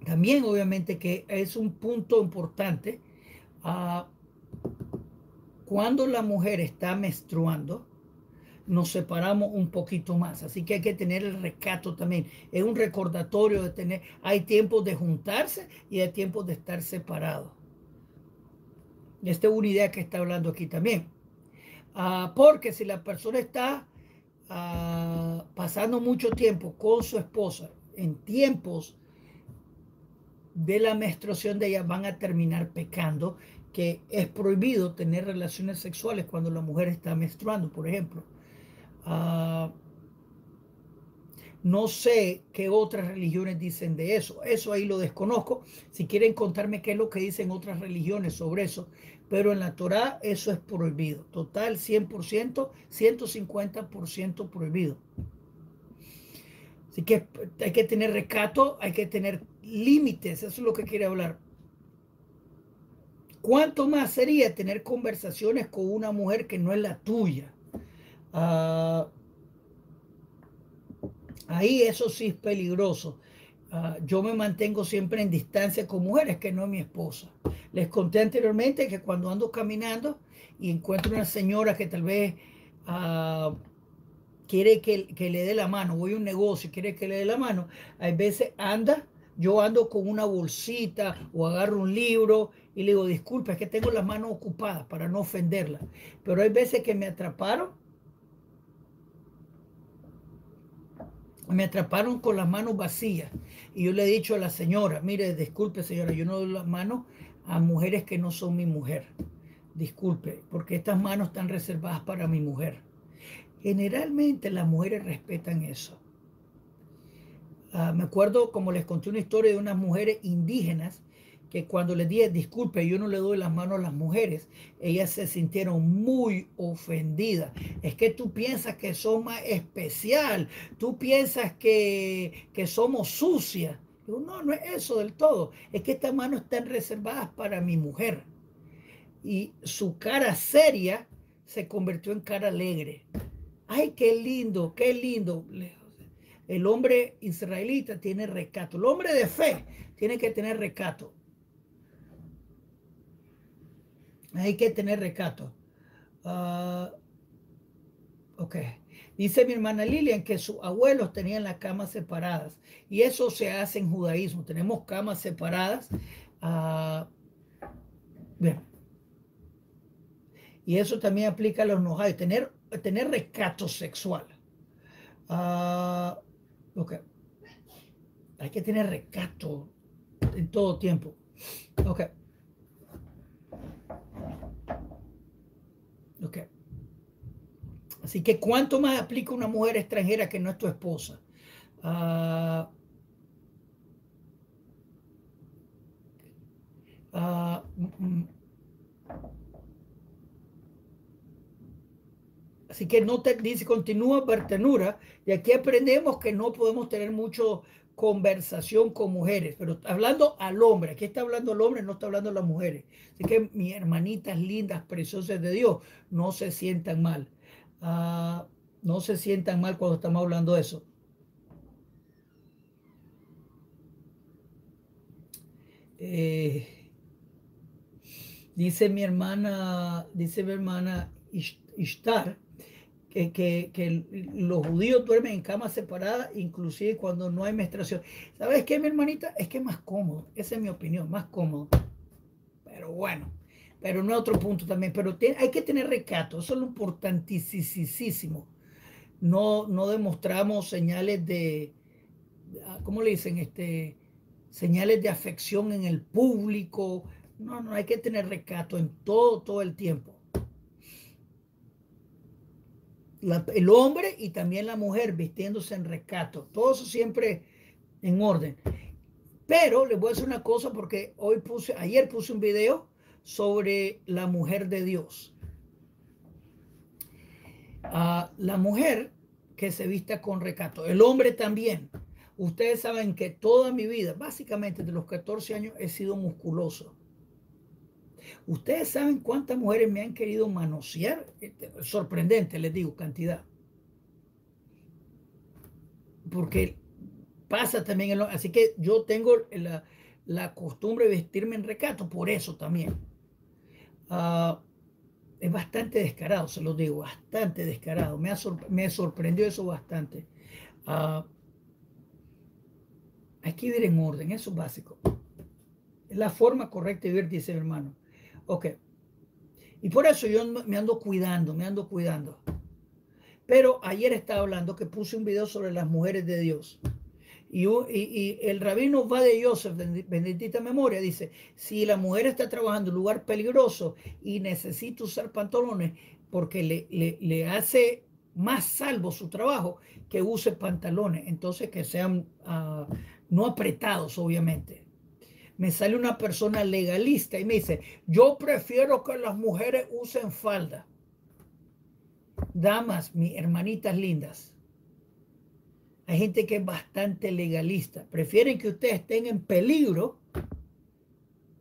S1: también, obviamente, que es un punto importante. Cuando la mujer está menstruando, nos separamos un poquito más. Así que hay que tener el recato también. Es un recordatorio de tener, hay tiempos de juntarse y hay tiempos de estar separados. Esta es una idea que está hablando aquí también. Ah, porque si la persona está ah, pasando mucho tiempo con su esposa en tiempos de la menstruación de ella, van a terminar pecando que es prohibido tener relaciones sexuales cuando la mujer está menstruando, por ejemplo. Ah, no sé qué otras religiones dicen de eso. Eso ahí lo desconozco. Si quieren contarme qué es lo que dicen otras religiones sobre eso. Pero en la Torá eso es prohibido. Total 100%, 150% prohibido. Así que hay que tener recato, hay que tener límites. Eso es lo que quiere hablar. ¿Cuánto más sería tener conversaciones con una mujer que no es la tuya? Ah, ahí eso sí es peligroso. Ah, yo me mantengo siempre en distancia con mujeres que no es mi esposa. Les conté anteriormente que cuando ando caminando y encuentro una señora que tal vez ah, quiere que, le dé la mano, voy a un negocio y quiere que le dé la mano, hay veces anda, yo ando con una bolsita o agarro un libro y le digo, disculpa, es que tengo las manos ocupadas para no ofenderla. Pero hay veces que me atraparon. Me atraparon con las manos vacías. Y yo le he dicho a la señora, mire, disculpe señora, yo no doy las manos a mujeres que no son mi mujer. Disculpe, porque estas manos están reservadas para mi mujer. Generalmente las mujeres respetan eso. Ah, me acuerdo, como les conté una historia de unas mujeres indígenas que cuando les dije, disculpe, yo no le doy las manos a las mujeres, ellas se sintieron muy ofendidas. Es que tú piensas que son más especial, tú piensas que, que somos sucias. Digo, no, no es eso del todo. Es que estas manos están reservadas para mi mujer. Y su cara seria se convirtió en cara alegre. Ay, qué lindo, qué lindo. El hombre israelita tiene recato. El hombre de fe tiene que tener recato. Hay que tener recato. Uh, ok. Dice mi hermana Lilian que sus abuelos tenían las camas separadas. Y eso se hace en judaísmo. Tenemos camas separadas. Uh, bien. Y eso también aplica a los nojales. Tener, tener recato sexual. Uh, ok. Hay que tener recato en todo tiempo. Ok. Ok. Así que cuánto más aplica una mujer extranjera que no es tu esposa. Uh, uh, Así que no te dice, continúa ternura. Y aquí aprendemos que no podemos tener mucho conversación con mujeres, pero hablando al hombre, aquí está hablando el hombre, no está hablando las mujeres. Así que mis hermanitas lindas, preciosas de Dios, no se sientan mal. Ah, no se sientan mal cuando estamos hablando de eso. Eh, dice mi hermana, dice mi hermana Ishtar, que, los judíos duermen en camas separadas, inclusive cuando no hay menstruación. ¿Sabes qué, mi hermanita? Es que es más cómodo. Esa es mi opinión, más cómodo. Pero bueno, pero no otro punto también. Pero hay que tener recato, eso es lo importantísimo. No, no demostramos señales de, ah, ¿cómo le dicen? Este, señales de afección en el público. No, no, hay que tener recato en todo, todo el tiempo el hombre y también la mujer vistiéndose en rescato. Todo eso siempre en orden. Pero les voy a decir una cosa porque hoy puse, ayer puse un video sobre la mujer de Dios. Ah, la mujer que se vista con recato, el hombre también. Ustedes saben que toda mi vida, básicamente de los 14 años, he sido musculoso. Ustedes saben cuántas mujeres me han querido manosear. Este, sorprendente, les digo, cantidad. Porque pasa también. así que yo tengo la, costumbre de vestirme en recato, por eso también. Ah, es bastante descarado, se lo digo, bastante descarado. Me, ha sorprendió eso bastante. Ah, hay que vivir en orden, eso es básico. Es la forma correcta de vivir, dice hermano. Ok. Y por eso yo me ando cuidando, me ando cuidando. Pero ayer estaba hablando que puse un video sobre las mujeres de Dios. Y, y, el rabino va de Joseph, bendita memoria, dice, si la mujer está trabajando en un lugar peligroso y necesita usar pantalones porque le, le, hace más salvo su trabajo, que use pantalones, entonces que sean ah, no apretados, obviamente me sale una persona legalista y me dice, yo prefiero que las mujeres usen falda. Damas, mis hermanitas lindas, hay gente que es bastante legalista. Prefieren que ustedes estén en peligro,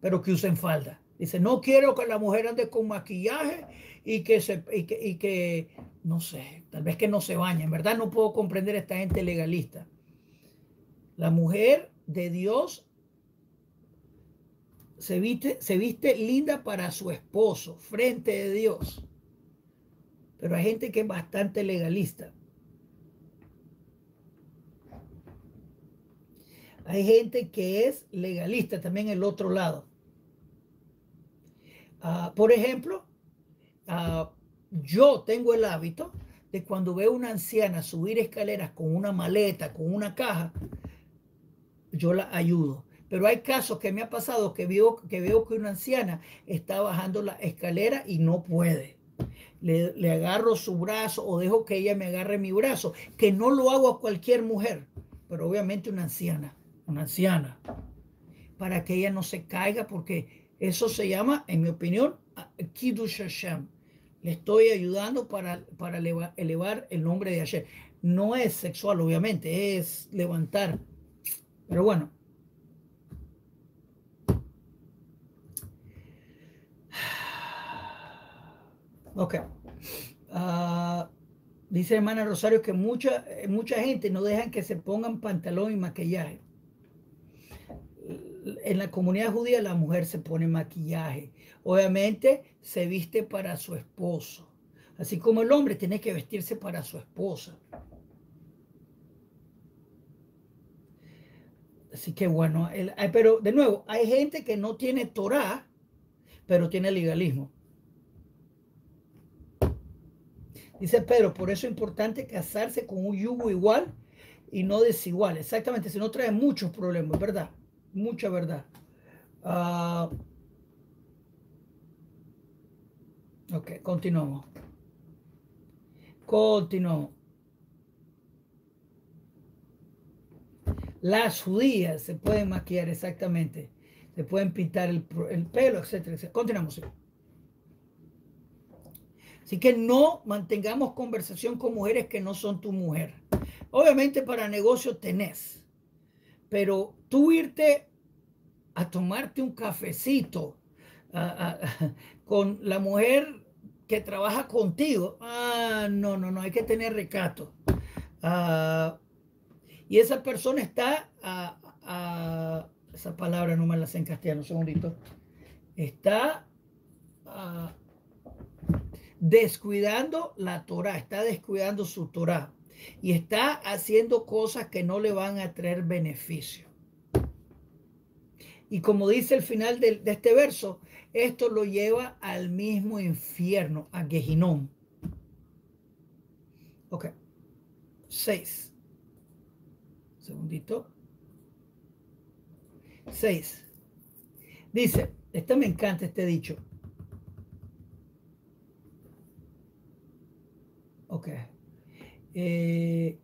S1: pero que usen falda. Dice, no quiero que la mujer ande con maquillaje y que, se, y que, y que, no sé, tal vez que no se bañen. En verdad no puedo comprender esta gente legalista. La mujer de Dios se viste, se viste linda para su esposo, frente de Dios. Pero hay gente que es bastante legalista. Hay gente que es legalista también el otro lado. Ah, por ejemplo, ah, yo tengo el hábito de cuando veo una anciana subir escaleras con una maleta, con una caja, yo la ayudo. Pero hay casos que me ha pasado que veo que, veo que una anciana está bajando la escalera y no puede. Le, agarro su brazo o dejo que ella me agarre mi brazo, que no lo hago a cualquier mujer, pero obviamente una anciana, una anciana, para que ella no se caiga, porque eso se llama, en mi opinión, Kiddush Hashem. Le estoy ayudando para, para elevar, elevar el nombre de Hashem. No es sexual, obviamente, es levantar. Pero bueno, Ok. Ah, dice hermana Rosario que mucha, mucha gente no dejan que se pongan pantalón y maquillaje. En la comunidad judía la mujer se pone maquillaje. Obviamente se viste para su esposo. Así como el hombre tiene que vestirse para su esposa. Así que bueno, pero de nuevo, hay gente que no tiene Torah, pero tiene legalismo. Dice Pedro, por eso es importante casarse con un yugo igual y no desigual. Exactamente, si no trae muchos problemas, ¿verdad? Mucha verdad. Uh, ok, continuamos. Continuamos. Las judías se pueden maquillar exactamente, se pueden pintar el, pelo, etcétera, etcétera. Continuamos. Así que no mantengamos conversación con mujeres que no son tu mujer. Obviamente para negocio tenés, pero tú irte a tomarte un cafecito [laughs] con la mujer que trabaja contigo, ah, no, no, no, hay que tener recato. Ah, y esa persona está, a, esa palabra no me la sé en castellano, un segundito, está descuidando la Torah, está descuidando su Torah y está haciendo cosas que no le van a traer beneficio. Y como dice el final de, este verso, esto lo lleva al mismo infierno, a Gehinnom. Ok. Seis. Segundito. Seis. Dice, este me encanta este dicho. Ok. Eh,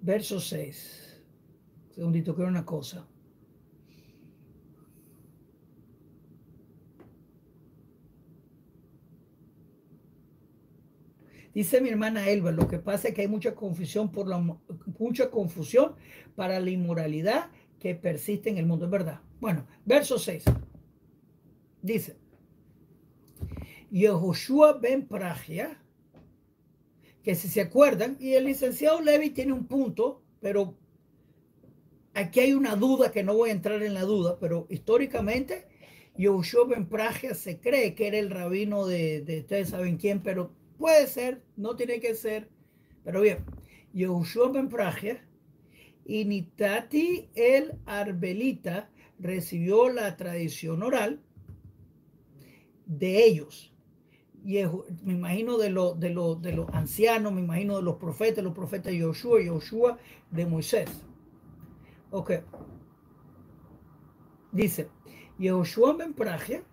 S1: verso 6. Segundito, quiero una cosa. Dice mi hermana Elba, lo que pasa es que hay mucha confusión por la mucha confusión para la inmoralidad que persiste en el mundo, es verdad. Bueno, verso 6. Dice, Yehoshua ben Pragia, que si se acuerdan, y el licenciado Levi tiene un punto, pero aquí hay una duda que no voy a entrar en la duda, pero históricamente Yehoshua ben Pragia se cree que era el rabino de, de ustedes saben quién, pero puede ser, no tiene que ser, pero bien, Yehoshua ben Pragia y Nitati el Arbelita recibió la tradición oral de ellos me imagino de, lo, de, de los ancianos, me imagino de los profetas, los profetas Yoshua, Yoshua de Moisés. Ok. Dice, Yoshua ben Praje,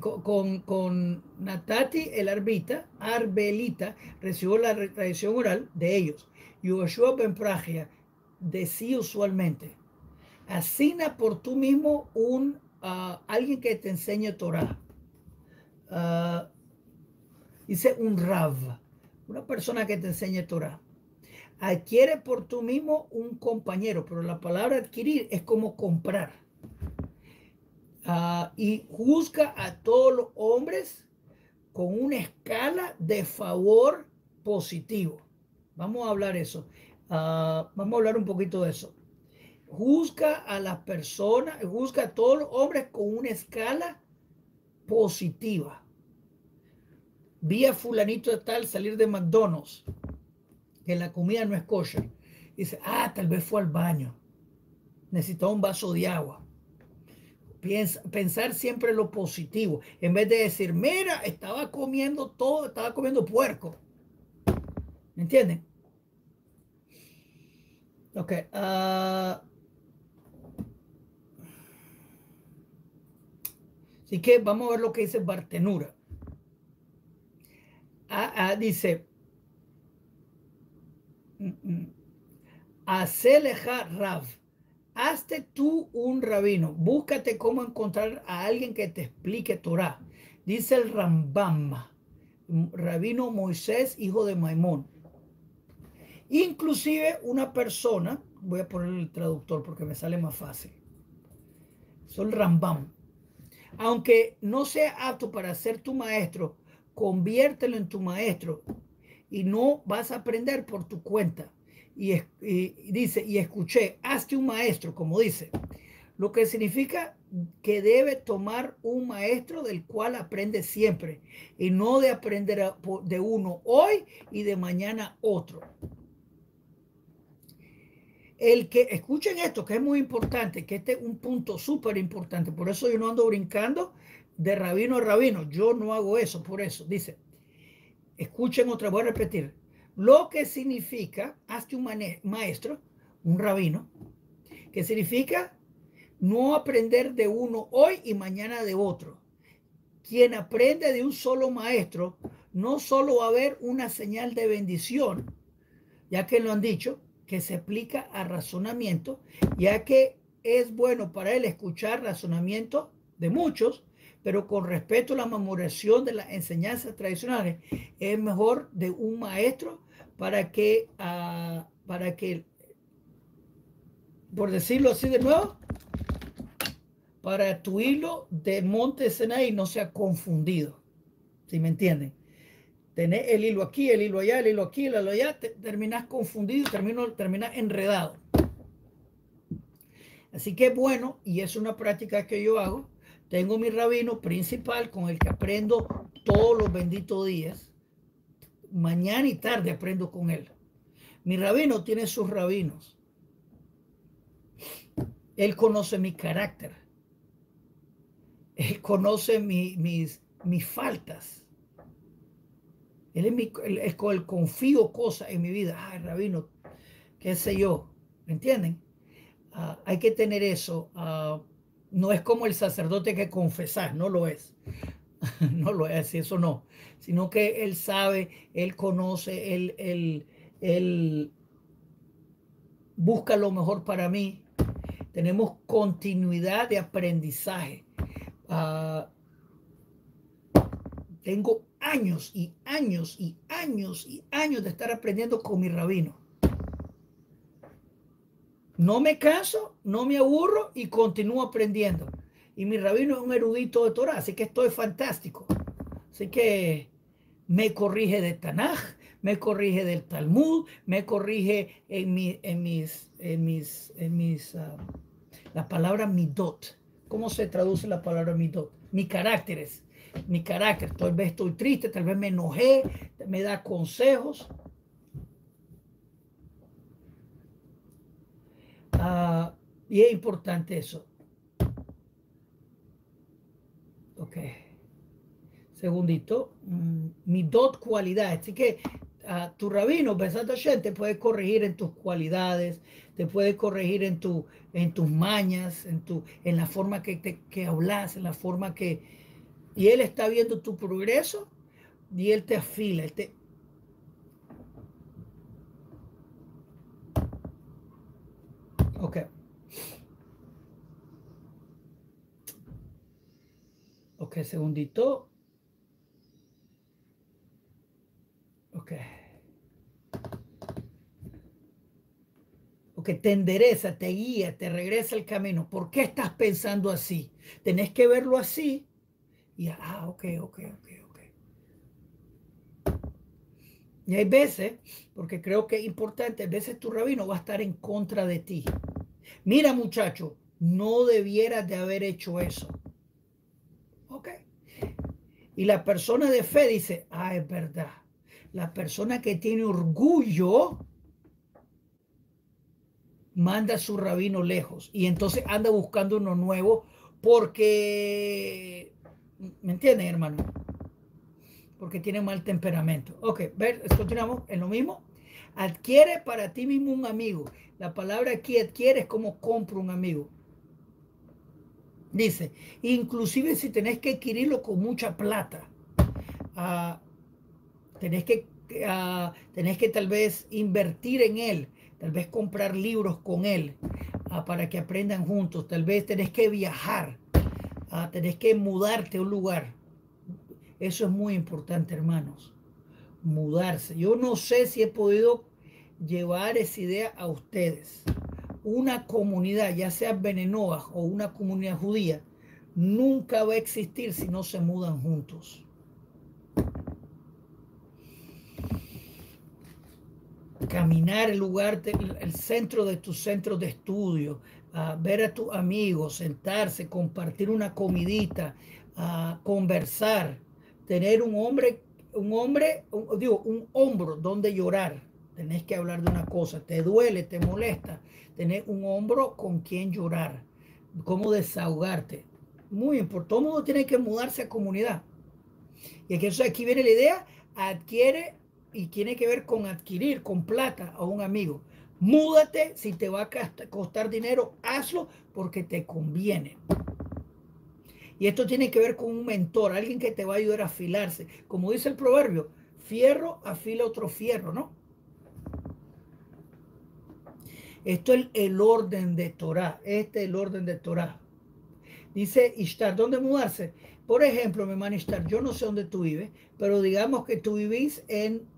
S1: con, con Natati el arbita, arbelita, recibió la tradición oral de ellos. Yoshua ben Praje decía usualmente, asigna por tú mismo un alguien que te enseñe Torah. Ah, dice un Rav, una persona que te enseñe Torah. Adquiere por tú mismo un compañero, pero la palabra adquirir es como comprar. Ah, y juzga a todos los hombres con una escala de favor positivo. Vamos a hablar eso. Ah, vamos a hablar un poquito de eso juzga a las personas, juzga a todos los hombres con una escala positiva. Vi a fulanito de tal salir de McDonald's, que la comida no es kosher. Dice, ah, tal vez fue al baño. Necesitaba un vaso de agua. Piensa, pensar siempre lo positivo, en vez de decir, mira, estaba comiendo todo, estaba comiendo puerco. ¿Me entienden? Ok. Uh, Así que vamos a ver lo que dice Bartenura. Ah, ah, dice, mm, mm, Aceleja Rav, hazte tú un rabino, búscate cómo encontrar a alguien que te explique Torah. Dice el Rambam, rabino Moisés, hijo de Maimón. Inclusive una persona, voy a poner el traductor porque me sale más fácil. Son Rambam Aunque no sea apto para ser tu maestro, conviértelo en tu maestro y no vas a aprender por tu cuenta. Y, dice, y escuché, hazte un maestro, como dice, lo que significa que debe tomar un maestro del cual aprende siempre y no de aprender de uno hoy y de mañana otro. El que, escuchen esto, que es muy importante, que este es un punto súper importante, por eso yo no ando brincando de rabino a rabino, yo no hago eso, por eso, dice, escuchen otra, voy a repetir, lo que significa, hazte un maestro, un rabino, que significa no aprender de uno hoy y mañana de otro. Quien aprende de un solo maestro, no solo va a ver una señal de bendición, ya que lo han dicho, que se aplica a razonamiento, ya que es bueno para él escuchar razonamiento de muchos, pero con respeto a la memoración de las enseñanzas tradicionales, es mejor de un maestro para que, uh, para que, por decirlo así de nuevo, para tu hilo de monte Sinaí no sea confundido. ¿Sí me entienden? Tener el hilo aquí, el hilo allá, el hilo aquí, el hilo allá, te, terminas confundido, terminas, terminas enredado. Así que bueno, y es una práctica que yo hago. Tengo mi rabino principal con el que aprendo todos los benditos días. Mañana y tarde aprendo con él. Mi rabino tiene sus rabinos. Él conoce mi carácter. Él conoce mis, mis faltas. Él es mi, el, confío cosas en mi vida. Ay, rabino, qué sé yo. ¿Me entienden? Ah, hay que tener eso. Ah, no es como el sacerdote que confesar, no lo es. [laughs] no lo es, eso no. Sino que él sabe, él conoce, él, él, él busca lo mejor para mí. Tenemos continuidad de aprendizaje. Uh, tengo años y años y años y años de estar aprendiendo con mi rabino. No me canso, no me aburro y continúo aprendiendo. Y mi rabino es un erudito de Torah, así que estoy fantástico. Así que me corrige de Tanaj, me corrige del Talmud, me corrige en, mi, en mis, en mis, en mis, uh, la palabra midot. ¿Cómo se traduce la palabra midot? Mis caracteres mi carácter. Tal vez estoy triste, tal vez me enojé, me da consejos. Ah, y es importante eso. Ok. Segundito. Mm, mi dot cualidad. Así que uh, tu rabino, pensando te puede corregir en tus cualidades, te puede corregir en, tu, en tus mañas, en, tu, en la forma que, te, que hablas, en la forma que, y Él está viendo tu progreso y Él te afila. Ok. Ok, segundito. Ok. Ok, te endereza, te guía, te regresa el camino. ¿Por qué estás pensando así? Tenés que verlo así y, ah, ok, ok, ok, ok. Y hay veces, porque creo que es importante, a veces tu rabino va a estar en contra de ti. Mira, muchacho, no debieras de haber hecho eso. Ok. Y la persona de fe dice, ah, es verdad. La persona que tiene orgullo manda a su rabino lejos y entonces anda buscando uno nuevo porque ¿Me entienden, hermano? Porque tiene mal temperamento. Ok, ver, continuamos en lo mismo. Adquiere para ti mismo un amigo. La palabra aquí adquiere es como compro un amigo. Dice, inclusive si tenés que adquirirlo con mucha plata, uh, tenés, que, uh, tenés que tal vez invertir en él, tal vez comprar libros con él uh, para que aprendan juntos, tal vez tenés que viajar Ah, tenés que mudarte a un lugar. Eso es muy importante, hermanos. Mudarse. Yo no sé si he podido llevar esa idea a ustedes. Una comunidad, ya sea Benenoa o una comunidad judía, nunca va a existir si no se mudan juntos. Caminar el lugar, el centro de tu centro de estudio, ver a tus amigos, sentarse, compartir una comidita, conversar, tener un hombre, un hombre, digo, un hombro donde llorar. Tenés que hablar de una cosa, te duele, te molesta, tener un hombro con quien llorar, cómo desahogarte. Muy importante, todo el mundo tiene que mudarse a comunidad. Y aquí, aquí viene la idea, adquiere y tiene que ver con adquirir con plata a un amigo. Múdate, si te va a costar dinero, hazlo porque te conviene. Y esto tiene que ver con un mentor, alguien que te va a ayudar a afilarse. Como dice el proverbio, fierro afila otro fierro, ¿no? Esto es el orden de Torah. Este es el orden de Torah. Dice Ishtar, ¿dónde mudarse? Por ejemplo, mi hermano Ishtar, yo no sé dónde tú vives, pero digamos que tú vivís en...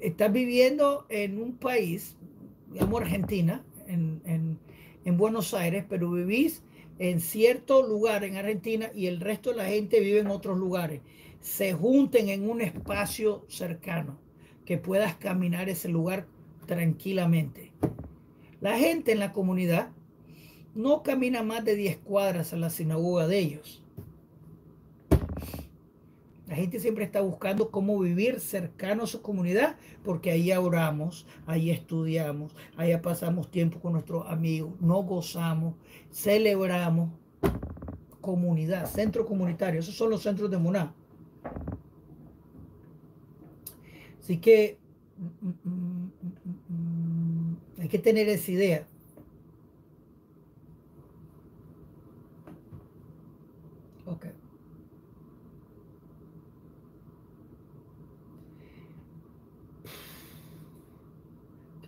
S1: Estás viviendo en un país, digamos Argentina, en, en, en Buenos Aires, pero vivís en cierto lugar en Argentina y el resto de la gente vive en otros lugares. Se junten en un espacio cercano que puedas caminar ese lugar tranquilamente. La gente en la comunidad no camina más de 10 cuadras a la sinagoga de ellos. La gente siempre está buscando cómo vivir cercano a su comunidad, porque ahí oramos, ahí estudiamos, ahí pasamos tiempo con nuestros amigos, nos gozamos, celebramos. Comunidad, centro comunitario, esos son los centros de Muná. Así que mm, mm, mm, hay que tener esa idea. Ok.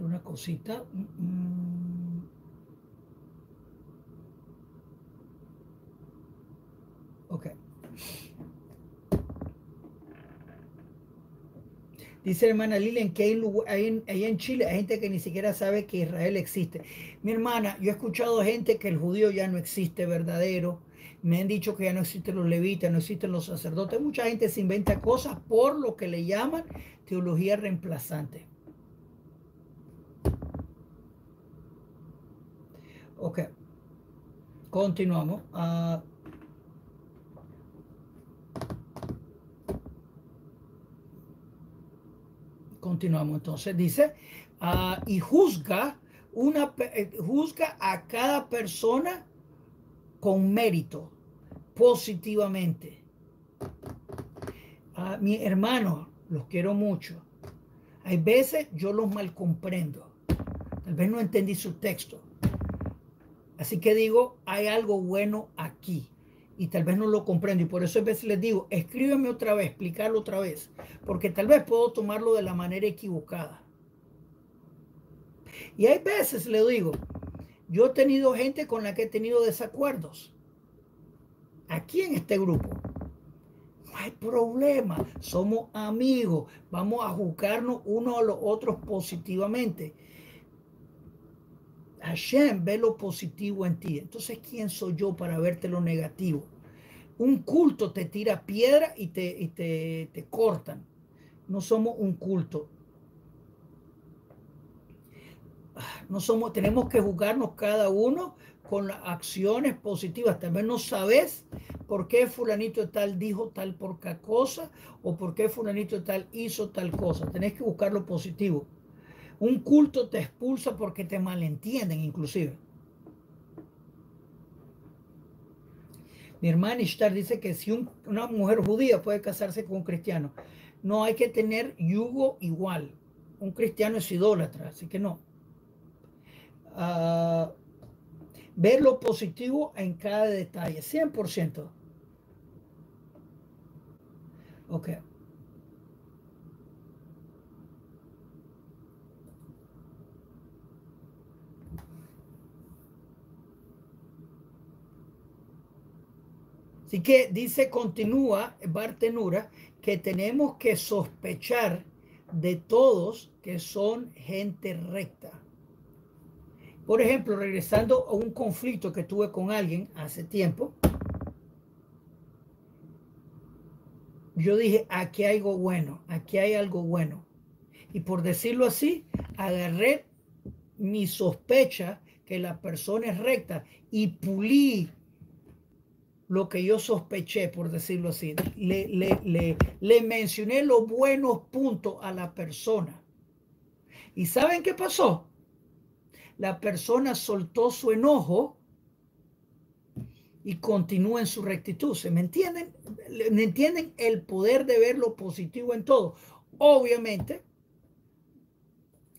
S1: Una cosita. Ok. Dice hermana Lilian que hay, hay, en Chile hay gente que ni siquiera sabe que Israel existe. Mi hermana, yo he escuchado gente que el judío ya no existe verdadero. Me han dicho que ya no existen los levitas, no existen los sacerdotes. Mucha gente se inventa cosas por lo que le llaman teología reemplazante. Ok. Continuamos. Uh, Continuamos entonces. Dice, ah, y juzga, una, eh, juzga a cada persona con mérito, positivamente. A mi hermano, los quiero mucho. Hay veces yo los mal comprendo. Tal vez no entendí su texto. Así que digo, hay algo bueno aquí y tal vez no lo comprendo. Y por eso a veces les digo, escríbeme otra vez, explicarlo otra vez, porque tal vez puedo tomarlo de la manera equivocada. Y hay veces, le digo, yo he tenido gente con la que he tenido desacuerdos. Aquí en este grupo. No hay problema, somos amigos, vamos a juzgarnos uno a los otros positivamente. Hashem ve lo positivo en ti. Entonces, ¿quién soy yo para verte lo negativo? Un culto te tira piedra y te, te, te cortan. No somos un culto. No somos, tenemos que jugarnos cada uno con acciones positivas. También no sabes por qué fulanito tal dijo tal por cosa o por qué fulanito tal hizo tal cosa. Tenés que buscar lo positivo. Un culto te expulsa porque te malentienden inclusive. Mi hermana Ishtar dice que si una mujer judía puede casarse con un cristiano, no hay que tener yugo igual. Un cristiano es idólatra, así que no. Ah, ver lo positivo en cada detalle, 100%. Ok. Así que dice, continúa Bartenura, que tenemos que sospechar de todos que son gente recta. Por ejemplo, regresando a un conflicto que tuve con alguien hace tiempo, yo dije, aquí hay algo bueno, aquí hay algo bueno. Y por decirlo así, agarré mi sospecha que la persona es recta y pulí lo que yo sospeché, por decirlo así. Le, le, le, mencioné los buenos puntos a la persona. ¿Y saben qué pasó? La persona soltó su enojo y continúa en su rectitud. ¿Se me entienden? ¿Me entienden el poder de ver lo positivo en todo? Obviamente,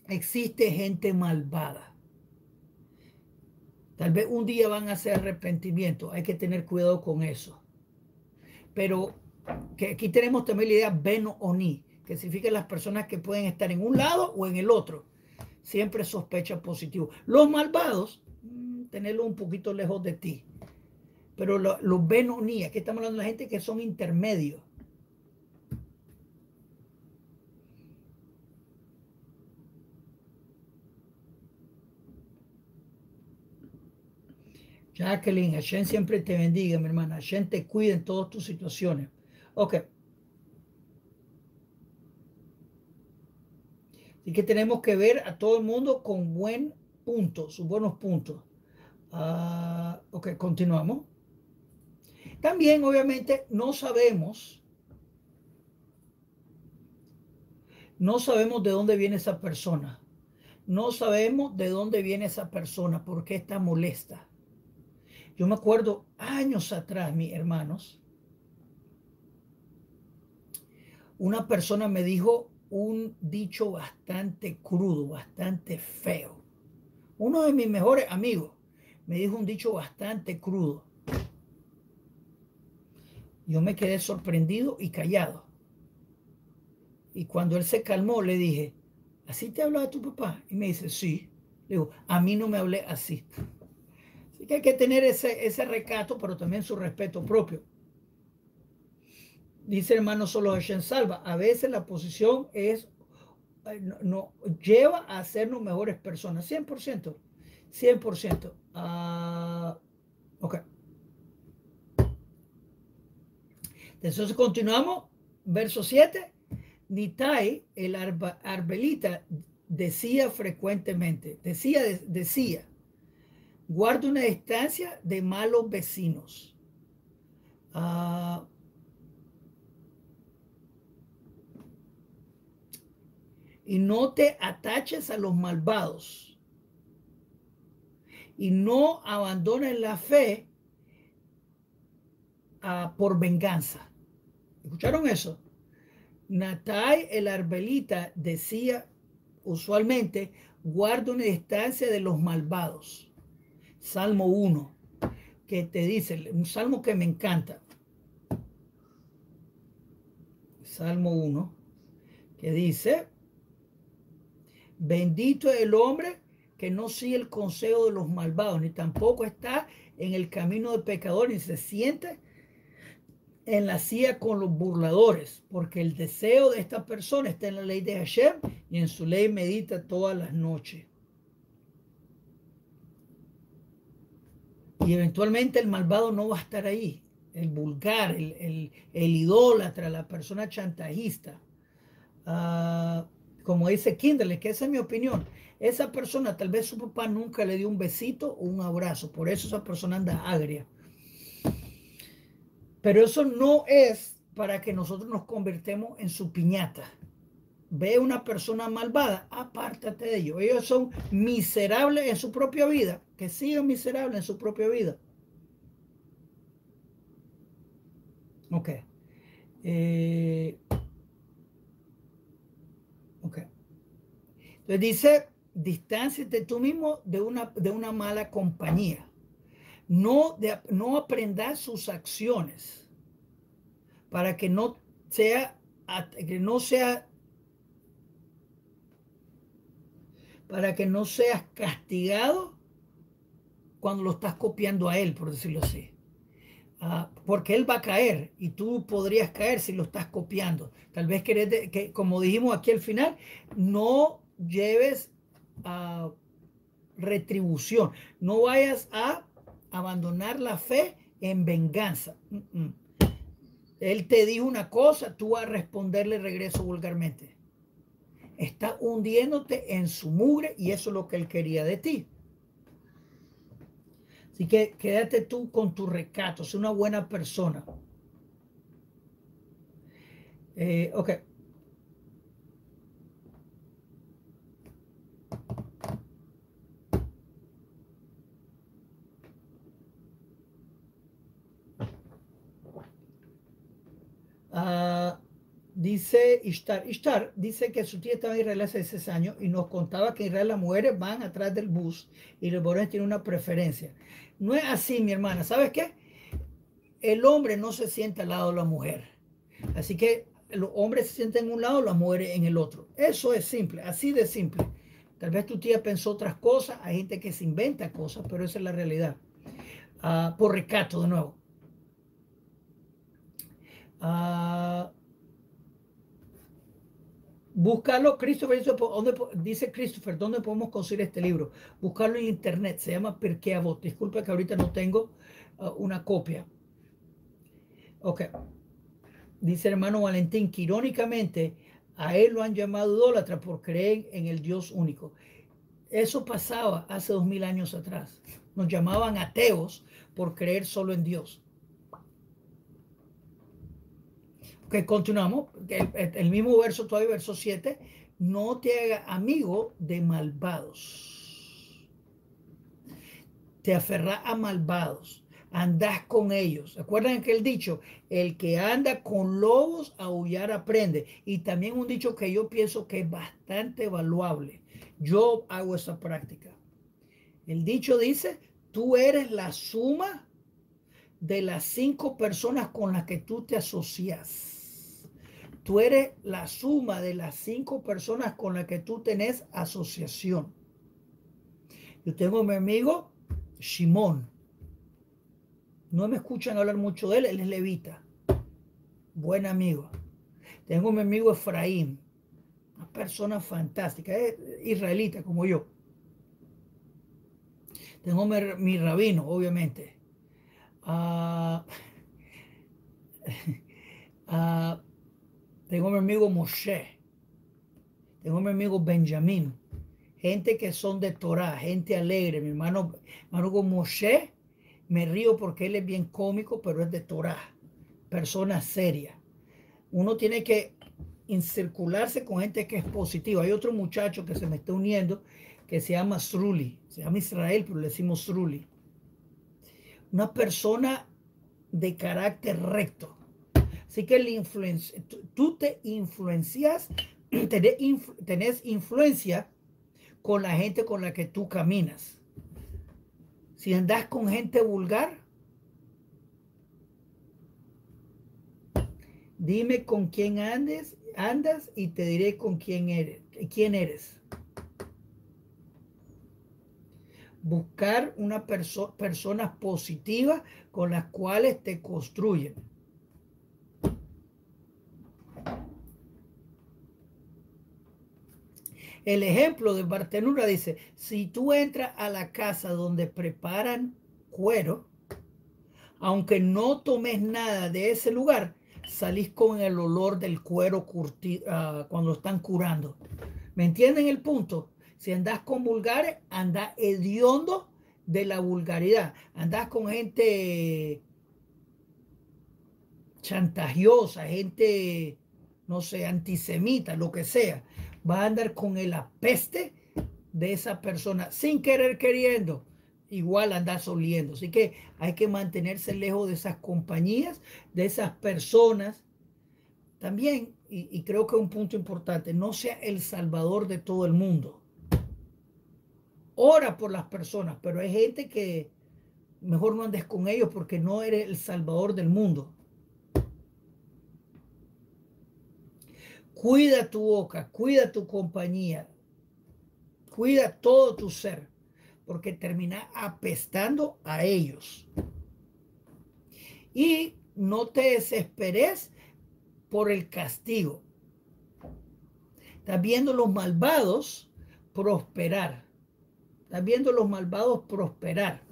S1: existe gente malvada. Tal vez un día van a hacer arrepentimiento. Hay que tener cuidado con eso. Pero que aquí tenemos también la idea beno o ni, que significa las personas que pueden estar en un lado o en el otro. Siempre sospecha positivo. Los malvados, mm, tenerlo un poquito lejos de ti. Pero los beno ni, aquí estamos hablando de la gente que son intermedios Jacqueline, Hashem siempre te bendiga, mi hermana. Hashem te cuida en todas tus situaciones. Ok. Así que tenemos que ver a todo el mundo con buen punto, sus buenos puntos. Uh, ok, continuamos. También, obviamente, no sabemos, no sabemos de dónde viene esa persona. No sabemos de dónde viene esa persona, por qué está molesta. Yo me acuerdo años atrás, mis hermanos, una persona me dijo un dicho bastante crudo, bastante feo. Uno de mis mejores amigos me dijo un dicho bastante crudo. Yo me quedé sorprendido y callado. Y cuando él se calmó, le dije, ¿así te hablaba tu papá? Y me dice, sí. Le digo, a mí no me hablé así que hay que tener ese, ese recato, pero también su respeto propio. Dice hermano solo Hashem salva. A veces la posición es, eh, no, lleva a hacernos mejores personas. 100%. 100%. Uh, ok. Entonces continuamos. Verso 7. Nitai, el arbelita, decía frecuentemente, decía, decía, Guarda una distancia de malos vecinos. Ah, y no te ataches a los malvados. Y no abandones la fe ah, por venganza. ¿Escucharon eso? Natai el arbelita decía usualmente, guarda una distancia de los malvados. Salmo 1, que te dice, un salmo que me encanta. Salmo 1, que dice, bendito es el hombre que no sigue el consejo de los malvados, ni tampoco está en el camino del pecador, ni se siente en la silla con los burladores, porque el deseo de esta persona está en la ley de Hashem y en su ley medita todas las noches. Y eventualmente el malvado no va a estar ahí. El vulgar, el, idólatra, la persona chantajista. Ah, como dice Kindle, que esa es mi opinión. Esa persona, tal vez su papá nunca le dio un besito o un abrazo. Por eso esa persona anda agria. Pero eso no es para que nosotros nos convertemos en su piñata ve una persona malvada, apártate de ellos. Ellos son miserables en su propia vida, que sigan miserables en su propia vida. Ok. Eh, ok. Entonces dice, distánciate tú mismo de una, de una mala compañía. No, de, no aprendas sus acciones para que no sea, que no sea para que no seas castigado cuando lo estás copiando a él, por decirlo así. Ah, porque él va a caer y tú podrías caer si lo estás copiando. Tal vez querés, que, como dijimos aquí al final, no lleves retribución. No vayas a abandonar la fe en venganza. Él te dijo una cosa, tú vas a responderle regreso vulgarmente. Está hundiéndote en su mugre y eso es lo que él quería de ti. Así que quédate tú con tu recato, sé una buena persona. Eh, ok. Uh, dice Ishtar, Ishtar dice que su tía estaba en Israel hace seis años y nos contaba que en Israel las mujeres van atrás del bus y los varones tienen una preferencia. No es así, mi hermana. ¿Sabes qué? El hombre no se siente al lado de la mujer. Así que los hombres se sienten en un lado, las mujeres en el otro. Eso es simple, así de simple. Tal vez tu tía pensó otras cosas, hay gente que se inventa cosas, pero esa es la realidad. Uh, por recato, de nuevo. Uh, buscarlo, Christopher dice, Christopher, ¿dónde podemos conseguir este libro? Buscarlo en internet, se llama Perkeavot. Disculpa que ahorita no tengo uh, una copia. Ok. Dice hermano Valentín que irónicamente a él lo han llamado idólatra por creer en el Dios único. Eso pasaba hace dos mil años atrás. Nos llamaban ateos por creer solo en Dios. Que continuamos, el, mismo verso todavía, verso 7, no te haga amigo de malvados. Te aferra a malvados, andas con ellos. ¿Recuerdan aquel dicho? El que anda con lobos, aullar aprende. Y también un dicho que yo pienso que es bastante evaluable. Yo hago esa práctica. El dicho dice, tú eres la suma de las cinco personas con las que tú te asocias. Tú eres la suma de las cinco personas con las que tú tenés asociación. Yo tengo a mi amigo Shimón. No me escuchan hablar mucho de él, él es levita. Buen amigo. Tengo a mi amigo Efraín, una persona fantástica, es israelita como yo. Tengo mi, mi rabino, obviamente. Uh, [laughs] Tengo mi amigo Moshe. Tengo mi amigo Benjamín. Gente que son de Torah, gente alegre. Mi hermano, hermano Moshe, me río porque él es bien cómico, pero es de Torah. Persona seria. Uno tiene que incircularse con gente que es positiva. Hay otro muchacho que se me está uniendo que se llama Sruli. Se llama Israel, pero le decimos Sruli. Una persona de carácter recto Así que influencia, tú te influencias, [clears throat] tenés, influencia con la gente con la que tú caminas. Si andas con gente vulgar, dime con quién andes, andas y te diré con quién eres, quién eres. Buscar una persona personas positivas con las cuales te construyen. El ejemplo de Bartenura dice, si tú entras a la casa donde preparan cuero, aunque no tomes nada de ese lugar, salís con el olor del cuero uh, cuando están curando. ¿Me entienden el punto? Si andas con vulgares, anda hediondo de la vulgaridad. Andas con gente chantagiosa, gente, no sé, antisemita, lo que sea va a andar con el apeste de esa persona sin querer queriendo. Igual andas oliendo. Así que hay que mantenerse lejos de esas compañías, de esas personas. También, y, y creo que un punto importante, no sea el salvador de todo el mundo. Ora por las personas, pero hay gente que mejor no andes con ellos porque no eres el salvador del mundo. Cuida tu boca, cuida tu compañía, cuida todo tu ser, porque termina apestando a ellos. Y no te desesperes por el castigo. Estás viendo los malvados prosperar. Estás viendo los malvados prosperar.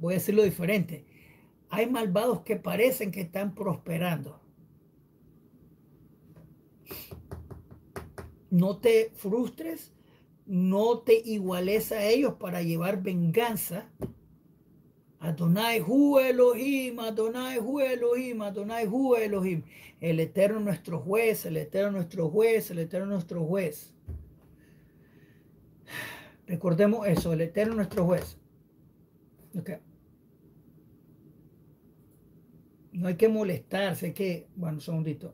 S1: Voy a decirlo diferente. Hay malvados que parecen que están prosperando. No te frustres, no te iguales a ellos para llevar venganza. Adonai Hu Elohim, Adonai Hu Elohim, Adonai Hu Elohim. El eterno nuestro juez, el eterno nuestro juez, el eterno nuestro juez. Recordemos eso, el eterno nuestro juez. Okay. No hay que molestarse, hay que, bueno, un segundito.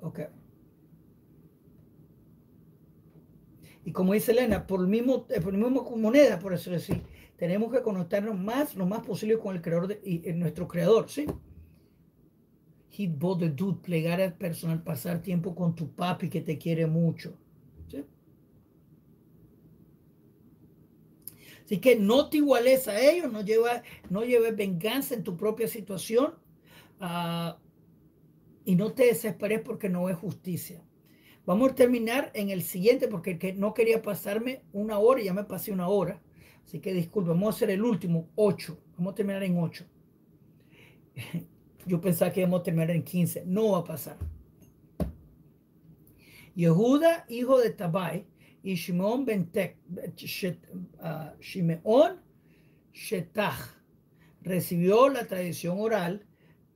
S1: Ok. Y como dice Elena, por el mismo, por el mismo moneda, por eso decir, tenemos que conectarnos más, lo más posible con el creador de, y, nuestro creador, ¿sí? Hit bother dude, plegar al personal, pasar tiempo con tu papi que te quiere mucho. ¿sí? Así que no te iguales a ellos, no, no lleves venganza en tu propia situación uh, y no te desesperes porque no es justicia. Vamos a terminar en el siguiente porque no quería pasarme una hora y ya me pasé una hora. Así que disculpe, vamos a hacer el último, 8. Vamos a terminar en 8. [laughs] Yo pensaba que íbamos a terminar en 15. No va a pasar. Yehuda, hijo de Tabai, y ben uh, Shimeon Shetach recibió la tradición oral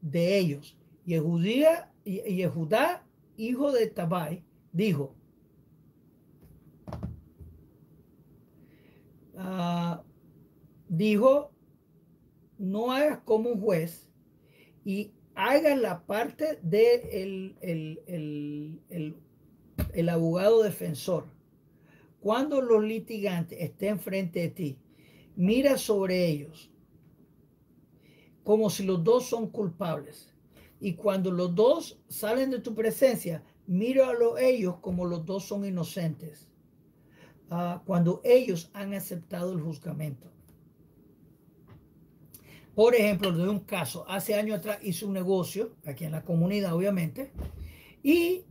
S1: de ellos. Yehudía, Yehudá, hijo de Tabai, dijo, uh, dijo, no hagas como un juez y haga la parte de el, el abogado defensor cuando los litigantes estén frente de ti, mira sobre ellos como si los dos son culpables. Y cuando los dos salen de tu presencia, míralo ellos como los dos son inocentes. Ah, cuando ellos han aceptado el juzgamento. Por ejemplo, de un caso, hace años atrás hice un negocio, aquí en la comunidad obviamente, y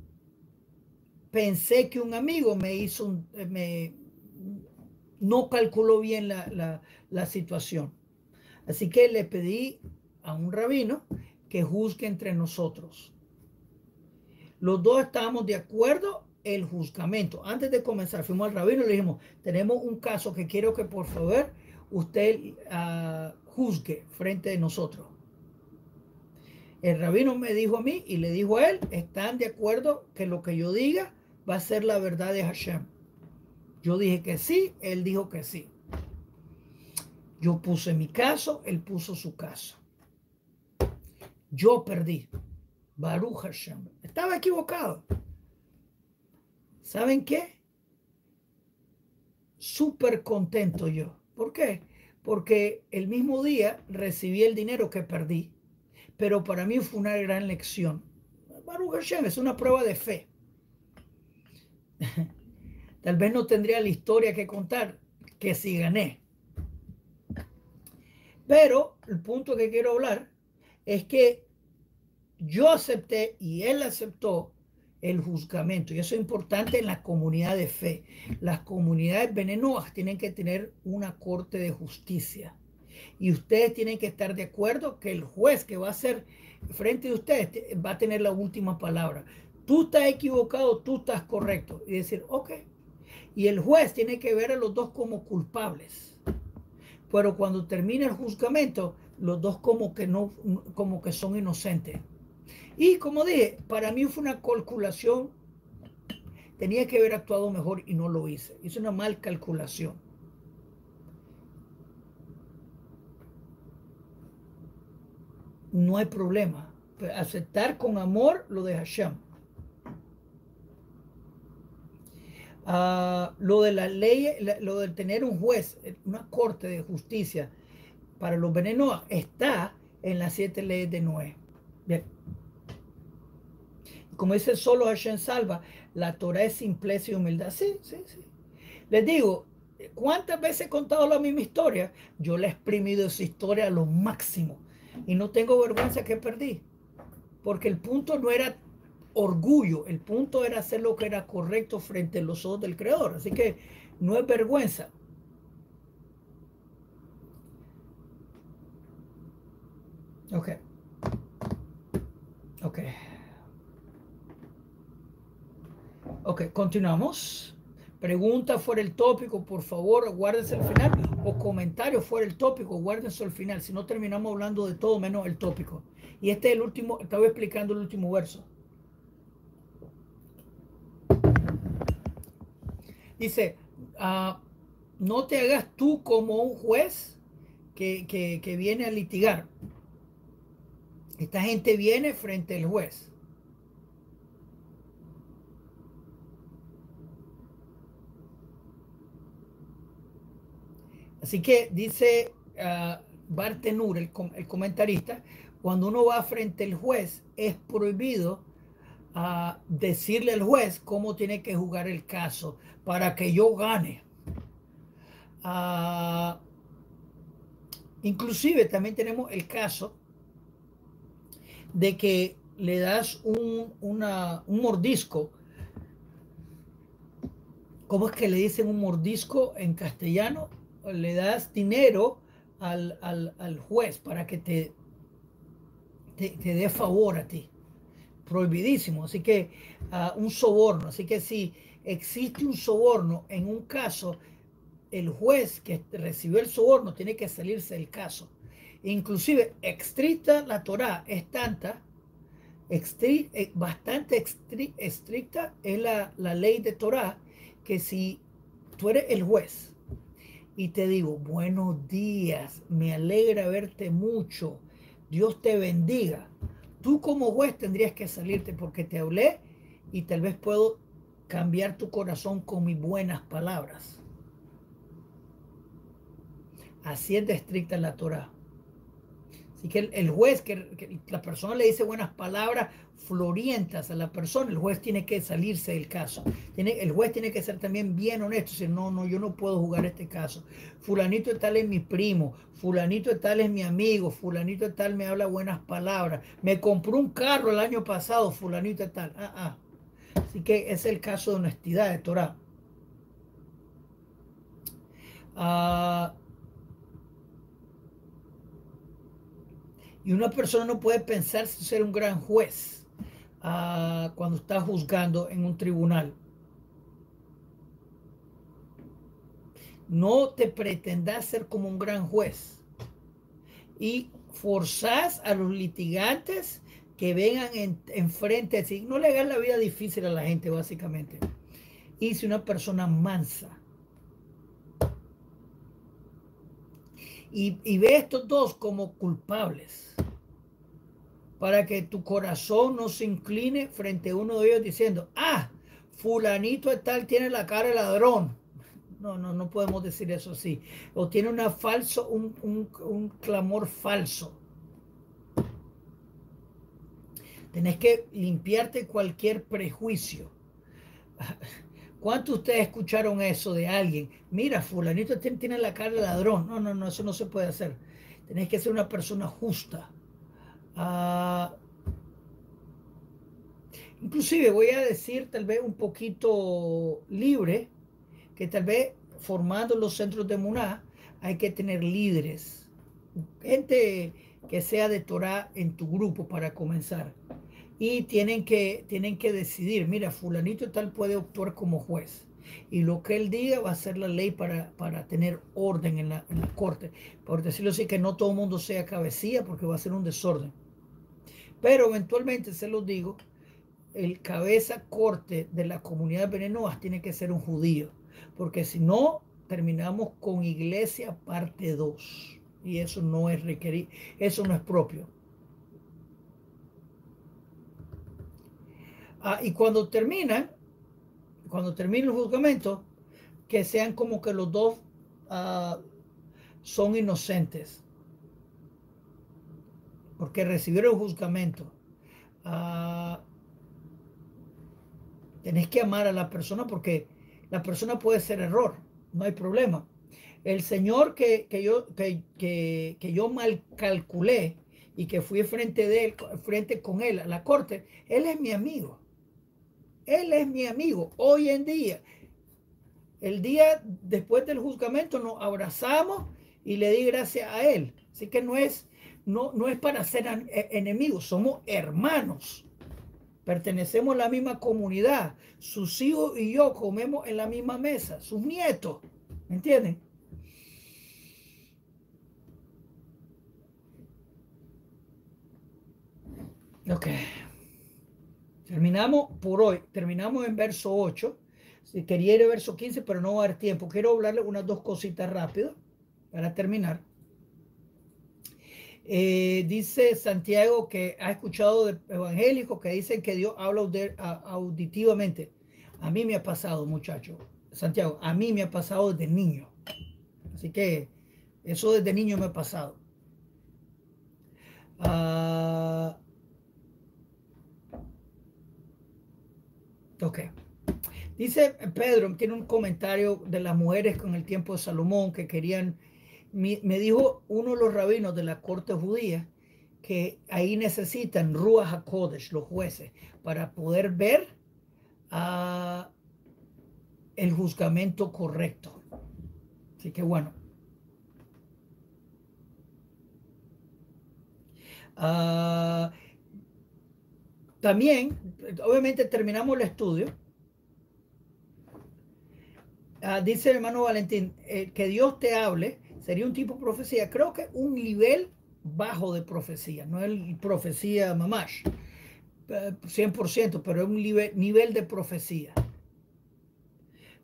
S1: pensé que un amigo me hizo, un, eh, me, no calculó bien la, la, situación. Así que le pedí a un rabino que juzgue entre nosotros. Los dos estábamos de acuerdo el juzgamento. Antes de comenzar, fuimos al rabino y le dijimos, tenemos un caso que quiero que por favor usted uh, juzgue frente de nosotros. El rabino me dijo a mí y le dijo a él, están de acuerdo que lo que yo diga va a ser la verdad de Hashem. Yo dije que sí, él dijo que sí. Yo puse mi caso, él puso su caso. Yo perdí. Baruch Hashem. Estaba equivocado. ¿Saben qué? Súper contento yo. ¿Por qué? Porque el mismo día recibí el dinero que perdí. Pero para mí fue una gran lección. Baruch Hashem es una prueba de fe. [laughs] Tal vez no tendría la historia que contar que si gané. Pero el punto que quiero hablar es que yo acepté y él aceptó el juzgamento. Y eso es importante en la comunidad de fe. Las comunidades venenosas tienen que tener una corte de justicia. Y ustedes tienen que estar de acuerdo que el juez que va a ser frente de ustedes va a tener la última palabra tú estás equivocado, tú estás correcto. Y decir, ok. Y el juez tiene que ver a los dos como culpables. Pero cuando termina el juzgamento, los dos como que no, como que son inocentes. Y como dije, para mí fue una calculación. Tenía que haber actuado mejor y no lo hice. Hice una mal calculación. No hay problema. Aceptar con amor lo de Hashem. Ah, lo de la ley, lo de tener un juez, una corte de justicia para los venenos está en las siete leyes de Noé. Bien. Como dice solo Hashem salva, la Torah es simpleza y humildad. Sí, sí, sí. Les digo, ¿cuántas veces he contado la misma historia? Yo le he exprimido esa historia a lo máximo y no tengo vergüenza que perdí. porque el punto no era orgullo, el punto era hacer lo que era correcto frente a los ojos del Creador. Así que no es vergüenza. Ok. Ok. Ok, continuamos. Pregunta fuera el tópico, por favor, guárdense al final. O comentario fuera el tópico, guárdense al final. Si no terminamos hablando de todo menos el tópico. Y este es el último, estaba explicando el último verso. Dice, ah, no te hagas tú como un juez que, que viene a litigar. Esta gente viene frente al juez Así que dice uh, Bartenur, el, comentarista, cuando uno va frente al juez, es prohibido uh, decirle al juez cómo tiene que jugar el caso para que yo gane. Uh, inclusive también tenemos el caso de que le das un, un mordisco. ¿Cómo es que le dicen un mordisco en castellano? le das dinero al, juez para que te, te, dé favor a ti. Prohibidísimo. Así que ah, un soborno. Así que si existe un soborno en un caso, el juez que recibió el soborno tiene que salirse del caso. Inclusive, estricta la Torah es tanta, eh, bastante estricta es la, la ley de Torah, que si tú eres el juez y te digo, buenos días, me alegra verte mucho, Dios te bendiga. Tú como juez tendrías que salirte porque te hablé y tal vez puedo cambiar tu corazón con mis buenas palabras. Así es de estricta la Torah. Así que el, juez, que, la persona le dice buenas palabras florientas a la persona, el juez tiene que salirse del caso. Tiene, el juez tiene que ser también bien honesto, decir, no, no, yo no puedo jugar este caso. Fulanito de tal es mi primo, fulanito de tal es mi amigo, fulanito tal me habla buenas palabras. Me compró un carro el año pasado, fulanito de tal. Ah, ah. Así que es el caso de honestidad de Torah. Ah, Y una persona no puede pensar ser un gran juez ah, cuando está juzgando en un tribunal. No te pretendas ser como un gran juez. Y forzás a los litigantes que vengan enfrente en a No le hagas la vida difícil a la gente, básicamente. Y si una persona mansa, y, ve estos dos como culpables para que tu corazón no se incline frente a uno de ellos diciendo, ah, fulanito tal tiene la cara de ladrón. No, no, no podemos decir eso así. O tiene una falso, un, un clamor falso. Tenés que limpiarte cualquier prejuicio. [laughs] ¿Cuántos de ustedes escucharon eso de alguien? Mira, fulanito tiene la cara de ladrón. No, no, no, eso no se puede hacer. Tenés que ser una persona justa. Ah, inclusive voy a decir tal vez un poquito libre, que tal vez formando los centros de Muná hay que tener líderes, gente que sea de Torah en tu grupo para comenzar y tienen que, tienen que decidir, mira, fulanito tal puede actuar como juez. Y lo que él diga va a ser la ley para, tener orden en la, corte. Por decirlo así, que no todo el mundo sea cabecilla porque va a ser un desorden. Pero eventualmente, se los digo, el cabeza corte de la comunidad de Benenoas tiene que ser un judío. Porque si no, terminamos con iglesia parte 2. Y eso no es requerido, eso no es propio. Ah, y cuando terminan, cuando termine el juzgamento, que sean como que los dos ah, son inocentes. Porque recibieron el juzgamento. Uh, tenés que amar a la persona porque la persona puede ser error, no hay problema. El Señor que, yo, que, que, que yo mal calculé, y que fui frente de él, frente con él a la corte, él es mi amigo. Él es mi amigo. Hoy en día, el día después del juzgamento nos abrazamos y le di gracias a él. Así que no es, no, no es para ser e, enemigos, somos hermanos. Pertenecemos a la misma comunidad. Sus hijos y yo comemos en la misma mesa, sus nietos. ¿Me entienden? Ok. Terminamos por hoy. Terminamos en verso 8. Si quería ir a verso 15, pero no va a dar tiempo. Quiero hablarle unas dos cositas rápido para terminar. Eh, dice Santiago que ha escuchado de evangélicos que dicen que Dios habla auditivamente. A mí me ha pasado, muchacho. Santiago, a mí me ha pasado desde niño. Así que eso desde niño me ha pasado. Ah, ok. Dice Pedro, tiene un comentario de las mujeres con el tiempo de Salomón que querían, me, dijo uno de los rabinos de la corte judía que ahí necesitan Ruach HaKodesh, los jueces, para poder ver a el juzgamento correcto. Así que bueno. Ah, también, obviamente terminamos el estudio Ah, dice el hermano Valentín, eh, que Dios te hable, sería un tipo de profecía. Creo que un nivel bajo de profecía, no es profecía mamash, 100%, pero es un nivel, nivel de profecía.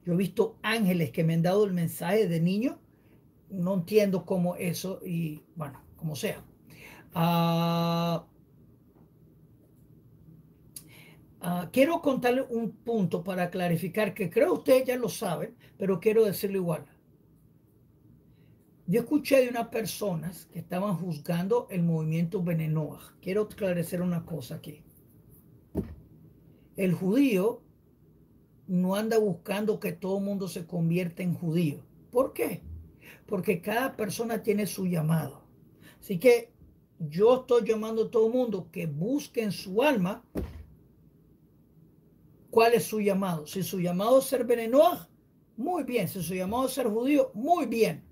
S1: Yo he visto ángeles que me han dado el mensaje de niño, no entiendo cómo eso, y bueno, como sea. Ah, Ah, quiero contarle un punto para clarificar que creo ustedes ya lo saben, pero quiero decirlo igual. Yo escuché de unas personas que estaban juzgando el movimiento Benenoah. Quiero esclarecer una cosa aquí. El judío no anda buscando que todo el mundo se convierta en judío. ¿Por qué? Porque cada persona tiene su llamado. Así que yo estoy llamando a todo el mundo que busquen su alma cuál es su llamado. Si su llamado es ser Benenoah, muy bien. Si su llamado es ser judío, muy bien.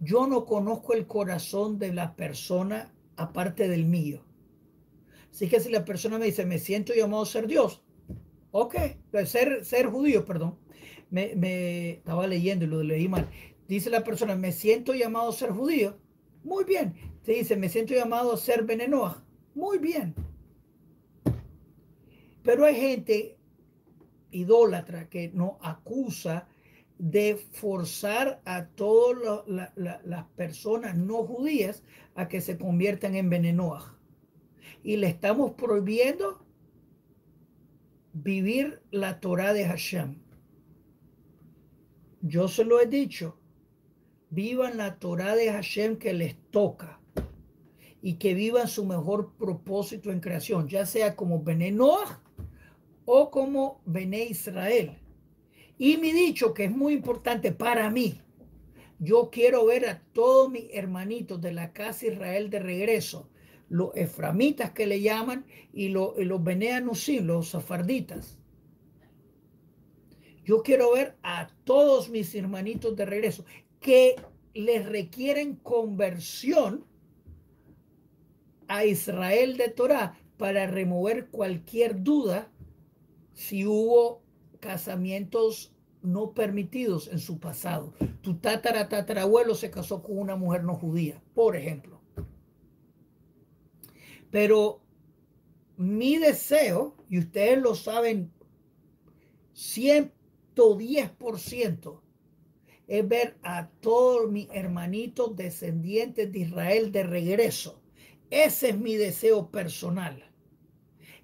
S1: Yo no conozco el corazón de la persona aparte del mío. Así que si la persona me dice, me siento llamado a ser Dios, ok, pues ser, ser judío, perdón, me, me estaba leyendo y lo leí mal. Dice la persona, me siento llamado a ser judío, muy bien. Se dice, me siento llamado a ser Benenoah, muy bien. Pero hay gente idólatra que nos acusa de forzar a todas las personas no judías a que se conviertan en Benenoah. Y le estamos prohibiendo vivir la Torah de Hashem. Yo se lo he dicho, vivan la Torah de Hashem que les toca y que vivan su mejor propósito en creación, ya sea como Benenoah o como Bene Israel. Y mi dicho, que es muy importante para mí, yo quiero ver a todos mis hermanitos de la casa Israel de regreso, los eframitas que le llaman y los, los Bene los safarditas. Yo quiero ver a todos mis hermanitos de regreso que les requieren conversión a Israel de Torah para remover cualquier duda si hubo casamientos no permitidos en su pasado. Tu tatara tatarabuelo se casó con una mujer no judía, por ejemplo. Pero mi deseo, y ustedes lo saben 110%, es ver a todos mis hermanitos descendientes de Israel de regreso. Ese es mi deseo personal.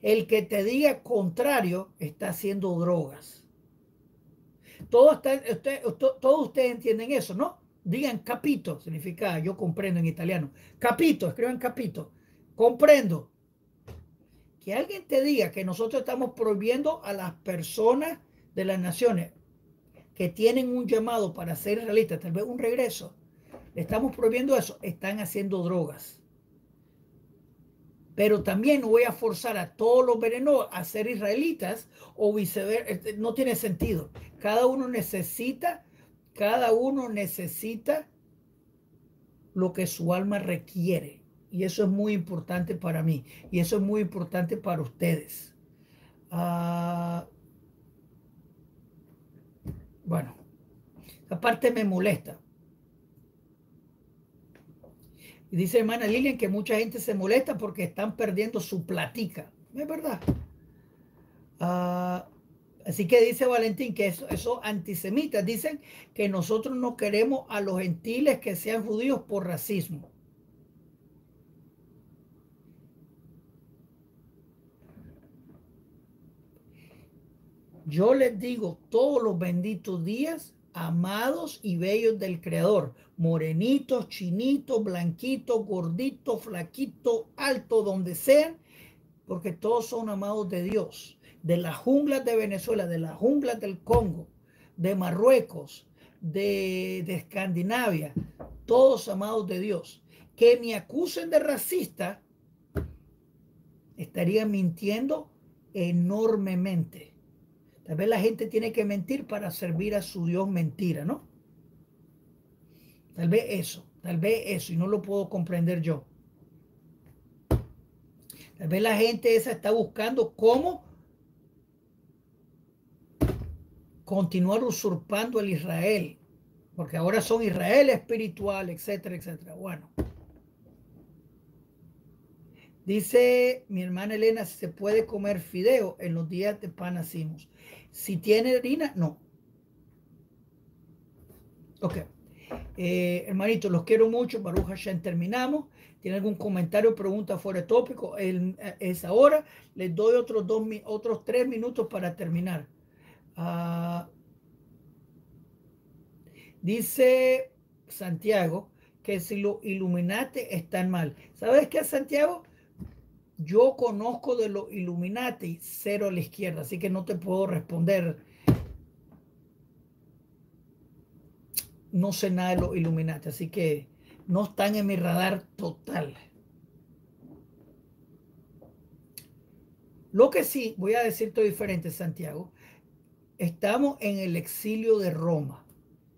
S1: El que te diga contrario está haciendo drogas. Todos, usted, todos ustedes entienden eso, ¿no? Digan capito, significa yo comprendo en italiano. Capito, escriban capito. Comprendo. Que alguien te diga que nosotros estamos prohibiendo a las personas de las naciones que tienen un llamado para ser realistas, tal vez un regreso, estamos prohibiendo eso, están haciendo drogas. Pero también voy a forzar a todos los venenos a ser israelitas o viceversa. Este, no tiene sentido. Cada uno necesita, cada uno necesita lo que su alma requiere. Y eso es muy importante para mí. Y eso es muy importante para ustedes. Ah, bueno, aparte me molesta. Y dice hermana Lilian que mucha gente se molesta porque están perdiendo su platica. Es verdad. Ah, así que dice Valentín que eso, esos antisemitas dicen que nosotros no queremos a los gentiles que sean judíos por racismo. Yo les digo todos los benditos días, amados y bellos del Creador, morenitos, chinitos, blanquitos, gorditos, flaquitos, altos, donde sean, porque todos son amados de Dios, de las junglas de Venezuela, de las junglas del Congo, de Marruecos, de, de Escandinavia, todos amados de Dios. Que me acusen de racista, estaría mintiendo enormemente. Tal vez la gente tiene que mentir para servir a su Dios mentira, ¿no? Tal vez eso, tal vez eso, y no lo puedo comprender yo. Tal vez la gente esa está buscando cómo continuar usurpando el Israel, porque ahora son Israel espiritual, etcétera, etcétera. Bueno. Dice mi hermana Elena, si se puede comer fideo en los días de pan nacimos. Si tiene harina, no. Ok. Eh, hermanito, los quiero mucho. Baruch Hashem, terminamos. ¿Tiene algún comentario, pregunta fuera de tópico? El, es ahora. Les doy otros, dos, otros tres minutos para terminar. Ah, dice Santiago que si los Illuminati están mal. ¿Sabes qué, Santiago? Yo conozco de los Illuminati cero a la izquierda, así que no te puedo responder. No sé nada de los Illuminati, así que no están en mi radar total. Lo que sí, voy a decirte diferente, Santiago, estamos en el exilio de Roma.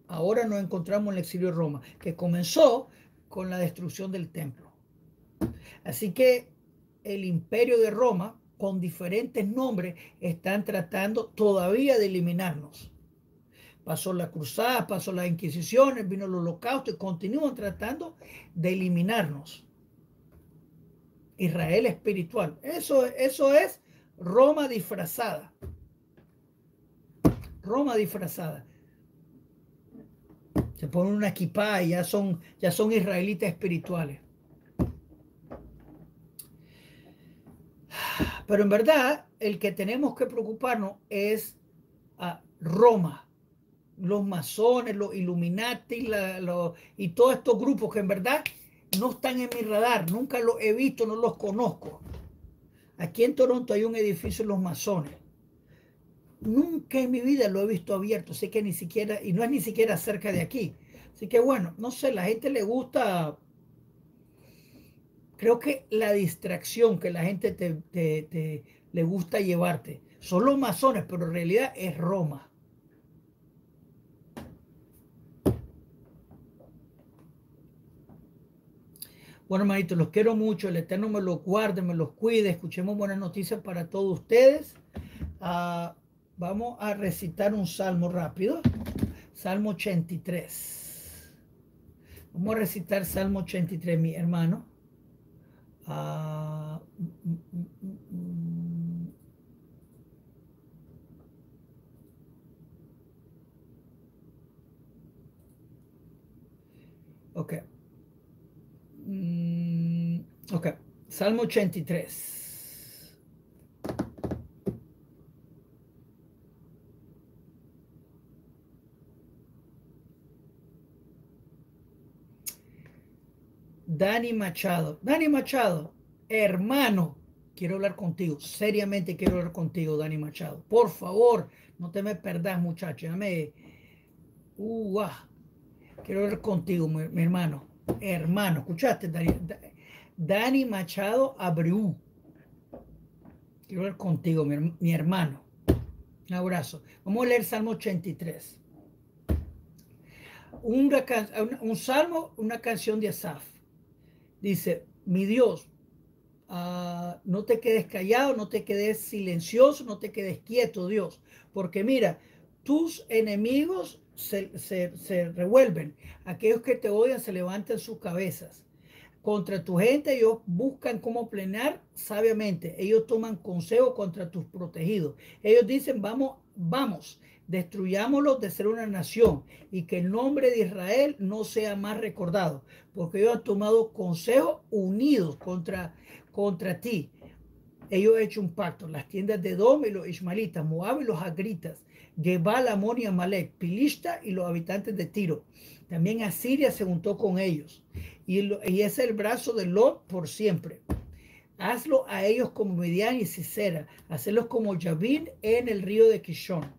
S1: Ahora nos encontramos en el exilio de Roma, que comenzó con la destrucción del templo. Así que el imperio de Roma, con diferentes nombres, están tratando todavía de eliminarnos. Pasó la cruzada, pasó las inquisiciones, vino el holocausto y continúan tratando de eliminarnos. Israel espiritual. Eso, eso es Roma disfrazada. Roma disfrazada. Se ponen una equipada y ya son, ya son israelitas espirituales. Pero en verdad, el que tenemos que preocuparnos es a Roma, los masones, los Illuminati y todos estos grupos que en verdad no están en mi radar, nunca los he visto, no los conozco. Aquí en Toronto hay un edificio de los masones. Nunca en mi vida lo he visto abierto, sé que ni siquiera, y no es ni siquiera cerca de aquí. Así que bueno, no sé, la gente le gusta Creo que la distracción que la gente te, le gusta llevarte son los masones, pero en realidad es Roma. Bueno, hermanitos, los quiero mucho. El Eterno me los guarde, me los cuide. Escuchemos buenas noticias para todos ustedes. Ah, vamos a recitar un salmo rápido. Salmo 83. Vamos a recitar Salmo 83, mi hermano. Uh, mm, mm, ok. Salmo 83. Dani Machado. Dani Machado, hermano, quiero hablar contigo. Seriamente quiero hablar contigo, Dani Machado. Por favor, no te me perdas, muchacho. Dame. Uh, quiero hablar contigo, mi, hermano. Hermano, ¿escuchaste, Dani? Machado Abreu. Quiero ver contigo, mi, hermano. Un abrazo. Vamos a leer Salmo 83. Un, un salmo, una canción de Asaf. Dice, mi Dios, uh, no te quedes callado, no te quedes silencioso, no te quedes quieto, Dios. Porque mira, tus enemigos se, revuelven. Aquellos que te odian se levantan sus cabezas contra tu gente, ellos buscan cómo plenar sabiamente. Ellos toman consejo contra tus protegidos. Ellos dicen, vamos, vamos, destruyámoslos de ser una nación y que el nombre de Israel no sea más recordado, porque ellos han tomado consejo unidos contra, contra ti. Ellos han hecho un pacto, las tiendas de Dom y los ismaelitas, Moab y los agritas, Gebal, Amón y Amalek, Pilista y los habitantes de Tiro. También Asiria se juntó con ellos. Y, es el brazo de Lot por siempre. Hazlo a ellos como Midian y Sisera. Hacerlos como Yavin en el río de Kishon.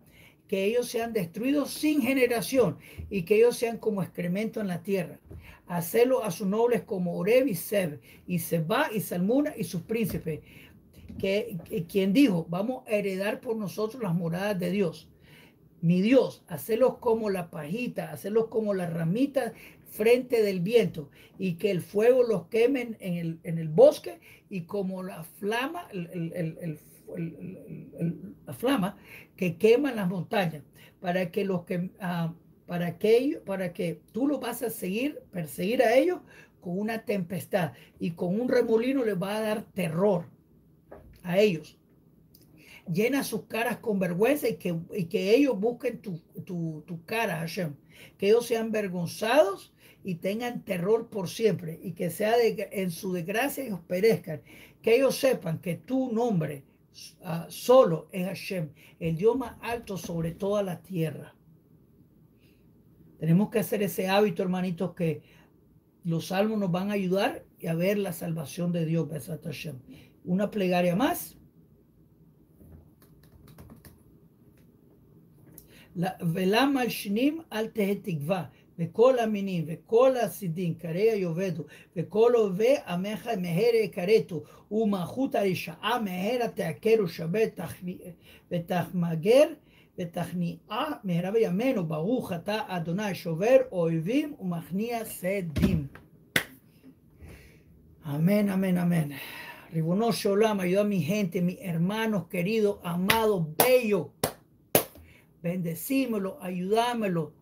S1: Que ellos sean destruidos sin generación y que ellos sean como excremento en la tierra. Hacerlo a sus nobles como Oreb y Seb, y Seba y Salmuna y sus príncipes. Que, que, quien dijo, vamos a heredar por nosotros las moradas de Dios mi Dios, hacerlos como la pajita, hacerlos como las ramitas frente del viento y que el fuego los queme en el, en el bosque y como la flama, el, la flama que quema las montañas, para que los que, uh, para que para que tú los vas a seguir, perseguir a ellos con una tempestad y con un remolino les va a dar terror a ellos llena sus caras con vergüenza y que, que ellos busquen tu, tu, cara, Hashem. Que ellos sean vergonzados y tengan terror por siempre y que sea en su desgracia ellos perezcan. Que ellos sepan que tu nombre uh, solo es Hashem, el Dios más alto sobre toda la tierra. Tenemos que hacer ese hábito, hermanitos, que los salmos nos van a ayudar a ver la salvación de Dios. Hashem. Una plegaria más. ולמה הלשנים אל תהא תקווה, וכל המינים וכל הסידים קרע יאבדו, וכל אוהבי עמך מהר יכרתו, ומלכות הרשעה מהרה תעקר ושבר ותחמגר ותכניעה מהרה בימינו, ברוך אתה אדוני שובר אויבים ומכניע שדים. Amén, amén, amén. Ribono Sholama, ayuda a mi gente, mis hermanos bellos. Bendecímelo, ayudámelo.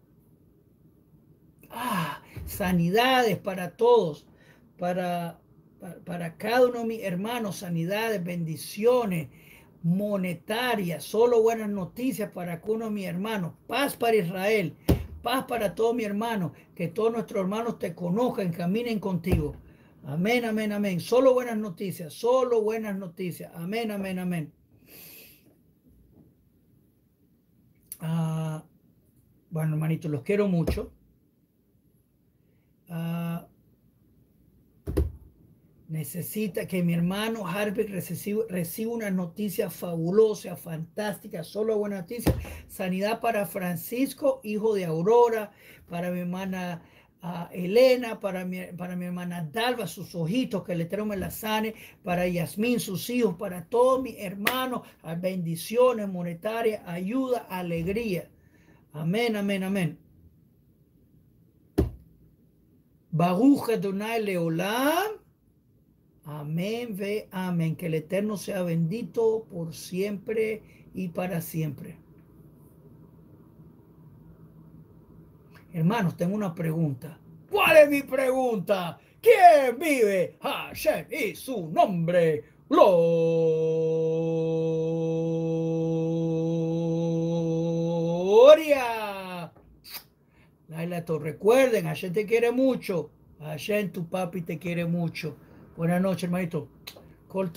S1: Ah, sanidades para todos, para, para, cada uno de mis hermanos, sanidades, bendiciones monetarias, solo buenas noticias para cada uno de mis hermanos, paz para Israel, paz para todos mis hermanos, que todos nuestros hermanos te conozcan, caminen contigo. Amén, amén, amén. Solo buenas noticias, solo buenas noticias. Amén, amén, amén. Ah, bueno, hermanitos, los quiero mucho. Ah, necesita que mi hermano Harvey reciba, reciba una noticia fabulosa, fantástica, solo buena noticia. Sanidad para Francisco, hijo de Aurora, para mi hermana Elena, para mi, para mi hermana Dalva, sus ojitos, que le traigo la sane, para Yasmín, sus hijos, para todos mis hermanos, bendiciones monetarias, ayuda, alegría. Amén, amén, amén. Baruch Adonai Leolam. Amén, ve, amén. Que el Eterno sea bendito por siempre y para siempre. Hermanos, tengo una pregunta. ¿Cuál es mi pregunta? ¿Quién vive? Hashem y su nombre. Gloria. Laila, recuerden, Hashem te quiere mucho. Hashem, tu papi, te quiere mucho. Buenas noches, hermanito. Call